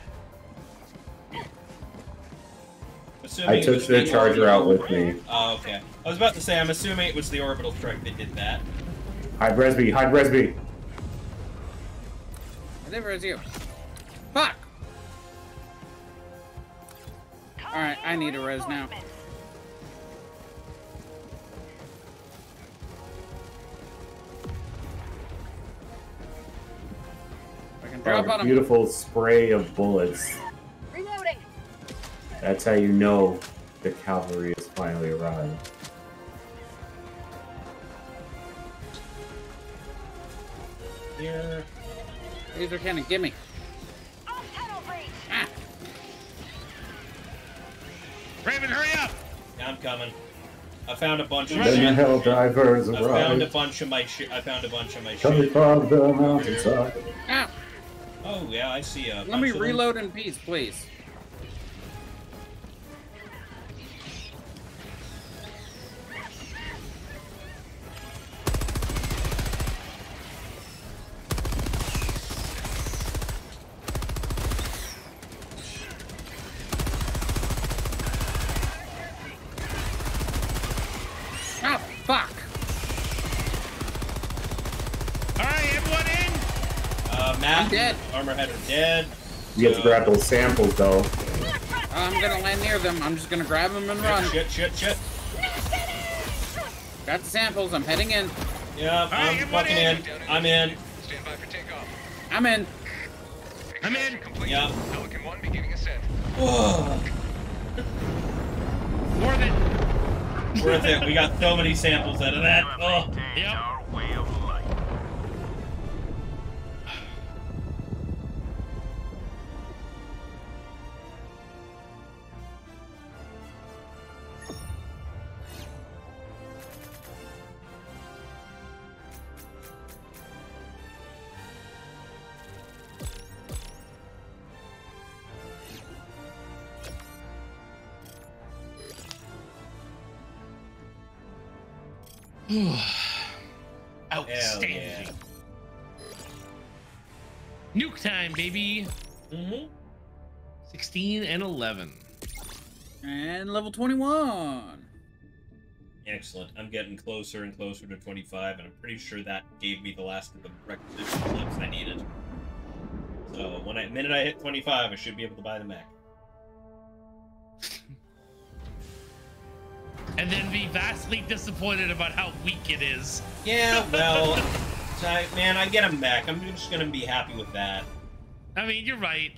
Assuming I took was the charger out with me. Oh, okay. I was about to say, I'm assuming it was the orbital strike that did that. Hide Resby, hide Resby. Never as you. Fuck! Alright, I need a res now. I can drop on beautiful spray of bullets. Reloading. That's how you know the cavalry has finally arrived. Here. Laser cannon, gimme. Raven, hurry up! Yeah, I'm coming. I found a bunch of Right. The shit. hell drivers I found a bunch of my shit. I found a bunch of my Coming shit. from the mountainside. ah. Oh yeah, I see a. Let bunch me of them. reload in peace, please. Dead. You get to grab those samples though. I'm gonna land near them. I'm just gonna grab them and run. Shit, shit, shit. Got the samples. I'm heading in. Yeah, I'm everyone fucking in. in. I'm in. Stand by for takeoff. I'm in. I'm in. Complete. Yeah. Pelican 1 beginning ascent. Worth it. Worth it. We got so many samples out of that. Oh. Yep. Our way of life. Outstanding. Nuke time, baby. Mm-hmm. 16 and 11. And level 21. Excellent. I'm getting closer and closer to 25, and I'm pretty sure that gave me the last of the requisition clips I needed. So when I minute I hit 25, I should be able to buy the Mech. And then be vastly disappointed about how weak it is. Yeah, well, I, man, I get him back. I'm just gonna be happy with that. I mean, you're right.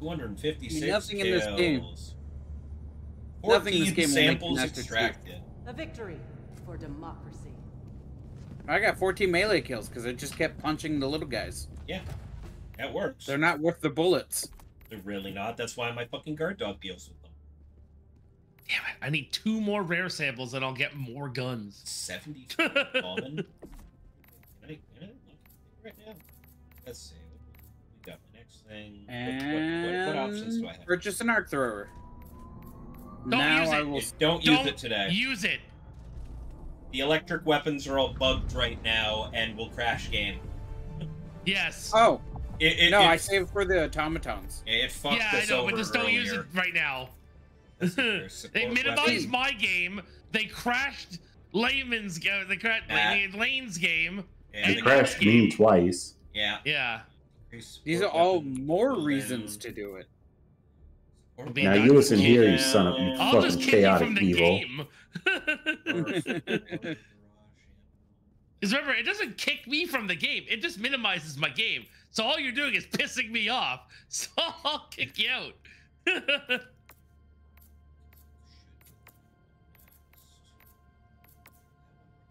Two hundred and fifty-six Nothing in this game. kills. Nothing in this 14 game will make samples extracted. A victory for democracy. I got 14 melee kills because I just kept punching the little guys. Yeah, that works. They're not worth the bullets. They're really not. That's why my fucking guard dog deals with them. Damn it. I need two more rare samples and I'll get more guns. 70 common. Can I, can I look right now? Let's see. We got the next thing. What- And what, what, what options do I have? purchase an arc thrower. Don't now use I it. will. Don't use Don't it today. Use it. The electric weapons are all bugged right now and will crash game. Yes. Oh It, it, no, it, I saved for the automatons. it fucked yeah, I know, over but just don't use it right now. Let's see here, support they minimized weapons. my game. They crashed Layman's game. They crashed Nah. Lane's game. Yeah, They crashed next me twice. Yeah. Yeah. These are all more cooldown, reasons to do it. Now you listen here, you son of you I'll fucking just kick you chaotic from the evil. game. Because remember, it doesn't kick me from the game. It just minimizes my game. So all you're doing is pissing me off. So I'll kick you out.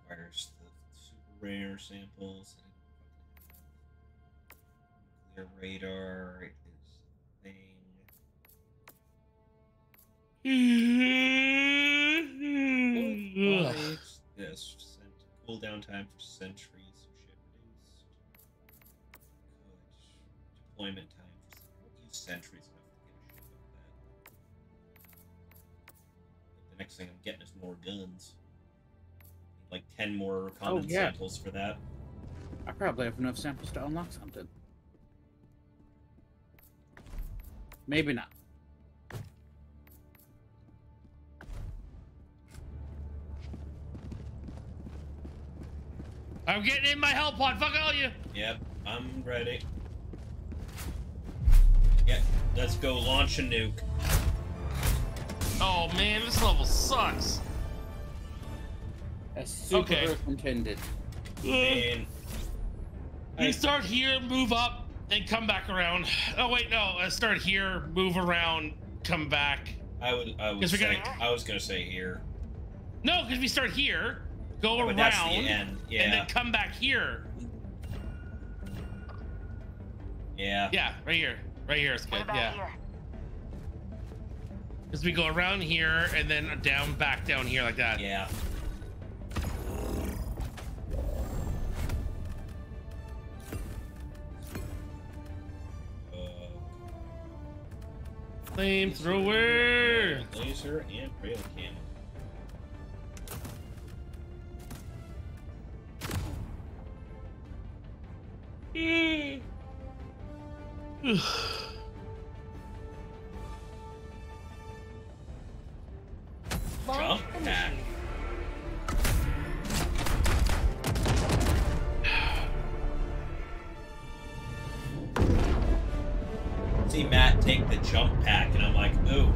requires the super rare samples. Clear radar is the thing. Lights, This cent- cooldown time for sentries Deployment time for don't use sentries enough to give a shit about that. The next thing I'm getting is more guns. Like ten more common Oh, yeah. samples for that. I probably have enough samples to unlock something. Maybe not. I'm getting in my hell pod. Fuck all you. Yep, I'm ready. Yep, let's go launch a nuke. Oh man, this level sucks. As super Okay. Earth intended. Mm. And You start here, move up, and come back around. Oh wait, no. I start here, move around, come back. I would, I would we say, gotta- I was gonna say here. No, because we start here, go oh, But around, that's the end. and then come back here. yeah. Yeah, right here. Right here is good. Yeah. here? Because we go around here and then down, back down here like that. Yeah. Uh, Flamethrower. laser and rail cannon. Jump pack. See Matt take the jump pack, and I'm like, ooh.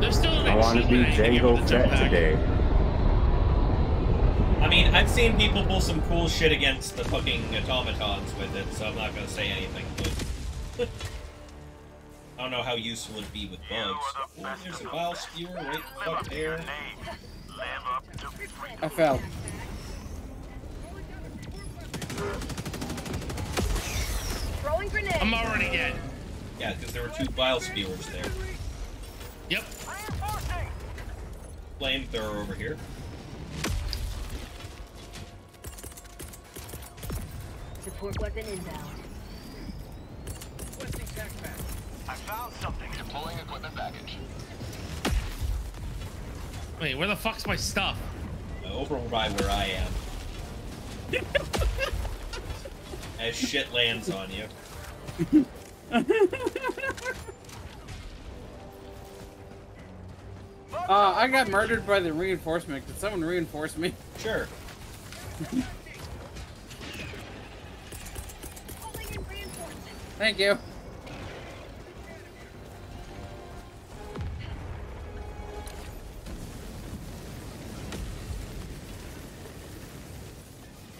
There's still an I want to be achievement I can get Django with the jump Fett today. I mean, I've seen people pull some cool shit against the fucking automatons with it, so I'm not gonna say anything. But I don't know how useful it'd be with bugs. Oh, there's a bile spewer right fuck there. Live up to freedom. I fell. Throwing grenade. I'm already dead. Yeah, because there were two bile spewers there. Yep. Reinforcing. Flamethrower over here. Support weapon inbound. I found something. Deploying equipment package. Wait, where the fuck's my stuff? Uh, over by where I am. As shit lands on you. Uh, I got murdered by the reinforcement. Did someone reinforce me? Sure. Thank you.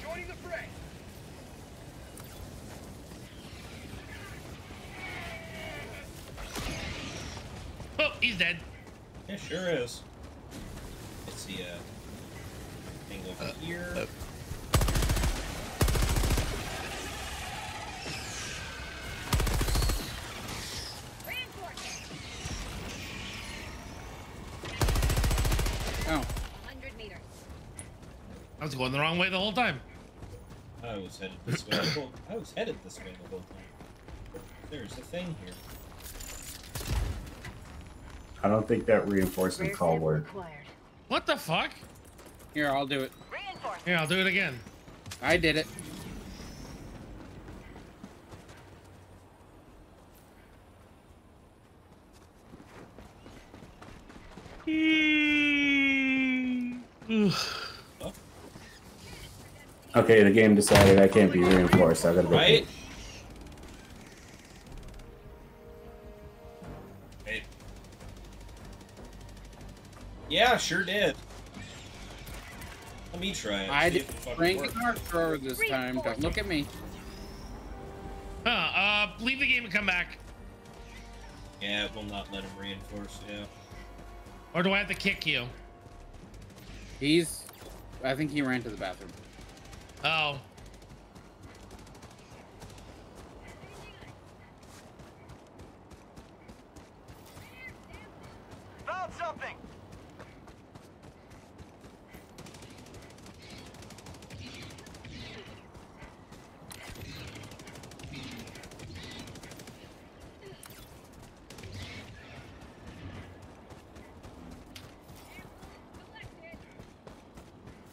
Joining the fray. Oh, he's dead. Yeah, sure is. Let's see, uh, thing over here. Reinforcements. I was going the wrong way the whole time. I was headed this way. the whole- I was headed this way the whole time. There's a thing here. I don't think that reinforcement Rare call worked. What the fuck? Here, I'll do it. Reinforcements. Here, I'll do it again. I did it. Okay, the game decided I can't be reinforced. I gotta go. Right? Hey. Yeah, sure did. Let me try it. I did if it fucking rank works. an arc thrower this time. Don't look at me. Huh, uh, leave the game and come back. Yeah, it will not let him reinforce. Yeah. Or do I have to kick you? He's. I think he ran to the bathroom. Oh. Found something.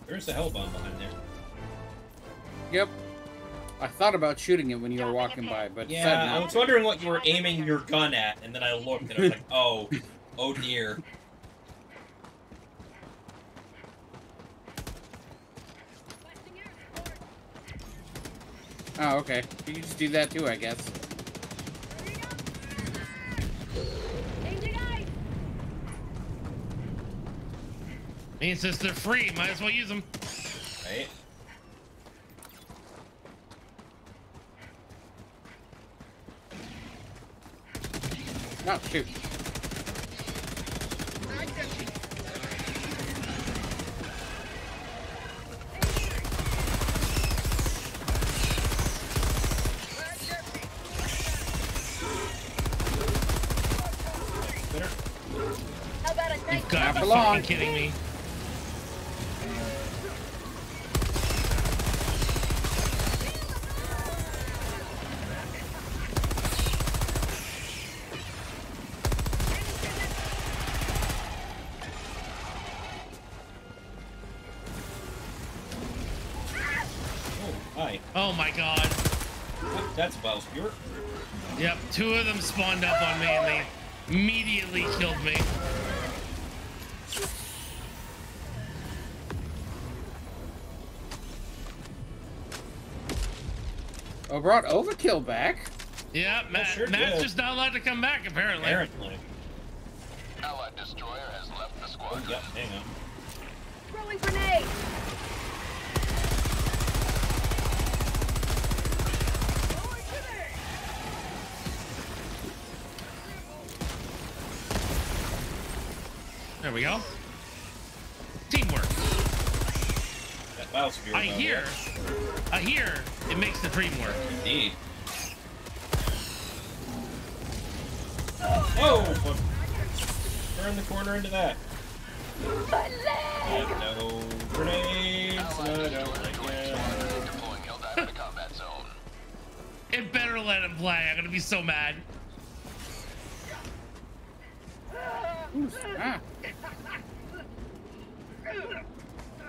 There's a hell bomb behind there. Yep. I thought about shooting it when you were walking by, but yeah, I was wondering what you were aiming your gun at, and then I looked and I was like, oh, oh dear. Oh, okay. You can just do that too, I guess. Means since they're free, might as well use them. Right. Oh, shoot. How about a nice You've got to be kidding me. Spawned up on me and they immediately killed me. Oh, brought overkill back. Yeah, Matt, sure Matt's did. just not allowed to come back apparently. Apparently. Allied destroyer has left the Oh, squadron. yep, hang on. throwing grenade. There we go. Teamwork. That bile spewer. I though, hear. I hear it makes the dream work. Indeed. Oh. Turn the corner into that. Uh, no grenades. No, I don't like it. Deploying Helldive to the combat zone. It better let him play. I'm gonna be so mad. Ah.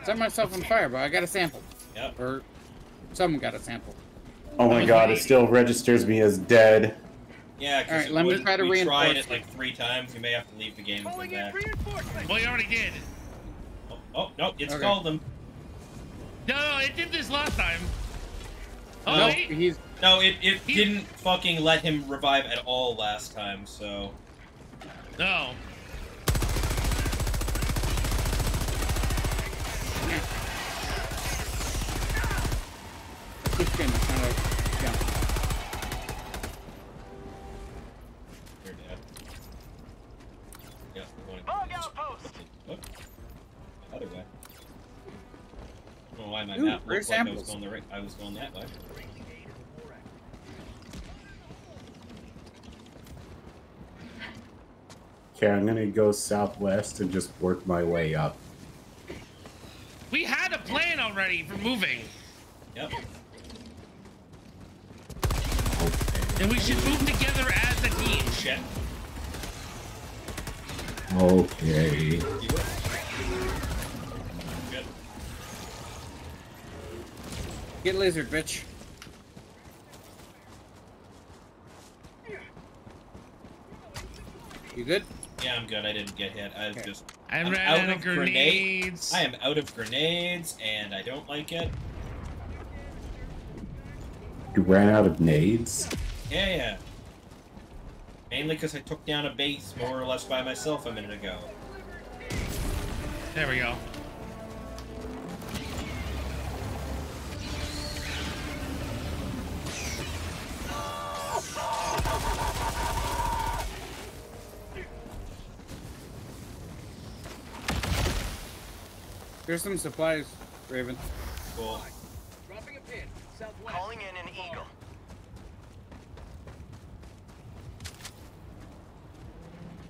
Set myself on fire, but I got a sample. Yep. Or someone got a sample. Oh my god, it still registers me as dead. Yeah, because Alright, let me try to we tried it like three times. You may have to leave the game and come back. Well, you already did. Oh, oh no, it's Okay. called them. No, no, it did this last time. Oh, no, wait. he's No, it, it He- didn't fucking let him revive at all last time, so. No. Just gonna kind of jump. You're dead. Yeah, we're going Bug outpost! Whoop. Other way. I don't know why my Ooh, map rare looked like I was going the right. I was going that way. Okay, I'm gonna go southwest and just work my way up. We had a plan already for moving, Yep. And we should move together as a team. Shit. Okay. You would. Good. Get lizard, bitch. You good? Yeah, I'm good. I didn't get hit. I was Okay. just. I I'm out out of of grenade- grenades. I am out of grenades, and I don't like it. You ran out of nades? Yeah, yeah. Mainly because I took down a base more or less by myself a minute ago. There we go. Here's some supplies, Raven. Cool. Calling in an eagle. Yeah,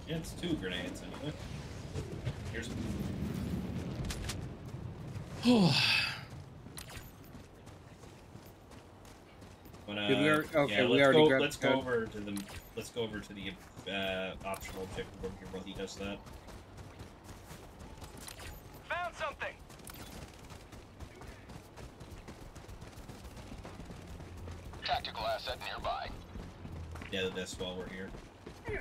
it's two grenades anyway. Here's. But, uh, Did we already- okay, yeah, we let's already go. grabbed Let's go code. over to the. Let's go over to the uh, optional objective over here while he does that. Found something! Tactical asset nearby. Yeah, this while we're here.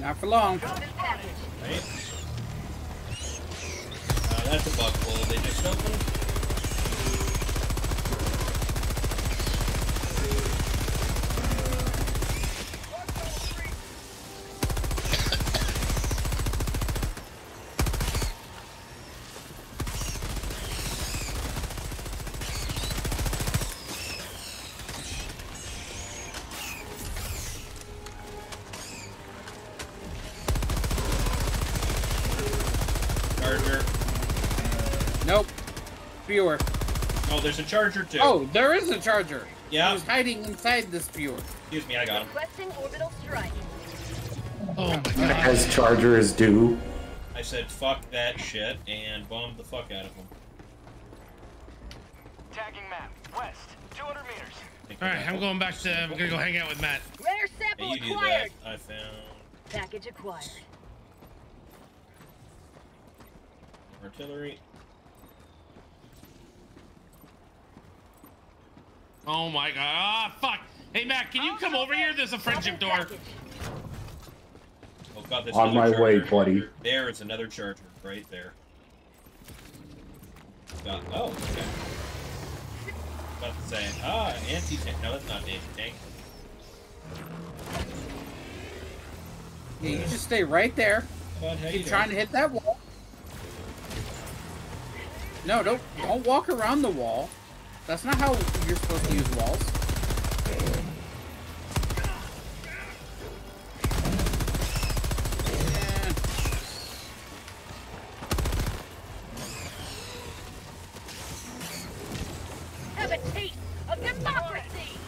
Not for long. Right? Uh, that's a bug hole. They just opened. Spewer. Oh, there's a charger too. Oh, there is a charger. Yeah. He was hiding inside the spewer. Excuse me, I got him. Requesting orbital strike. Oh my god. As chargers do. I said fuck that shit and bombed the fuck out of him. Tagging map. West. 200 meters. All right, I'm going back to. I'm gonna go hang out with Matt. Rare Hey, sample you do that. acquired. I found Package acquired. artillery. Oh my god. Ah, fuck. Hey Matt, can you come over here? There's a friendship door. Oh god, there's On my another way, buddy. There is another charger right there. Got, oh, okay. About to say, ah, anti-tank. No, that's not anti-tank. Yeah, you just stay right there. Bud, you Keep trying to hit that wall. No, don't don't walk around the wall. That's not how you're supposed to use walls. Yeah. A taste of democracy.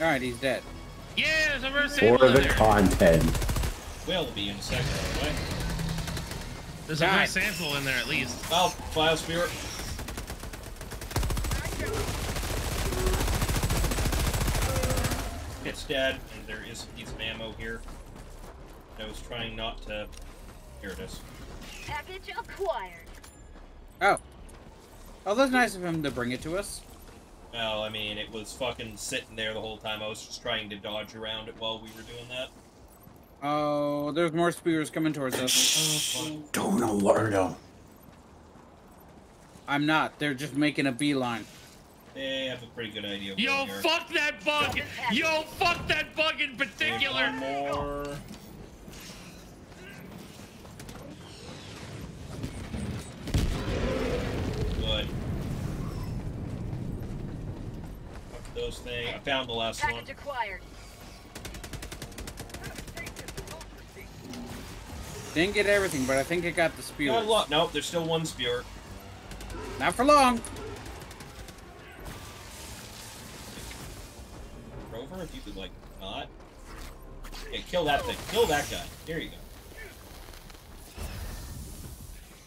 All right, he's dead. Yeah, there's a reverse For sample in the there. content. Will be in a second, by the way. There's a nice sample in there at least. Oh, bile spewer. It's dead, and there is a piece of ammo here. I was trying not to. Here it is. Package acquired. Oh. Oh, that's nice of him to bring it to us. Well, I mean, it was fucking sitting there the whole time. I was just trying to dodge around it while we were doing that. Oh, there's more spears coming towards us. Oh. Don't alert them. I'm not. They're just making a beeline. They have a pretty good idea of Yo, where they are. fuck that bug! Yo, fuck that bug in particular! more. Good. Fuck those things. I found the last one. Package acquired. Didn't get everything, but I think it got the Not spear. a lot. Nope, there's still one spear. Not for long. Rover, if you could, like, not. Yeah, kill that thing. Kill that guy. There you go.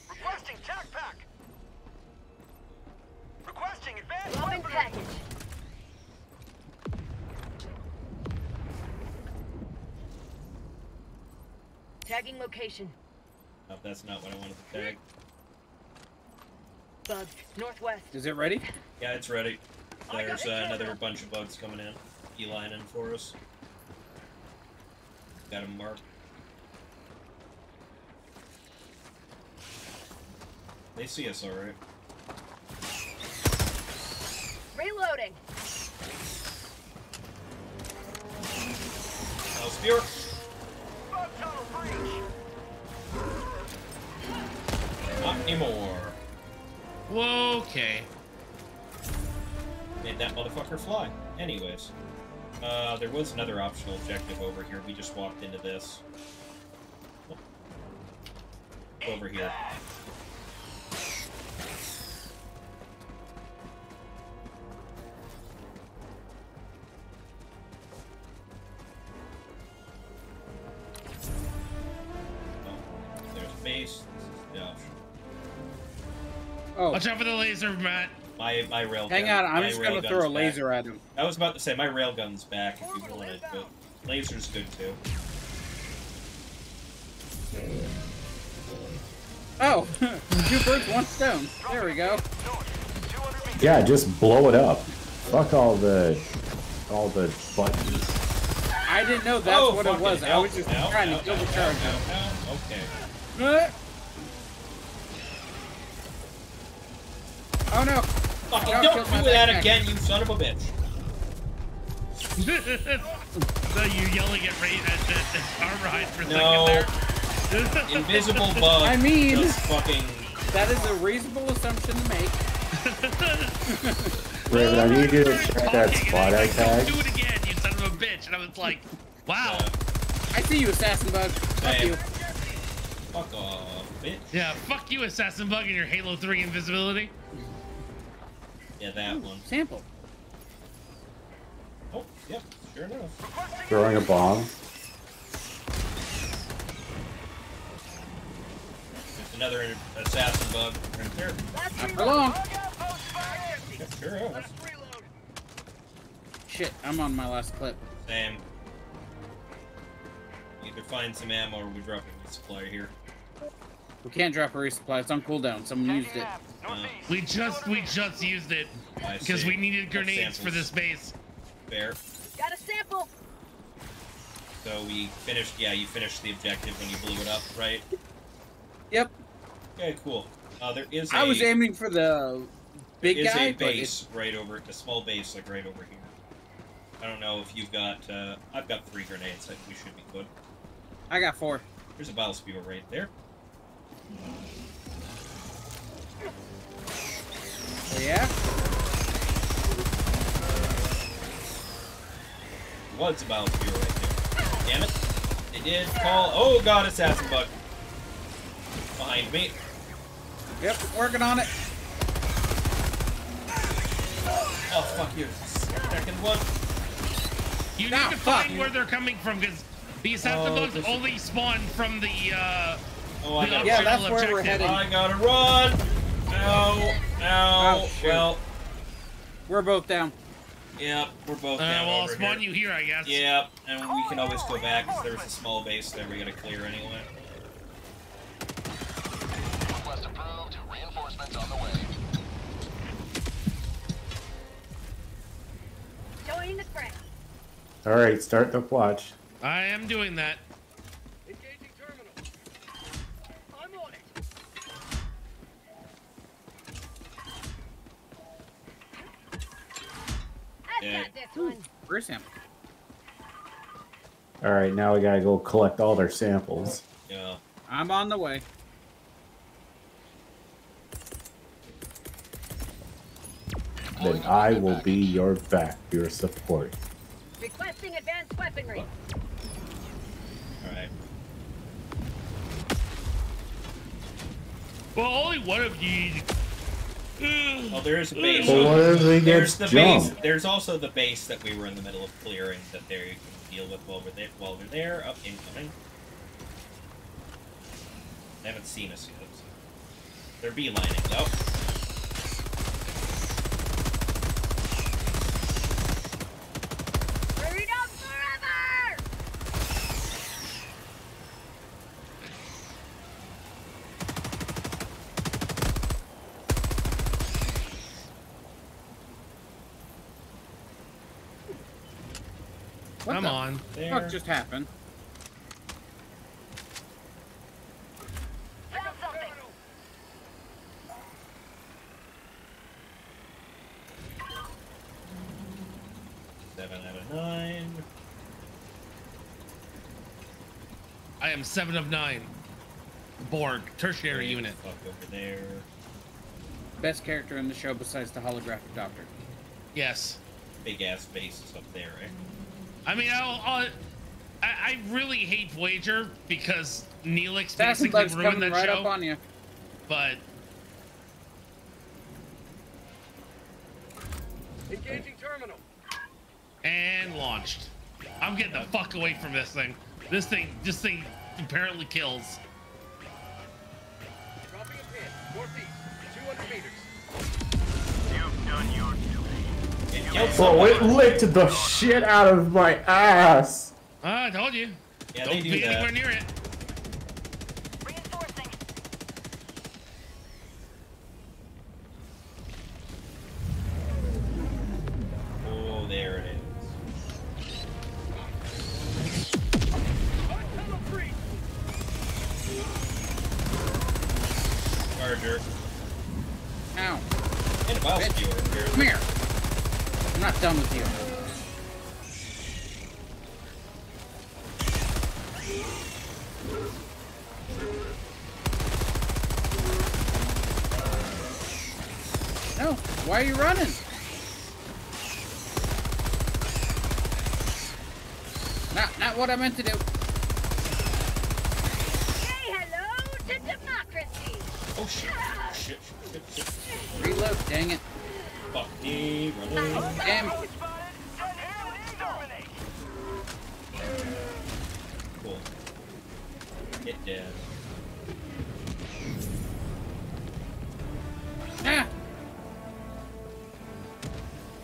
Requesting tac pack. Requesting advanced Dropping weapon. package. Tagging location. Nope, that's not what I wanted to tag. Bugs. Northwest. Is it ready? Yeah, it's ready. There's uh, another bunch of bugs coming in. Beelining for us. Got him marked. They see us alright. Reloading. Oh, spear! Anymore. Whoa, okay. Made that motherfucker fly. Anyways. Uh, there was another optional objective over here. We just walked into this. Over here. Watch out for the laser, Matt. My my rail. hang gun, on. I'm just gonna throw a back. laser at him. I was about to say my rail gun's back if you wanted, but laser's good too. Oh, two birds, one stone. There we go. Yeah, just blow it up. Fuck all the all the buttons. I didn't know that's oh, what it fucking was. I was just Ow, trying ow, to kill the charge. ow, ow, ow. Okay. Oh no! Fucking Oh, don't killed my do that backpack. again, you son of a bitch. so you yelling at Ray at, at, at Armor Hide for a No. second there. Invisible bug. I mean- just fucking. That is a reasonable assumption to make. Raven, I need you to check that spot and I he's Don't tagged. do it again, you son of a bitch. And I was like, wow. I see you, assassin bug. Fuck Same. you. fuck off, bitch. Yeah, fuck you, Assassin Bug, and your Halo 3 invisibility. Yeah, that hmm, one. Sample. Oh, yep, sure enough. Throwing a bomb. There's another assassin bug right there. Not for long. Yep, sure enough. Shit, I'm on my last clip. Same. Either find some ammo or we drop a resupply here. We can't drop a resupply. It's on cooldown. Someone used it. Uh, We just we just used it because we needed grenades for this base. Fair. Got a sample. So we finished. Yeah, you finished the objective when you blew it up, right? Yep. Okay, cool. Uh, there is. I was aiming for the big There is guy, a but base right over, a small base like right over here. I don't know if you've got. Uh, I've got three grenades. I think we should be good. I got four. There's a battle speeder right there. Oh, yeah? Was about battle speeder right there. Damn it! They did call. Oh god, assassin bug behind me. Yep, working on it. Oh fuck you! Second one. You Ah, need to fuck. find where they're coming from because the assassin Oh, bugs only spawn from the uh Oh, I got. Yeah, optional that's where we're objective. heading. I gotta run. Ow! Ow! Oh, shit. well, We're both down. yeah, we're both Uh, down well, I'll over spawn here. you here, I guess. Yeah, and we can always go back because there's a small base there we gotta clear anyway. Request approved. Reinforcements on the way. Joining the fray. All right, start the watch. I am doing that. Yeah. got this one. Where's Sam? All right, now we gotta go collect all their samples. Yeah. I'm on the way. Then I will be your back, your support. Requesting advanced weaponry. All right. Well, only one of you. Mm. Well, there is a mm. base. But what if they There's get the base. There's also the base that we were in the middle of clearing that they can deal with while we're there. While we're there, up incoming. They haven't seen us yet. So. They're beelining though. Freedom forever! What Come the on. There. fuck just happened? Found something. Seven out of nine. I am seven of nine. Borg, tertiary Great, unit. Fuck over there. Best character in the show besides the holographic doctor. Yes. Big ass base is up there, right? I mean, I'll, I'll, I, I really hate Voyager because Neelix Assassin basically Bug's ruined coming that right show. up on you. But Engaging terminal. and launched. I'm getting the fuck away from this thing. This thing, this thing apparently kills. Dropping a pin. Northeast. 200 meters. Killed Bro, it licked the shit out of my ass. Ah, I told you. Yeah, Don't they do be anywhere near it. Oh shit. Shit, shit, shit, shit. Reload, dang it. Fuck me, brother. Damn. Cool. Get dead. Ah!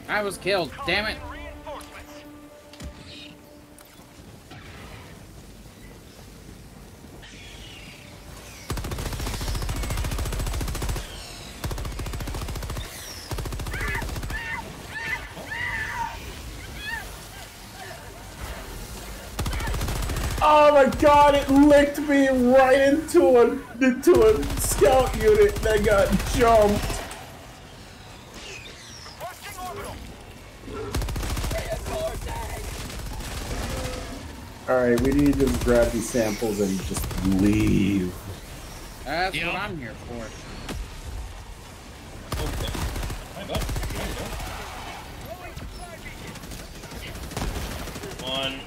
I was killed, damn it. God, it licked me right into a into a scout unit that got jumped. Alright, we need to grab these samples and just leave. That's Yep. what I'm here for. Okay. Hi, bud. How you doing? One.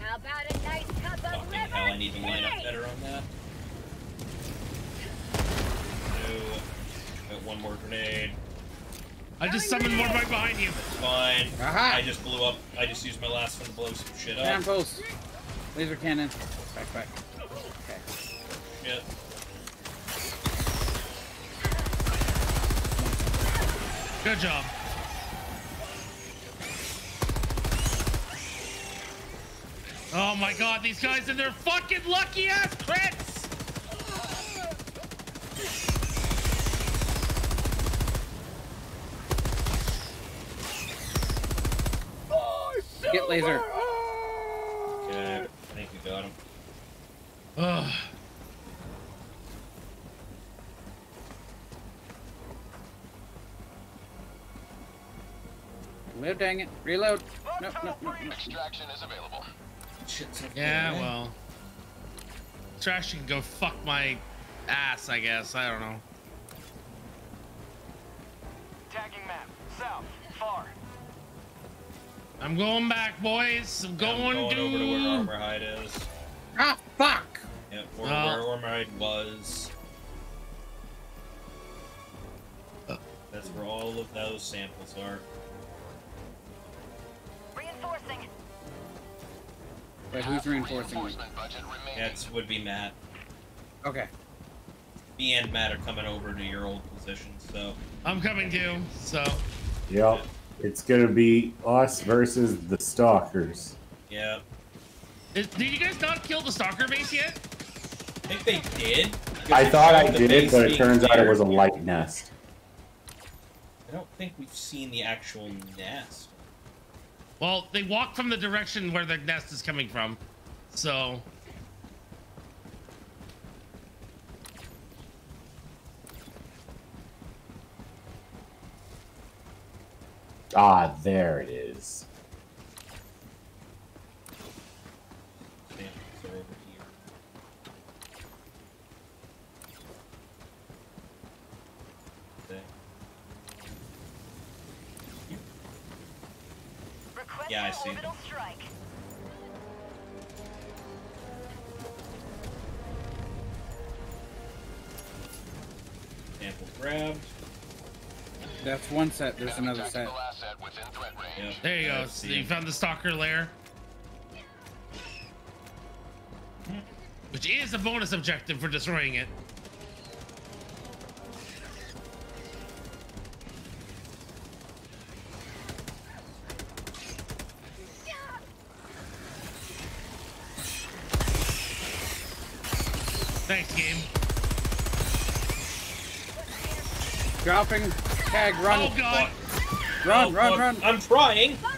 How about a nice cup of Fucking liver hell, I need to line up tea? better on that. Two. Got one more grenade. I just summoned more right behind you. It's fine. Aha! I just blew up. I just used my last one to blow some shit Down up. post. Laser cannon. Back, back. Okay. Shit. Good job. Oh my god, these guys and their fucking lucky ass crits! Get laser. Okay. I think we got him. Ugh. Live, dang it. Reload. No, no, no, no. Extraction is available. Shit's okay. Yeah, eh? well. Trash can go fuck my ass, I guess. I don't know. Tagging map. South. Far. I'm going back, boys. I'm I'm going, going to. over to where Armor Hide is. Ah, fuck! Yeah, where, Well- where Armor Hide was. That's where all of those samples are. Reinforcing. Wait, who's reinforcing me? Budget remaining. That would be Matt. Okay. Me and Matt are coming over to your old position, so. I'm coming too. So, Yep. It's gonna be us versus the stalkers. Yeah. is, did you guys not kill the stalker base yet? I think they did. I thought I did, base but it being turns out it was a light nest. I don't think we've seen the actual nest. Well, they walk from the direction where the nest is coming from. So, Ah, there it is. Samples are over here. Okay. Requesting Yeah, I see orbital. Sample grabbed. That's one set. There's another set. Yeah. There you go. So you found the stalker lair. Which is a bonus objective for destroying it. Thanks, game. Dropping. Tag, run. Oh god. Run, Oh, run, fuck. run. I'm trying. Bomb.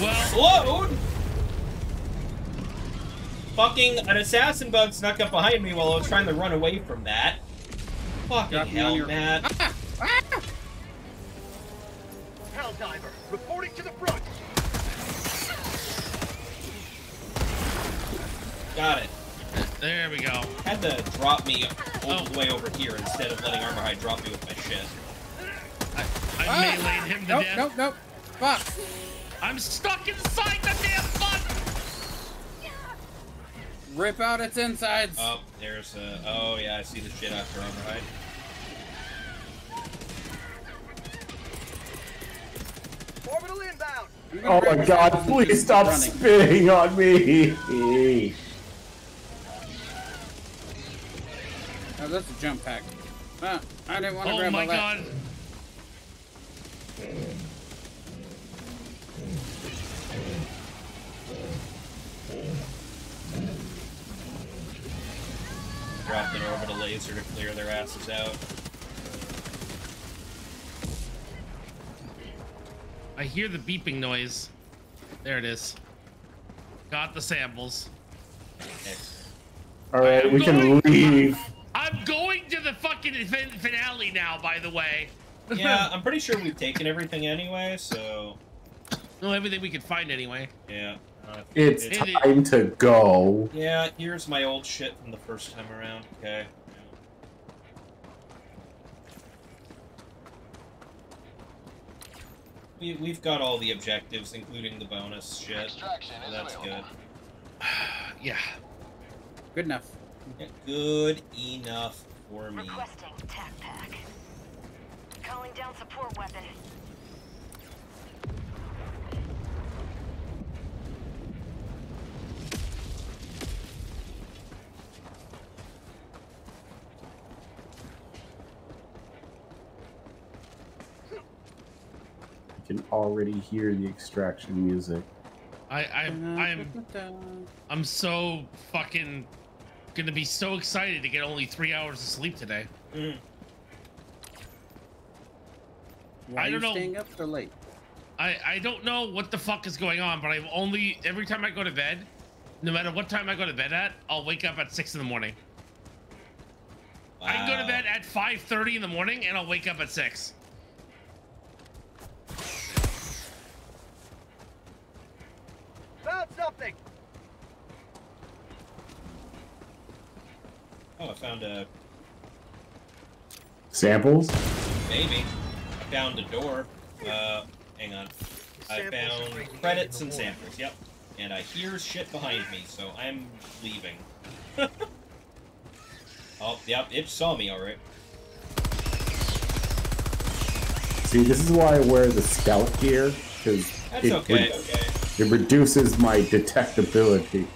Well, Load. Fucking an assassin bug snuck up behind me while I was trying to run away from that. Fucking Drop me hell, your- Matt. Ah, ah. Helldiver, reporting to the front. Got it. There we go. Had to drop me all Oh. the way over here instead of letting Armor Hide drop me with my shit. I Ah. meleeed him to Nope, death. nope, nope. Fuck. I'm stuck inside the damn bug. Rip out its insides. Oh, there's a. Oh yeah, I see the shit after Armor Hide. Orbital inbound. Oh my god, please stop spitting on me! Oh, that's a jump pack. Ah, I didn't want to Oh grab my all that. god. Dropped an orbital laser to clear their asses out. I hear the beeping noise. There it is. Got the samples. Excellent. Alright, we can leave. I'm going to the fucking fin- finale now, by the way. Yeah, I'm pretty sure we've taken everything anyway, so no, everything we could find anyway. yeah. Uh, It's It- it- time to go. Yeah, here's my old shit from the first time around. Okay. We, we've got all the objectives, including the bonus shit. So that's good. Yeah. Good enough. Yeah, good enough for me. Requesting tac pack. Calling down support weapon. You can already hear the extraction music. I, I'm I'm I'm so fucking gonna be so excited to get only three hours of sleep today. Mm. Why I are you know. staying up so late? I I don't know what the fuck is going on, but I've only every time I go to bed, no matter what time I go to bed at, I'll wake up at six in the morning. I can go to bed at five thirty in the morning and I'll wake up at six. Found something. Oh, I found a Samples? Maybe. I found a door. Uh, hang on. I found credits and samples. Yep. And I hear shit behind me, so I'm leaving. oh, yep, it saw me alright. See, this is why I wear the scout gear, because That's it, okay, re- okay. it reduces my detectability.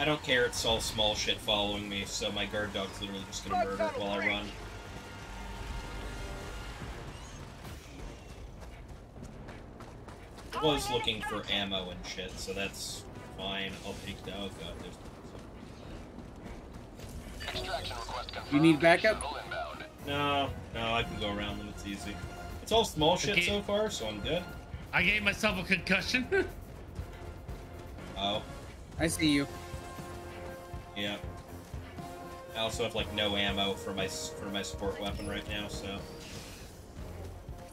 I don't care, it's all small shit following me, so my guard dog's literally just gonna murder it while I run. I was looking for ammo and shit, so that's fine. I'll take that. Oh god, there's. You need backup? No, no, I can go around them. It's easy. It's all small shit Okay. so far, so I'm good. I gave myself a concussion. Oh, I see you. Yeah. I also have like no ammo for my for my sport weapon right now, so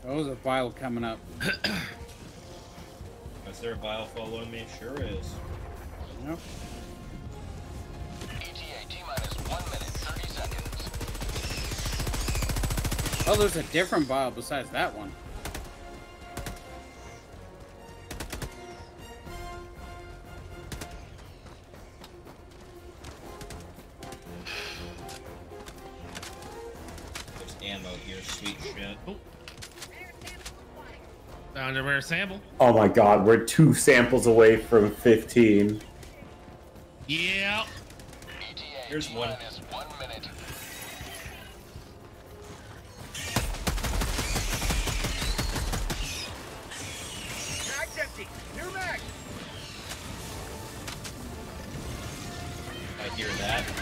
Oh, there's a vial coming up. is there a bile following me? Sure is. Nope. Oh, there's a different vial besides that one. Sweet shit. Found a rare sample. Oh my god, we're two samples away from 15. Yeah. Here's one. Mag's empty. New mag. I hear that.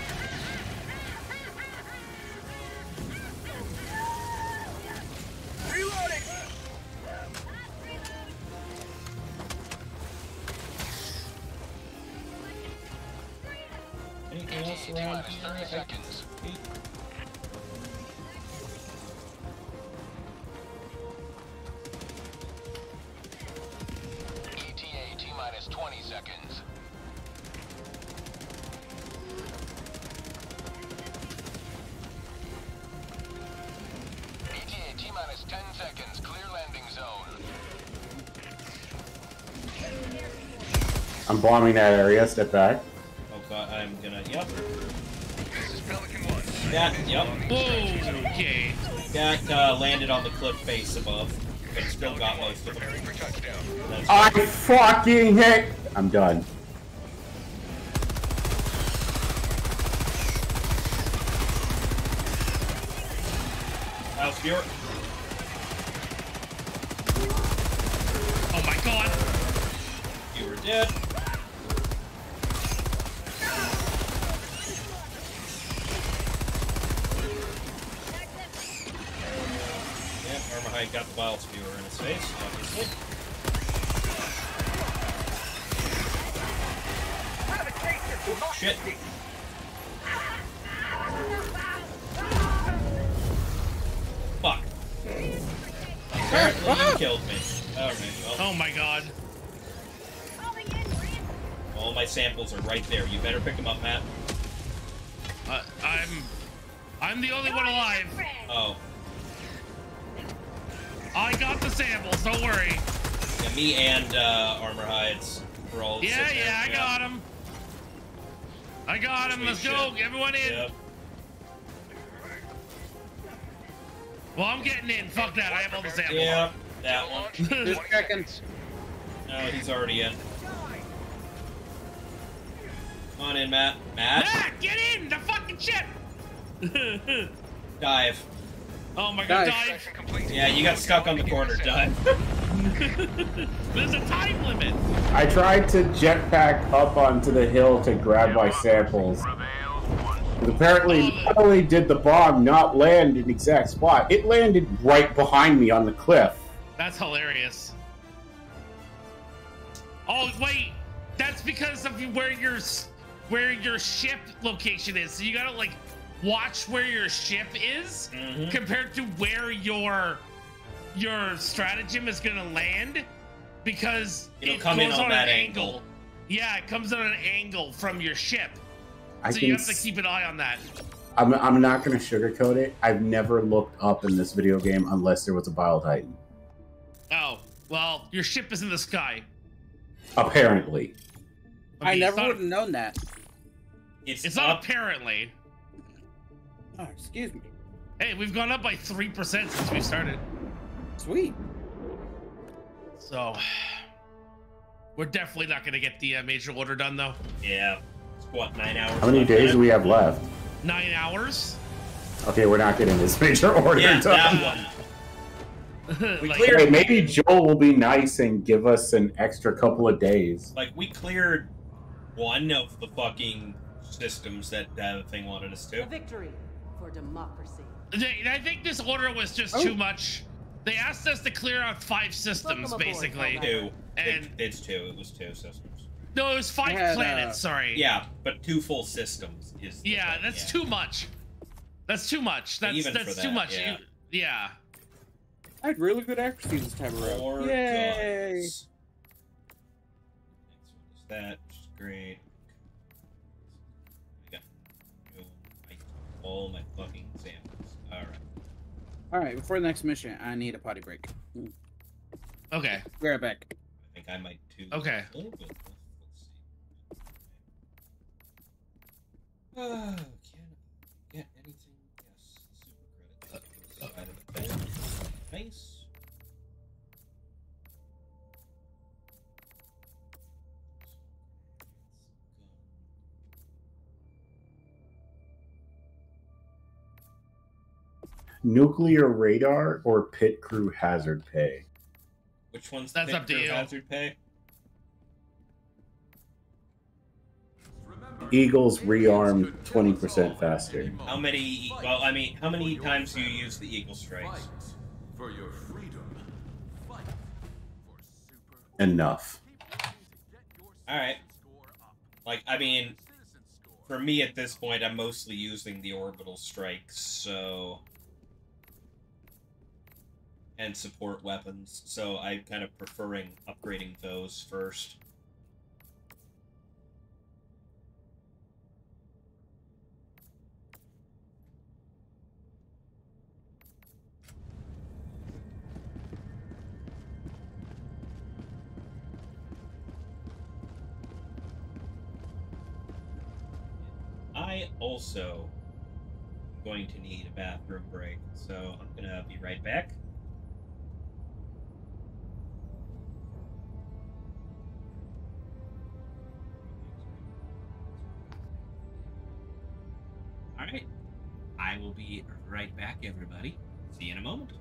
Bombing that area. Step back. Oh god, I'm gonna. Yep. This is Pelican 1. That. Yep. Okay. That uh, landed on the cliff face above, but still got most of them. Preparing for touchdown. I fucking hit. I'm done. Fuck that. I have all the samples. Yep, that one. Just seconds. No, he's already in. Come on in, Matt. Matt, Matt, get in the fucking ship. dive. oh my god, Dive. dive. Yeah, you got stuck on the corner. Dive. There's a time limit. I tried to jetpack up onto the hill to grab my samples. Prevails once But apparently, not only did the bomb not land in the exact spot, it landed right behind me on the cliff. That's hilarious. Oh wait, that's because of where your where your ship location is. So you gotta like watch where your ship is Mhm. compared to where your your stratagem is gonna land because It'll it come in goes on on that an angle. angle. Yeah, it comes on an angle from your ship. I so can. you have to keep an eye on that. I'm, I'm not going to sugarcoat it. I've never looked up in this video game unless there was a Bile Titan. Oh, well, your ship is in the sky. Apparently. I Okay, never would have known that. It's, It's not apparently. Oh, excuse me. Hey, we've gone up by three percent since we started. Sweet. So we're definitely not gonna get the uh, major order done though. Yeah. It's what nine hours. How many left, days do we have left? Nine hours. Okay, we're not getting this major order Yeah, done. that one. We Like, cleared- Hey, maybe Joel will be nice and give us an extra couple of days. Like we cleared one of the fucking systems that that thing wanted us A to. victory for democracy. I think this order was just Oh. too much. They asked us to clear out five systems, aboard, basically. Two. And- it's two. It was two systems. No, it was five had, planets. uh, sorry. Yeah, but two full systems is. Yeah, thing, that's yeah. too much. That's too much. That's Even for that's too that, much. yeah. You- yeah. I had really good accuracy this time around. Four Yay! guns. Next one is that, which is great. I got all my fucking samples. Alright. All right, before the next mission, I need a potty break. Okay. Be right back. I think I might too. Okay. A little bit. Oh, can I get anything? Yes. Super credit. Side of bed. Nice. Nuclear radar or pit crew hazard pay? Which one's That's the up to you. hazard pay? Eagles rearmed 20% faster. How many? Well, I mean, how many times do you use the eagle strikes? for your freedom. Fight for super. Enough. All right. Like, I mean, for me at this point, I'm mostly using the orbital strikes, so and support weapons. So I'm kind of preferring upgrading those first. I also am going to need a bathroom break, so I'm gonna be right back. All right, I will be right back, everybody. See you in a moment.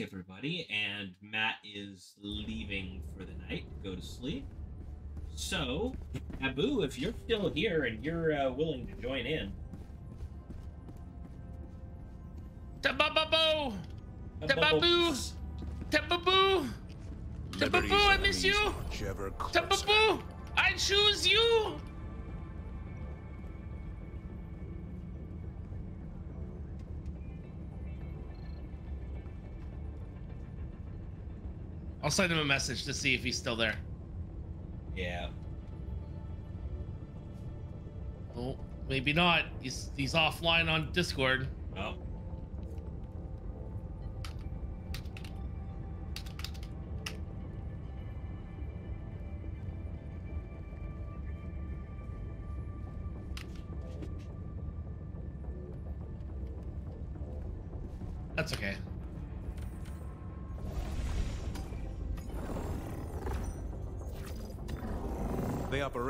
Back, everybody, and Matt is leaving for the night to go to sleep. So, Abu, if you're still here and you're uh, willing to join in, Tabababo! Tababoo! Tababoo! Tababoo, I miss you! Tababoo! I choose you! I'll send him a message to see if he's still there. yeah. Oh, maybe not. He's he's offline on Discord. Oh. That's okay.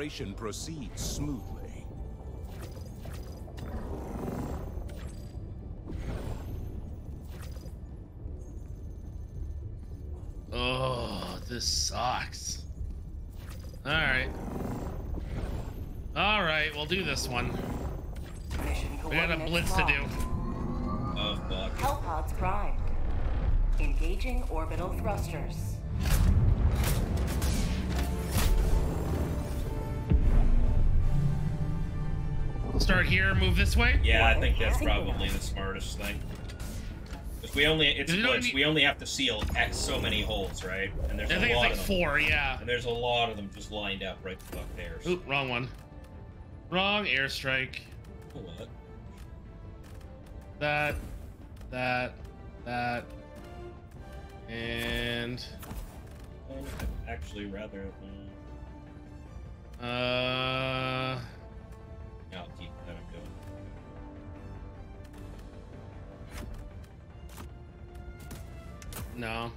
Operation proceeds smoothly. Oh, this sucks. All right. All right, we'll do this one. We got a blitz to do. Oh, fuck. Hellpods primed. Engaging orbital thrusters. Start here, move this way. Yeah, I think that's probably the smartest thing. If we only, it's a You don't glitch. need- We only have to seal X so many holes, right? And there's I a think it's like of them. four, yeah. And there's a lot of them just lined up right the fuck there. So Oop, wrong one. Wrong airstrike. what? That, that, that, and I'd actually rather. uh, yeah, I'll keep that I'm doing. no.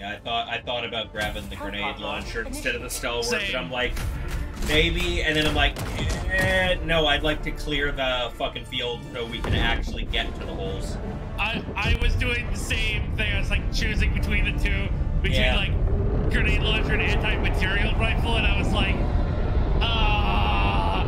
Yeah, I thought I thought about grabbing the grenade launcher instead of the stalwart, Same. but I'm like, maybe, and then I'm like, eh, no, I'd like to clear the fucking field so we can actually get to the holes. I I was doing the same thing. I was like choosing between the two, between Yeah. like grenade launcher and anti-material rifle, and I was like, ah,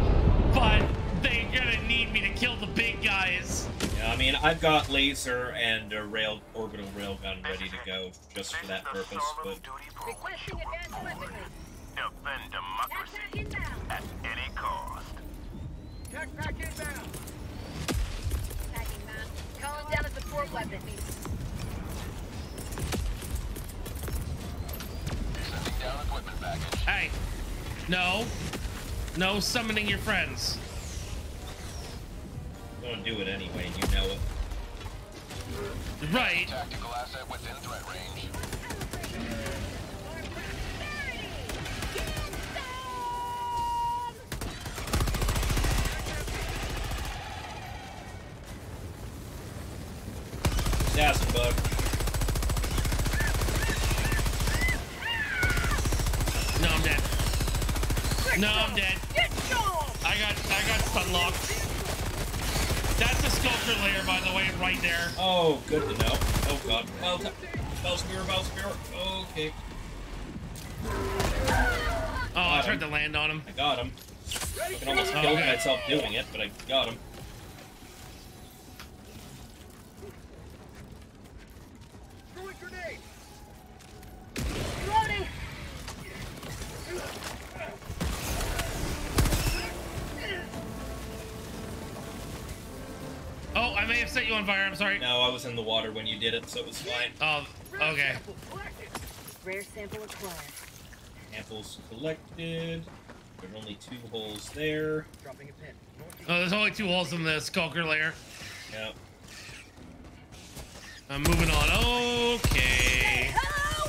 but they're gonna need me to kill the big guys. Yeah, I mean, I've got laser and a rail orbital railgun ready to go just for that purpose, but Requesting advanced weaponry. Defend democracy at any cost. Jetpack inbound. Packing man. Calling down a support weapon. Sending down equipment package. Hey, no, no summoning your friends. I'm gonna do it anyway, you know it. Right. Tactical asset within threat range. Assassin bug. No, I'm dead. No, I'm dead. I got I got stun locked. That's a stalker lair, by the way, right there. Oh, good to know. Oh god. Well, Bile spewer, bile spewer. Okay, Oh, I tried him. to land on him. I got him. I can almost Oh, kill okay. myself doing it, but I got him. Oh, I may have set you on fire. I'm sorry. No, I was in the water when you did it, so it was fine. Oh, okay. Rare sample acquired. Samples collected. There's only two holes there. Dropping a pin. Oh, there's only two holes in the stalker lair. Yep. I'm moving on. Okay. Hello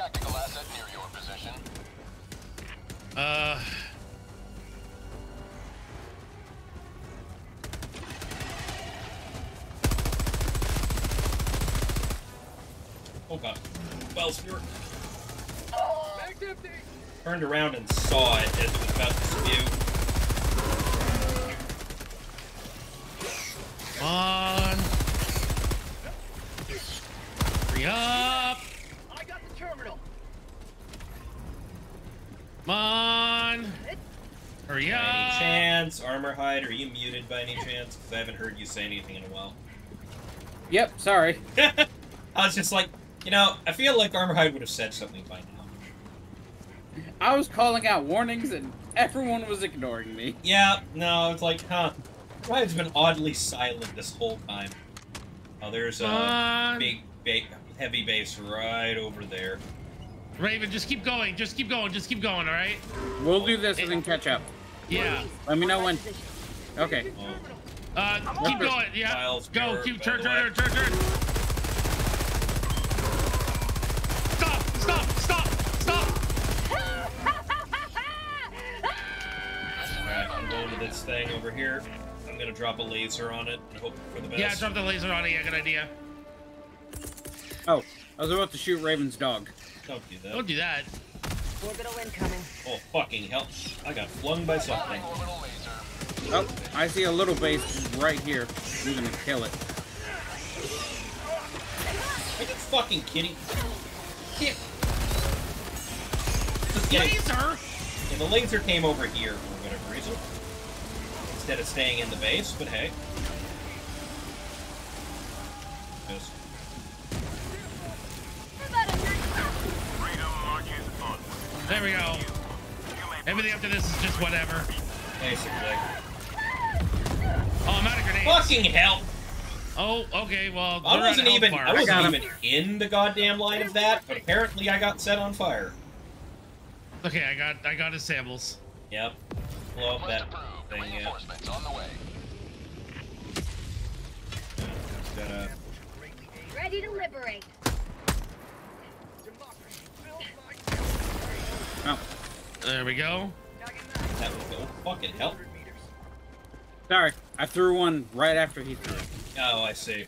Tactical asset near your position. Uh. Oh god. Bile spewer. Turned around and saw it as it was about to spew. Come on. Hurry up. I got the terminal. Come on. Hurry By any chance, Armor Hide, are you muted by any chance? Because I haven't heard you say anything in a while. Yep, sorry. I was just like, you know, I feel like Armor Hide would have said something by now. I was calling out warnings and everyone was ignoring me. Yeah, no, it's like, huh. Hide's been oddly silent this whole time. Oh, there's a Come on. big, heavy base right over there. Raven, just keep going. Just keep going. Just keep going, all right? We'll do this and then catch up. Yeah. Let me know when. Okay. Oh, Uh, keep Yep. going. Yeah. Miles Go. Garrett, Keep by turn, the turn, turn, turn, turn. Stop! Stop! Stop! Stop! Alright, I'm going to this thing over here. I'm gonna drop a laser on it and hope for the best. Yeah, drop the laser on it. Yeah, good idea. Oh, I was about to shoot Raven's dog. Don't do that. Don't do that. Orbital incoming. Oh, fucking hell. I got flung by something. Oh, I see a little base right here. I'm gonna kill it. Are you fucking kidding? Can't. Laser! Yeah, the laser came over here for whatever reason. Instead of staying in the base, but hey. There we go. Everything after this is just whatever. basically. Oh, I'm out of grenades. Fucking hell! Oh, okay. Well, I wasn't even health I wasn't him. even in the goddamn line of that, but apparently I got set on fire. Okay, I got I got his samples. Yep. Blow up that thing, yeah. On the way. Gotta Ready to liberate. Oh, There we go. that would go fucking hell. sorry. I threw one right after he threw it. Oh, I see.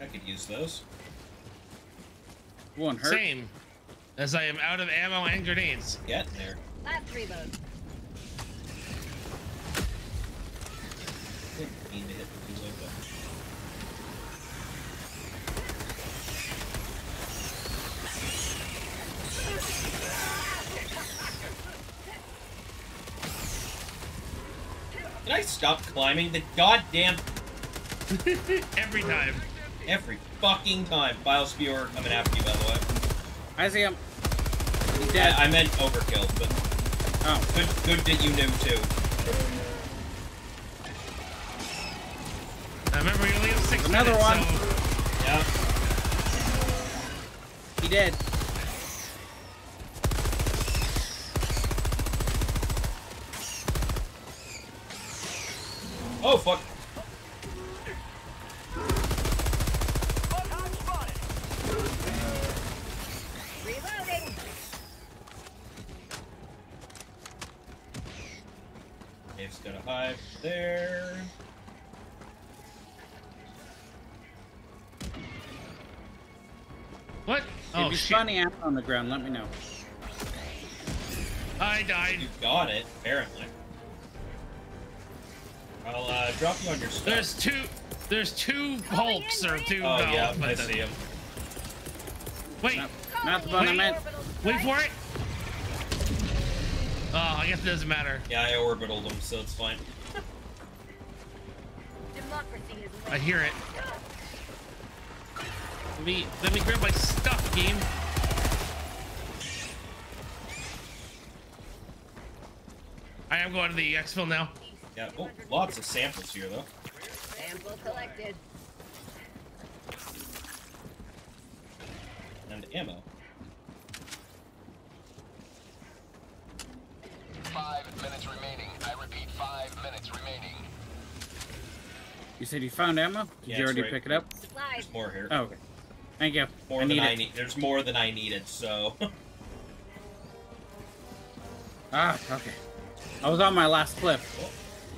I could use those. One hurt. Same. As I am out of ammo and grenades. Getting there. Last three votes. Didn't mean to hit the reload button. Can I stop climbing the goddamn Every time. every fucking time? Bile spewer coming after you, by the way. I see him. He's dead. I, I meant overkill, but oh, good, good that you knew too. I remember you only have six Another minutes, one. so- Yeah. he dead. Oh fuck. Reloading. Dave's got a hive there. What? if Oh you shit! spawn the ammo on the ground, let me know. I died. You got it, apparently. I'll uh, drop you on your stuff. There's two. There's two hulks or two. oh no, yeah, I see him. Wait, Not, not the one I Wait. meant. wait for it. Oh, I guess it doesn't matter. Yeah, I orbitaled him, so it's fine. I hear it. Let me let me grab my stuff, game. I am going to the exfil now. Yeah. Oh, lots of samples here though. sample collected. And ammo. Five minutes remaining. I repeat, five minutes remaining. You said you found ammo? Did Yeah, you already right. pick it up? Supplies. There's more here. Oh, okay. Thank you. More I than need I need. There's more than I needed, so. Ah, okay. I was on my last clip.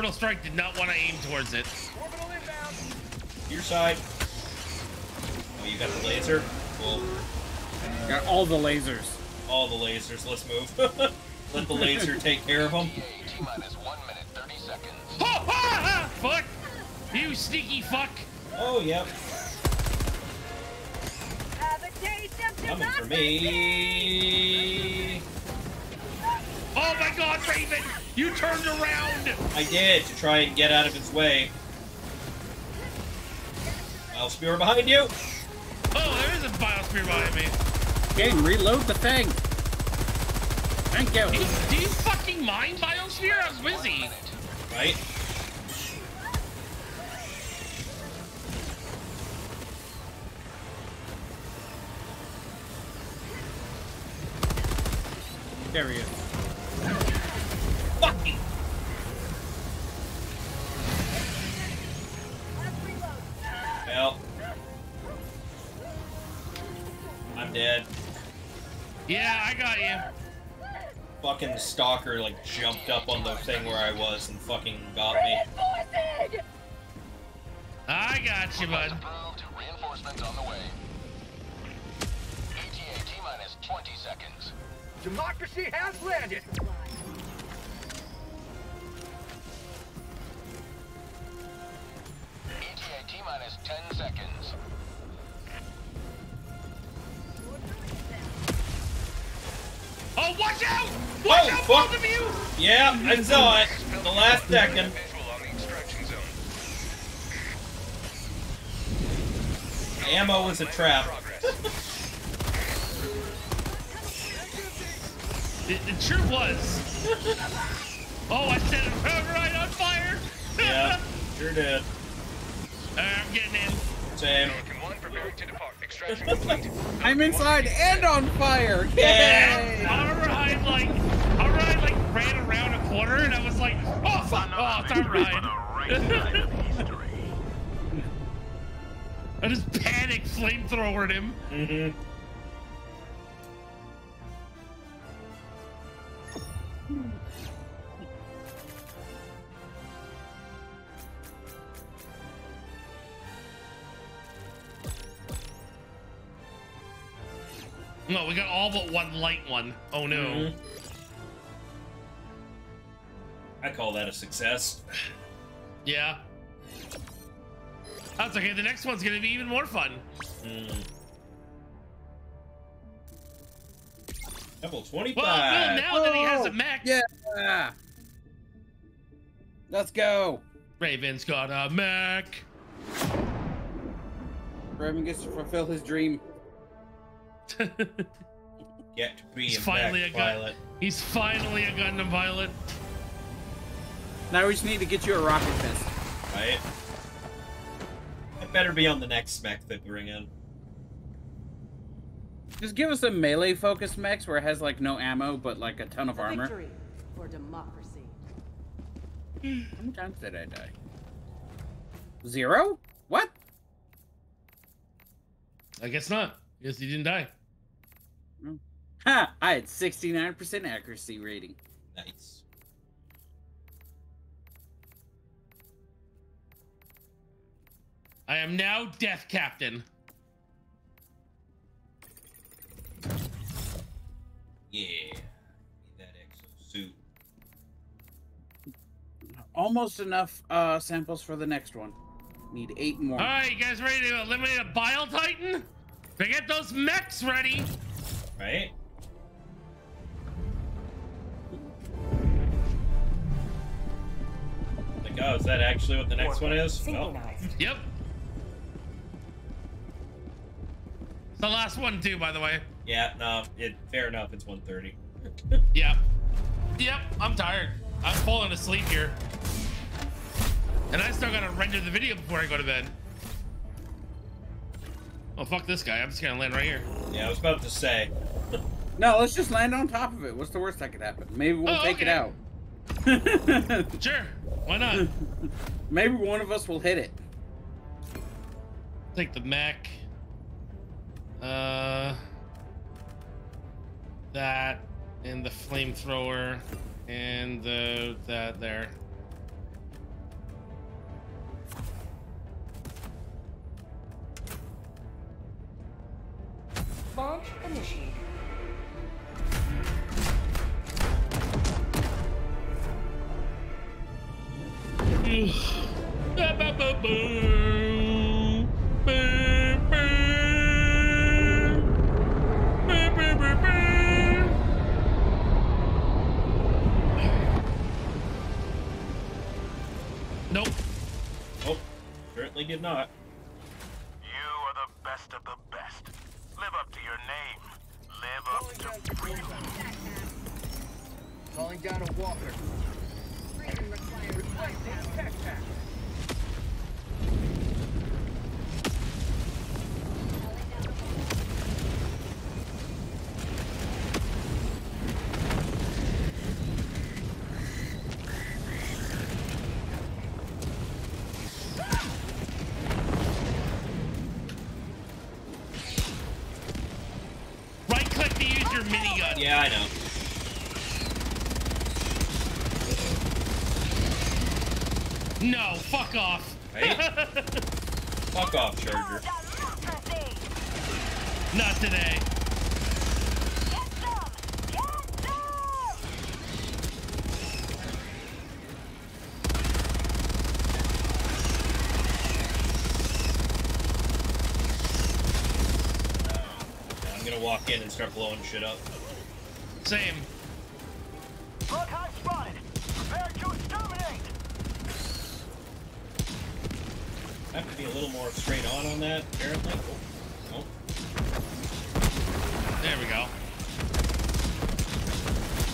orbital strike did not want to aim towards it. Your side. Oh, you got the laser? Cool. Got all the lasers. All the lasers. Let's move. Let the laser take care of them. minus 1 minute 30 seconds. Ha, ha, ha, fuck! You sneaky fuck! Oh, yep. Have a taste of Coming for me. Oh my god, Raven! You turned around! I did to try and get out of his way. Battle spear behind you. Oh, there is a bile spewer behind me. Game, reload the thing. Thank Do you, you. do you fucking mind bile spewer? I was busy. Right? There he is. Stalker like jumped up on the thing where I was and fucking got me. I got you, bud. Approved. Reinforcements on the way. ETA T minus 20 seconds. Democracy has landed. Both of you! Yeah, I saw it. The last second. The. Ammo was a trap. It, it sure was. oh, I set it right on fire. Yeah, sure did. I'm getting in. Same. Pelican 1 preparing to depart. Extraction complete. I'm inside and on fire. Yeah. Yay! Alright, like, alright, like, ran around a corner and I was like, oh, fuck, oh, it's alright. I just panic flamethrowered him. Mm-hmm. No, we got all but one light one. Oh no. Mhm. I call that a success. Yeah. That's okay. The next one's gonna be even more fun. Mm. Level 25. Well, well now that he has a mech, Yeah. Let's go. Raven's got a mech. Raven gets to fulfill his dream. Get to be He's a finally mech a gun- He's finally a Gundam pilot. Now we just need to get you a rocket fist. Right? It better be on the next mech they bring in. Just give us a melee focused mech where it has like no ammo but like a ton of A armor. victory for democracy. Hmm, how many times did I die? Zero? What? I guess not. Guess he didn't die. Hmm. Ha! I had 69% accuracy rating. Nice. I am now Death Captain. Yeah. Need that exosuit. Almost enough uh, samples for the next one. Need eight more. All right, you guys ready to eliminate a Bile Titan? To get those mechs ready. Right? Like, oh, is that actually what the next one is? Well, Synchronized. Yep. The last one too, by the way. yeah, no, it, fair enough. It's 1.30. Yep. Yep. I'm tired. I'm falling asleep here. And I still gotta render the video before I go to bed. Oh fuck this guy! I'm just gonna land right here. Yeah, I was about to say. No, let's just land on top of it. What's the worst that could happen? Maybe we'll Oh, take it out. Sure. Why not? Maybe one of us will hit it. Take the mech. Uh, that and the flamethrower and the that there. Launch initiated. Boom. Certainly did not. You are the best of the best. Live up to your name. Live up to freedom. Calling down a walker. Freedom requires Fuck off, Charger. Not today. I'm gonna walk in and start blowing shit up. Same. Buckeye spotted. Prepare to exterminate. I have to be a little more straight on on that, apparently. Oh, oh. There we go.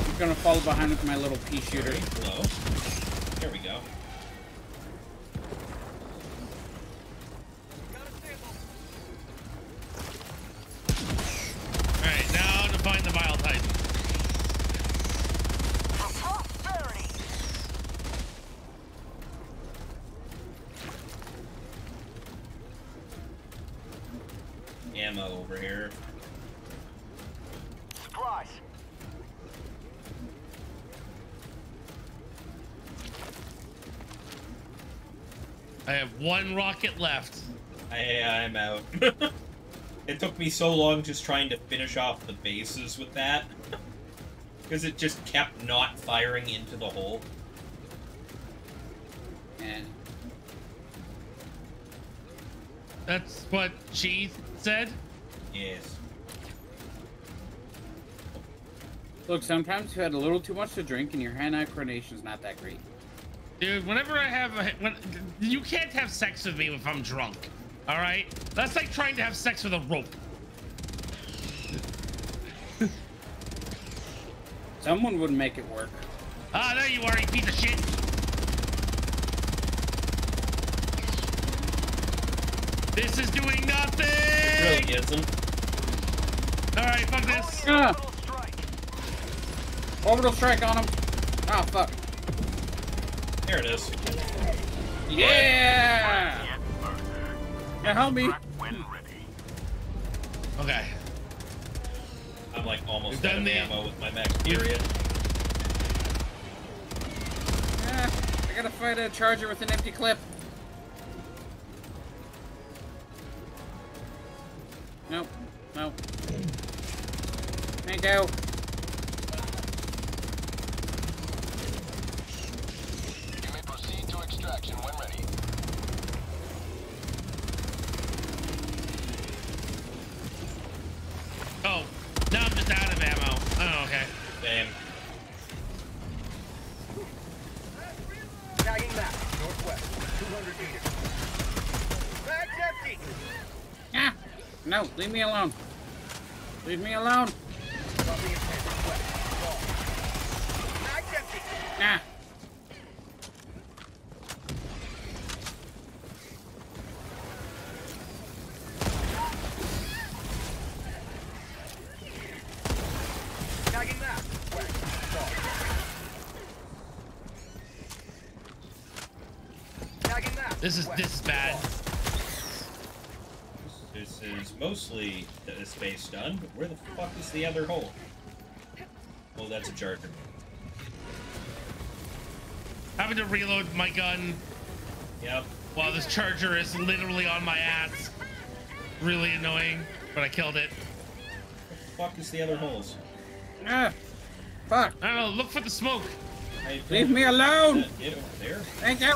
I'm gonna follow behind with my little pea shooter. Hello. There one rocket left. I, I'm out. it took me so long just trying to finish off the bases with that. Because it just kept not firing into the hole. Yeah. That's what she said. Yes. Look, sometimes you had a little too much to drink and your hand-eye coordination's not that great. Dude, whenever I have a, when you can't have sex with me if I'm drunk. All right? That's like trying to have sex with a rope. Someone would make it work. Ah, there you are, you piece of shit. This is doing nothing. Really isn't. All right, fuck this. Ah! Orbital strike on him. Ah, fuck. There it is. Yeah! Yeah, help me. Okay. I'm like almost We've done the- ammo with my max period. Ah, I gotta fight a charger with an empty clip. Nope. Nope. Thank you. You me alone. Leave me alone. Nah. This is this mostly the space stun, but where the fuck is the other hole? Oh, that's a charger. Having to reload my gun Yep. while this charger is literally on my ass. Really annoying, but I killed it. Where the fuck is the other holes? Ah, fuck. I don't know. Look for the smoke. Leave me alone. Get over there. Thank you.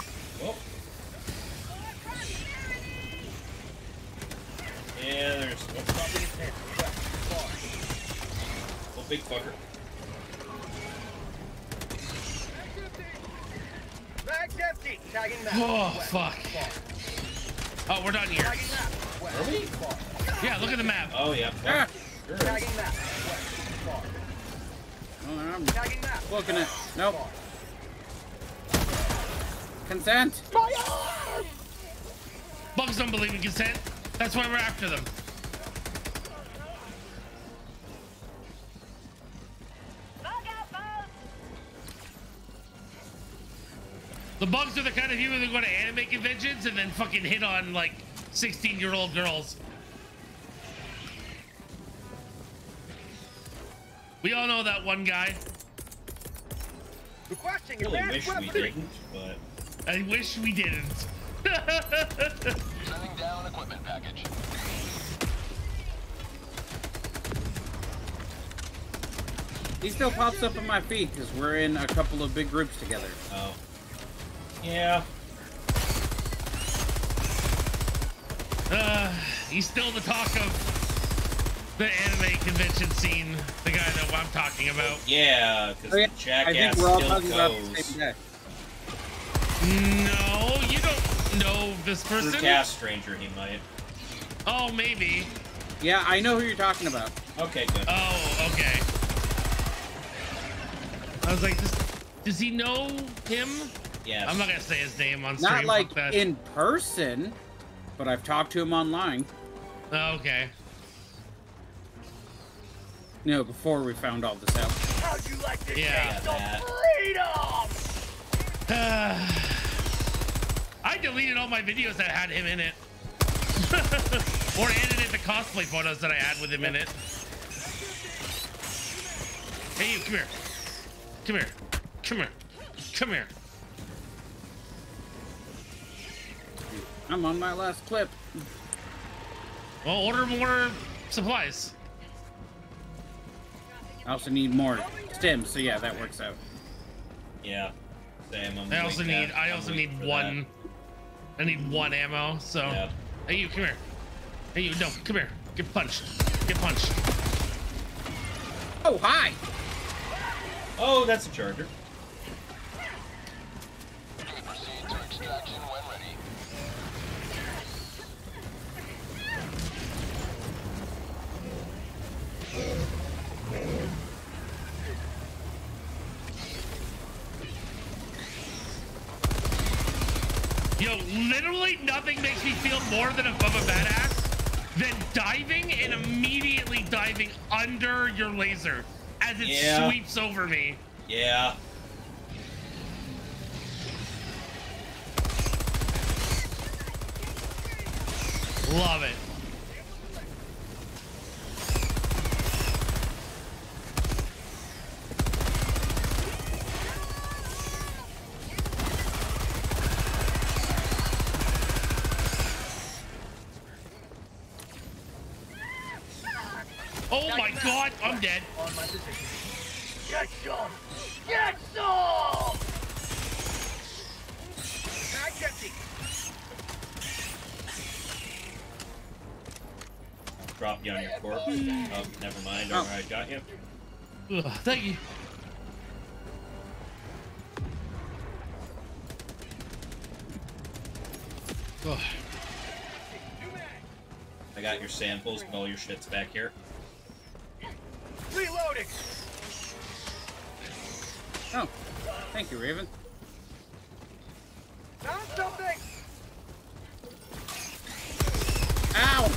Bugs are the kind of people that go to anime conventions and then fucking hit on like 16 year old girls. We all know that one guy. Requesting Really advanced wish we didn't, but I wish we didn't. Sending down equipment package. He still pops up on my feed because we're in a couple of big groups together. oh. Yeah. Uh, he's still the talk of the anime convention scene. The guy that I'm talking about. Yeah, because Oh, yeah. the I jackass think we're all still talking about the goes. No, you don't know this For person. Cast Stranger, he might. Oh, maybe. Yeah, I know who you're talking about. Okay, good. Oh, okay. I was like, does, does he know him? Yes. I'm not gonna say his name on stream. Not like that. in person, but I've talked to him online. Oh, okay. You know, before we found all this out. How'd you like to Yeah, taste some freedom? I deleted all my videos that had him in it. or edited the cosplay photos that I had with him in it. Hey, you, come here. Come here. Come here. Come here. I'm on my last clip. Well, order more supplies. I also need more stims, so yeah, that works out. Yeah. Same. I'm I also need. at- I also need for one. I need one ammo. So. that. Yeah. Hey, you, come here. Hey, you, no, come here. Get punched. Get punched. Oh, hi! Oh, that's a charger. Yo, literally nothing makes me feel more than above a badass than diving and immediately diving under your laser as it Yeah. sweeps over me. Yeah. Love it. Oh my god, I'm dead. On my position. Get some! Get some! Empty. Drop you on your corpse. Hmm. Oh, never mind. Oh. Alright, got you. Ugh, thank you. Ugh. I got your samples, but all your shit's back here. Reloading. Oh, thank you, Raven. Found something. Ow!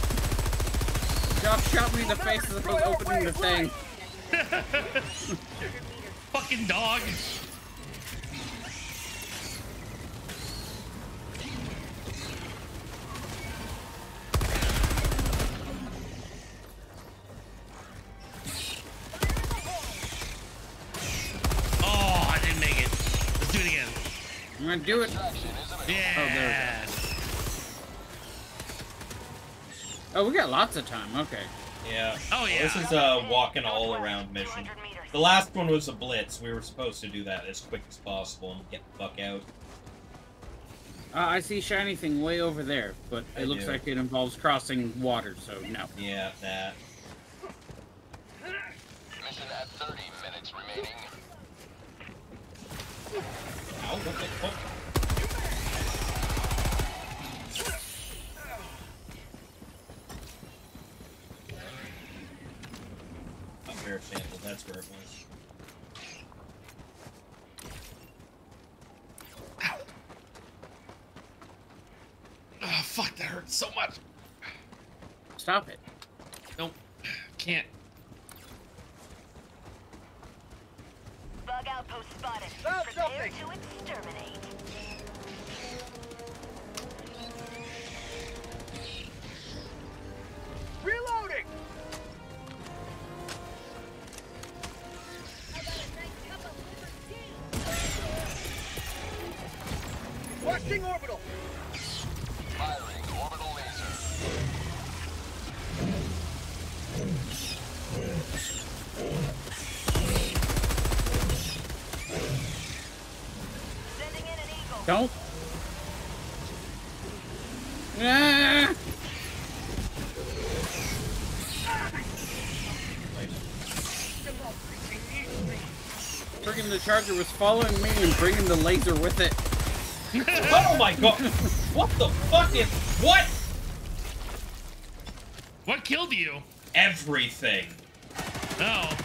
Dog shot me in the face as I was opening the thing. Fucking dog. Do it. Yeah. Oh, we got lots of time. Okay. Yeah. Oh, yeah. This is a walking all around mission. The last one was a blitz. We were supposed to do that as quick as possible and get the fuck out. Uh, I see shiny thing way over there, but it I looks do. like it involves crossing water, so no. Yeah, that. Mission at 30 minutes remaining. Ow, what the fuck? A bear sample, that's where it was. Oh, fuck, that hurts so much. Stop it. Nope. Can't. Bug outpost spotted. Found Prepare something. to exterminate. Reloading! Watching orbital. Firing orbital laser. Sending in an eagle. Don't. Ah! Friggin' the charger was following me and bringing the laser with it. Oh my god! What the fuck is. What? What killed you? Everything. Oh.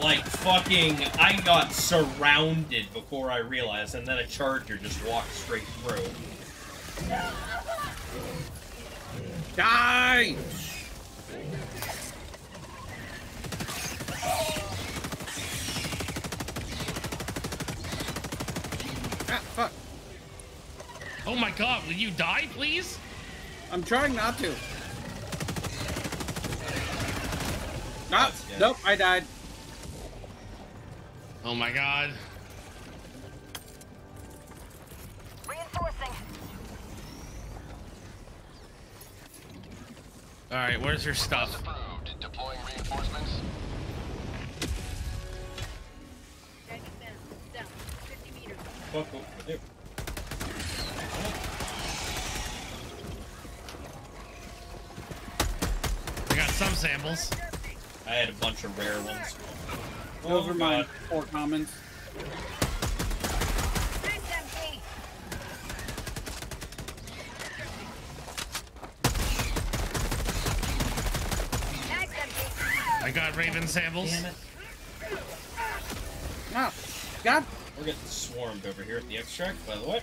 Like, fucking. I got surrounded before I realized, and then a charger just walked straight through. Die! Oh my god, will you die, please? I'm trying not to. Nope, That's nope, I died. Oh my god. Reinforcing. Alright, where's your stuff? Deploying reinforcements. Down. Down. 50 meters. Fuck over there. I got some samples. I had a bunch of rare ones. Those Oh, are my God. four commons. Max empty. Max empty. I got Raven samples. Damn it. Ah, God. We're getting swarmed over here at the extract, by the way.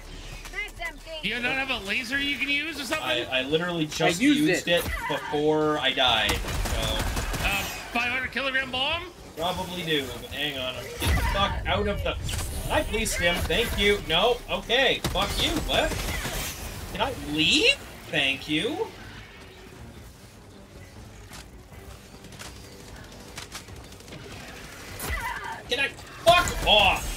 Max empty. Do you not have a laser you can use or something? I, I literally just used used, it. it. before I died, so Uh, 500 kilogram bomb? probably do. But hang on, I'm the fuck out of the. Can I please stim? Thank you. No. Okay. Fuck you. What? Can I leave? Thank you. Can I fuck off?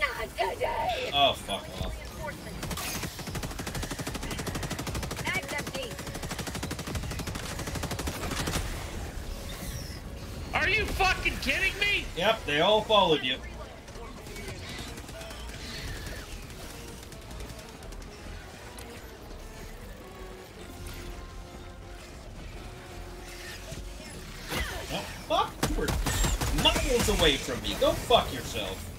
Not today. Oh fuck off. Are you fucking kidding me? Yep, they all followed you. Oh, fuck! You were miles away from me. Go fuck yourself.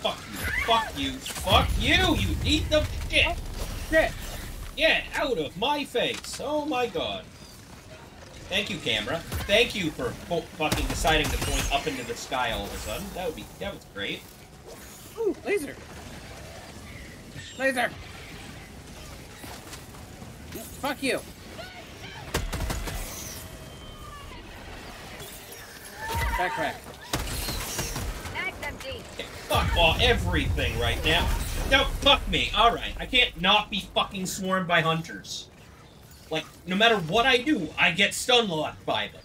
Fuck you. Fuck you. Fuck you, you eat the shit. Shit. Get out of my face. Oh my god. Thank you, camera. Thank you for fucking deciding to point up into the sky all of a sudden. That would be that was great. Ooh, laser. Laser. Fuck you. Max empty. Okay, fuck off everything right now. No, fuck me. Alright, I can't not be fucking swarmed by hunters. Like, no matter what I do, I get stun locked by them.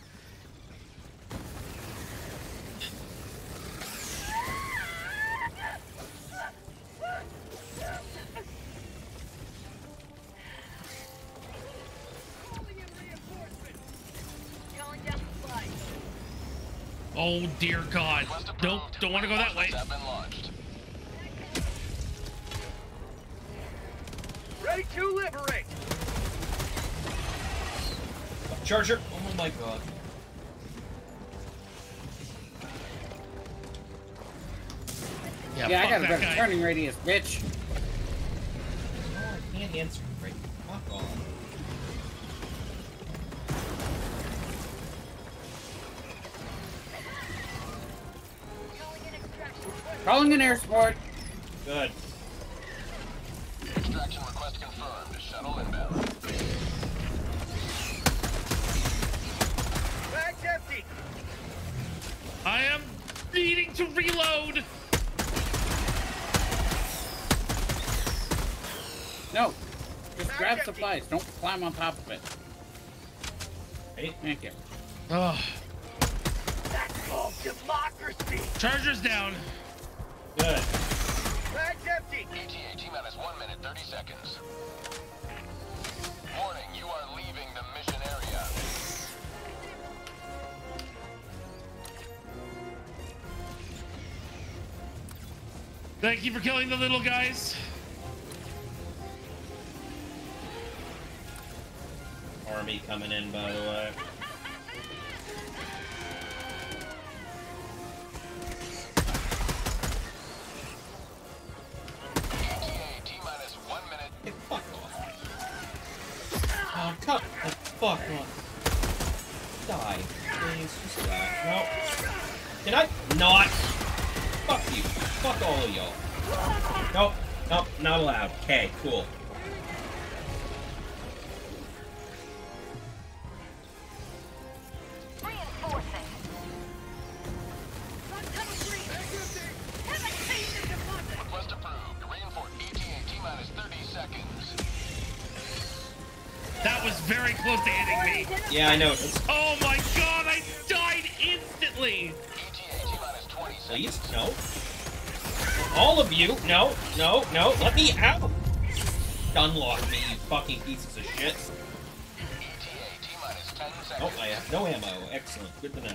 Oh dear God. Nope, don't want to go that way. Have been launched. Ready to liberate. Charger. Oh my god. Yeah, Yeah, I got a better guy. turning radius, bitch. Oh, I can't answer Calling an air support. Good. Extraction request confirmed. Shuttle inbound. Bag's empty. I am needing to reload. No. Just grab supplies. Don't climb on top of it. Hey. Thank you. Oh, That's called democracy. charger's down. Good. Bag's empty. ETA minus 1 minute 30 seconds. Warning, you are leaving the mission area. Thank you for killing the little guys. Army coming in, by the way. Fuck off. Die. Please, just die. No. Can I not? Fuck you. Fuck all of y'all. Nope. Nope. Not allowed. Okay, cool. I noticed. Oh my God, I died instantly. ETA T minus 20 seconds. Please, no. All of you, no, no, no, let me out. Unlock me, you fucking pieces of shit. ETA T minus 10 Oh. I have no ammo. Excellent. Good to know.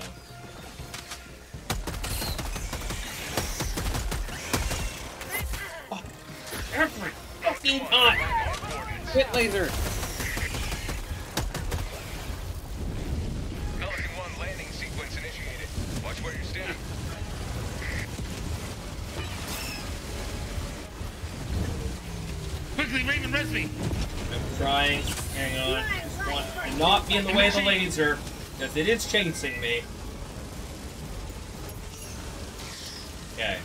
Every fucking time. Hit laser. Not be in the way of the laser, because it is chasing me. Okay.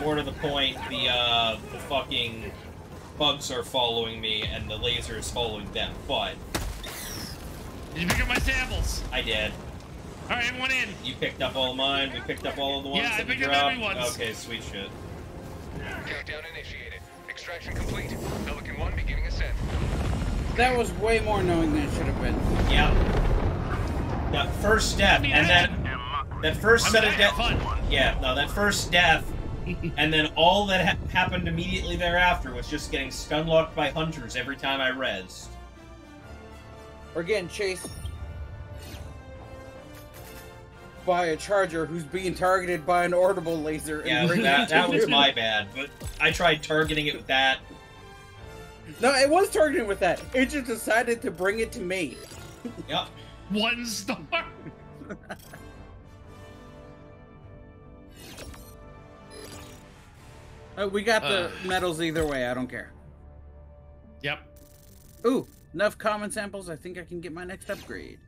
More to the point, the uh, the fucking bugs are following me, and the laser is following them. But Did you pick up my samples? I did. All right, everyone in. You picked up all of mine. We picked up all of the ones Yeah, I that we picked up dropped. everyone's. Okay, sweet shit. Countdown initiated. Extraction complete. Pelican 1 beginning ascent. That was way more knowing than it should have been. Yeah. That first step, and I that that first set of gonna death. Yeah, no, that first death, and then all that ha- happened immediately thereafter was just getting stun locked by hunters every time I rezzed. We're getting chased by a charger who's being targeted by an orbital laser. and Yeah, bringing that, it that was my bad, but I tried targeting it with that. No, it was targeted with that. It just decided to bring it to me. Yep. One star. Uh, we got the Uh. medals either way. I don't care. Yep. Ooh, enough common samples. I think I can get my next upgrade.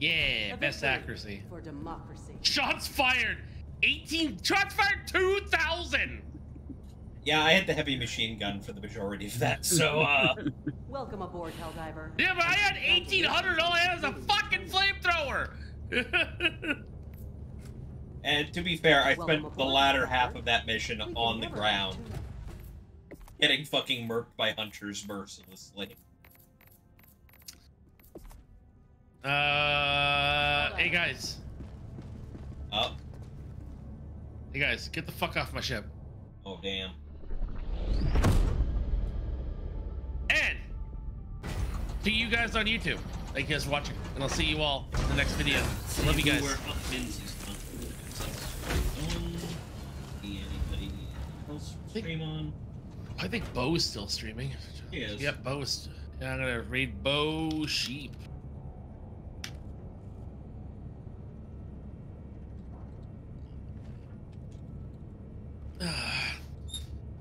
Yeah, A best accuracy. For democracy. Shots fired. 18 shots fired 2000. Yeah, I had the heavy machine gun for the majority of that, so uh Welcome aboard, Helldiver. Yeah, but I had 1800 all I had was a fucking flamethrower. and to be fair, I Welcome spent the latter Helldiver. half of that mission We on the ground, have too much. getting fucking murked by hunters mercilessly. Uh, hey guys. Up. Hey guys, get the fuck off my ship. Oh damn. And see you guys on YouTube. Thank you guys for watching, and I'll see you all in the next video. Love you guys. Where up Minzy's done. See anybody else stream on? I think Bo's still streaming. He is. Yep, Bo's. Yeah, I'm gonna read Bo Sheep.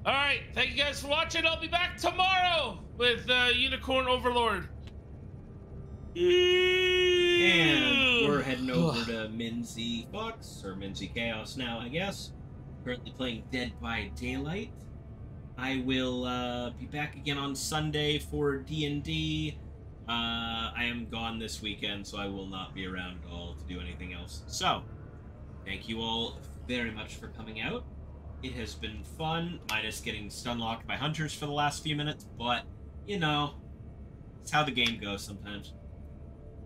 All right, thank you guys for watching. I'll be back tomorrow with uh, Unicorn Overlord. And we're heading over to Minzy Fox, or Minzy Chaos now, I guess. Currently playing Dead by Daylight. I will uh, be back again on Sunday for D&D. Uh, I am gone this weekend, so I will not be around at all to do anything else. So, thank you all very much for coming out. It has been fun, minus getting stunlocked by hunters for the last few minutes, but, you know, it's how the game goes sometimes.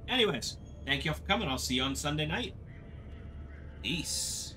Anyways, thank you all for coming. I'll see you on Sunday night. Peace.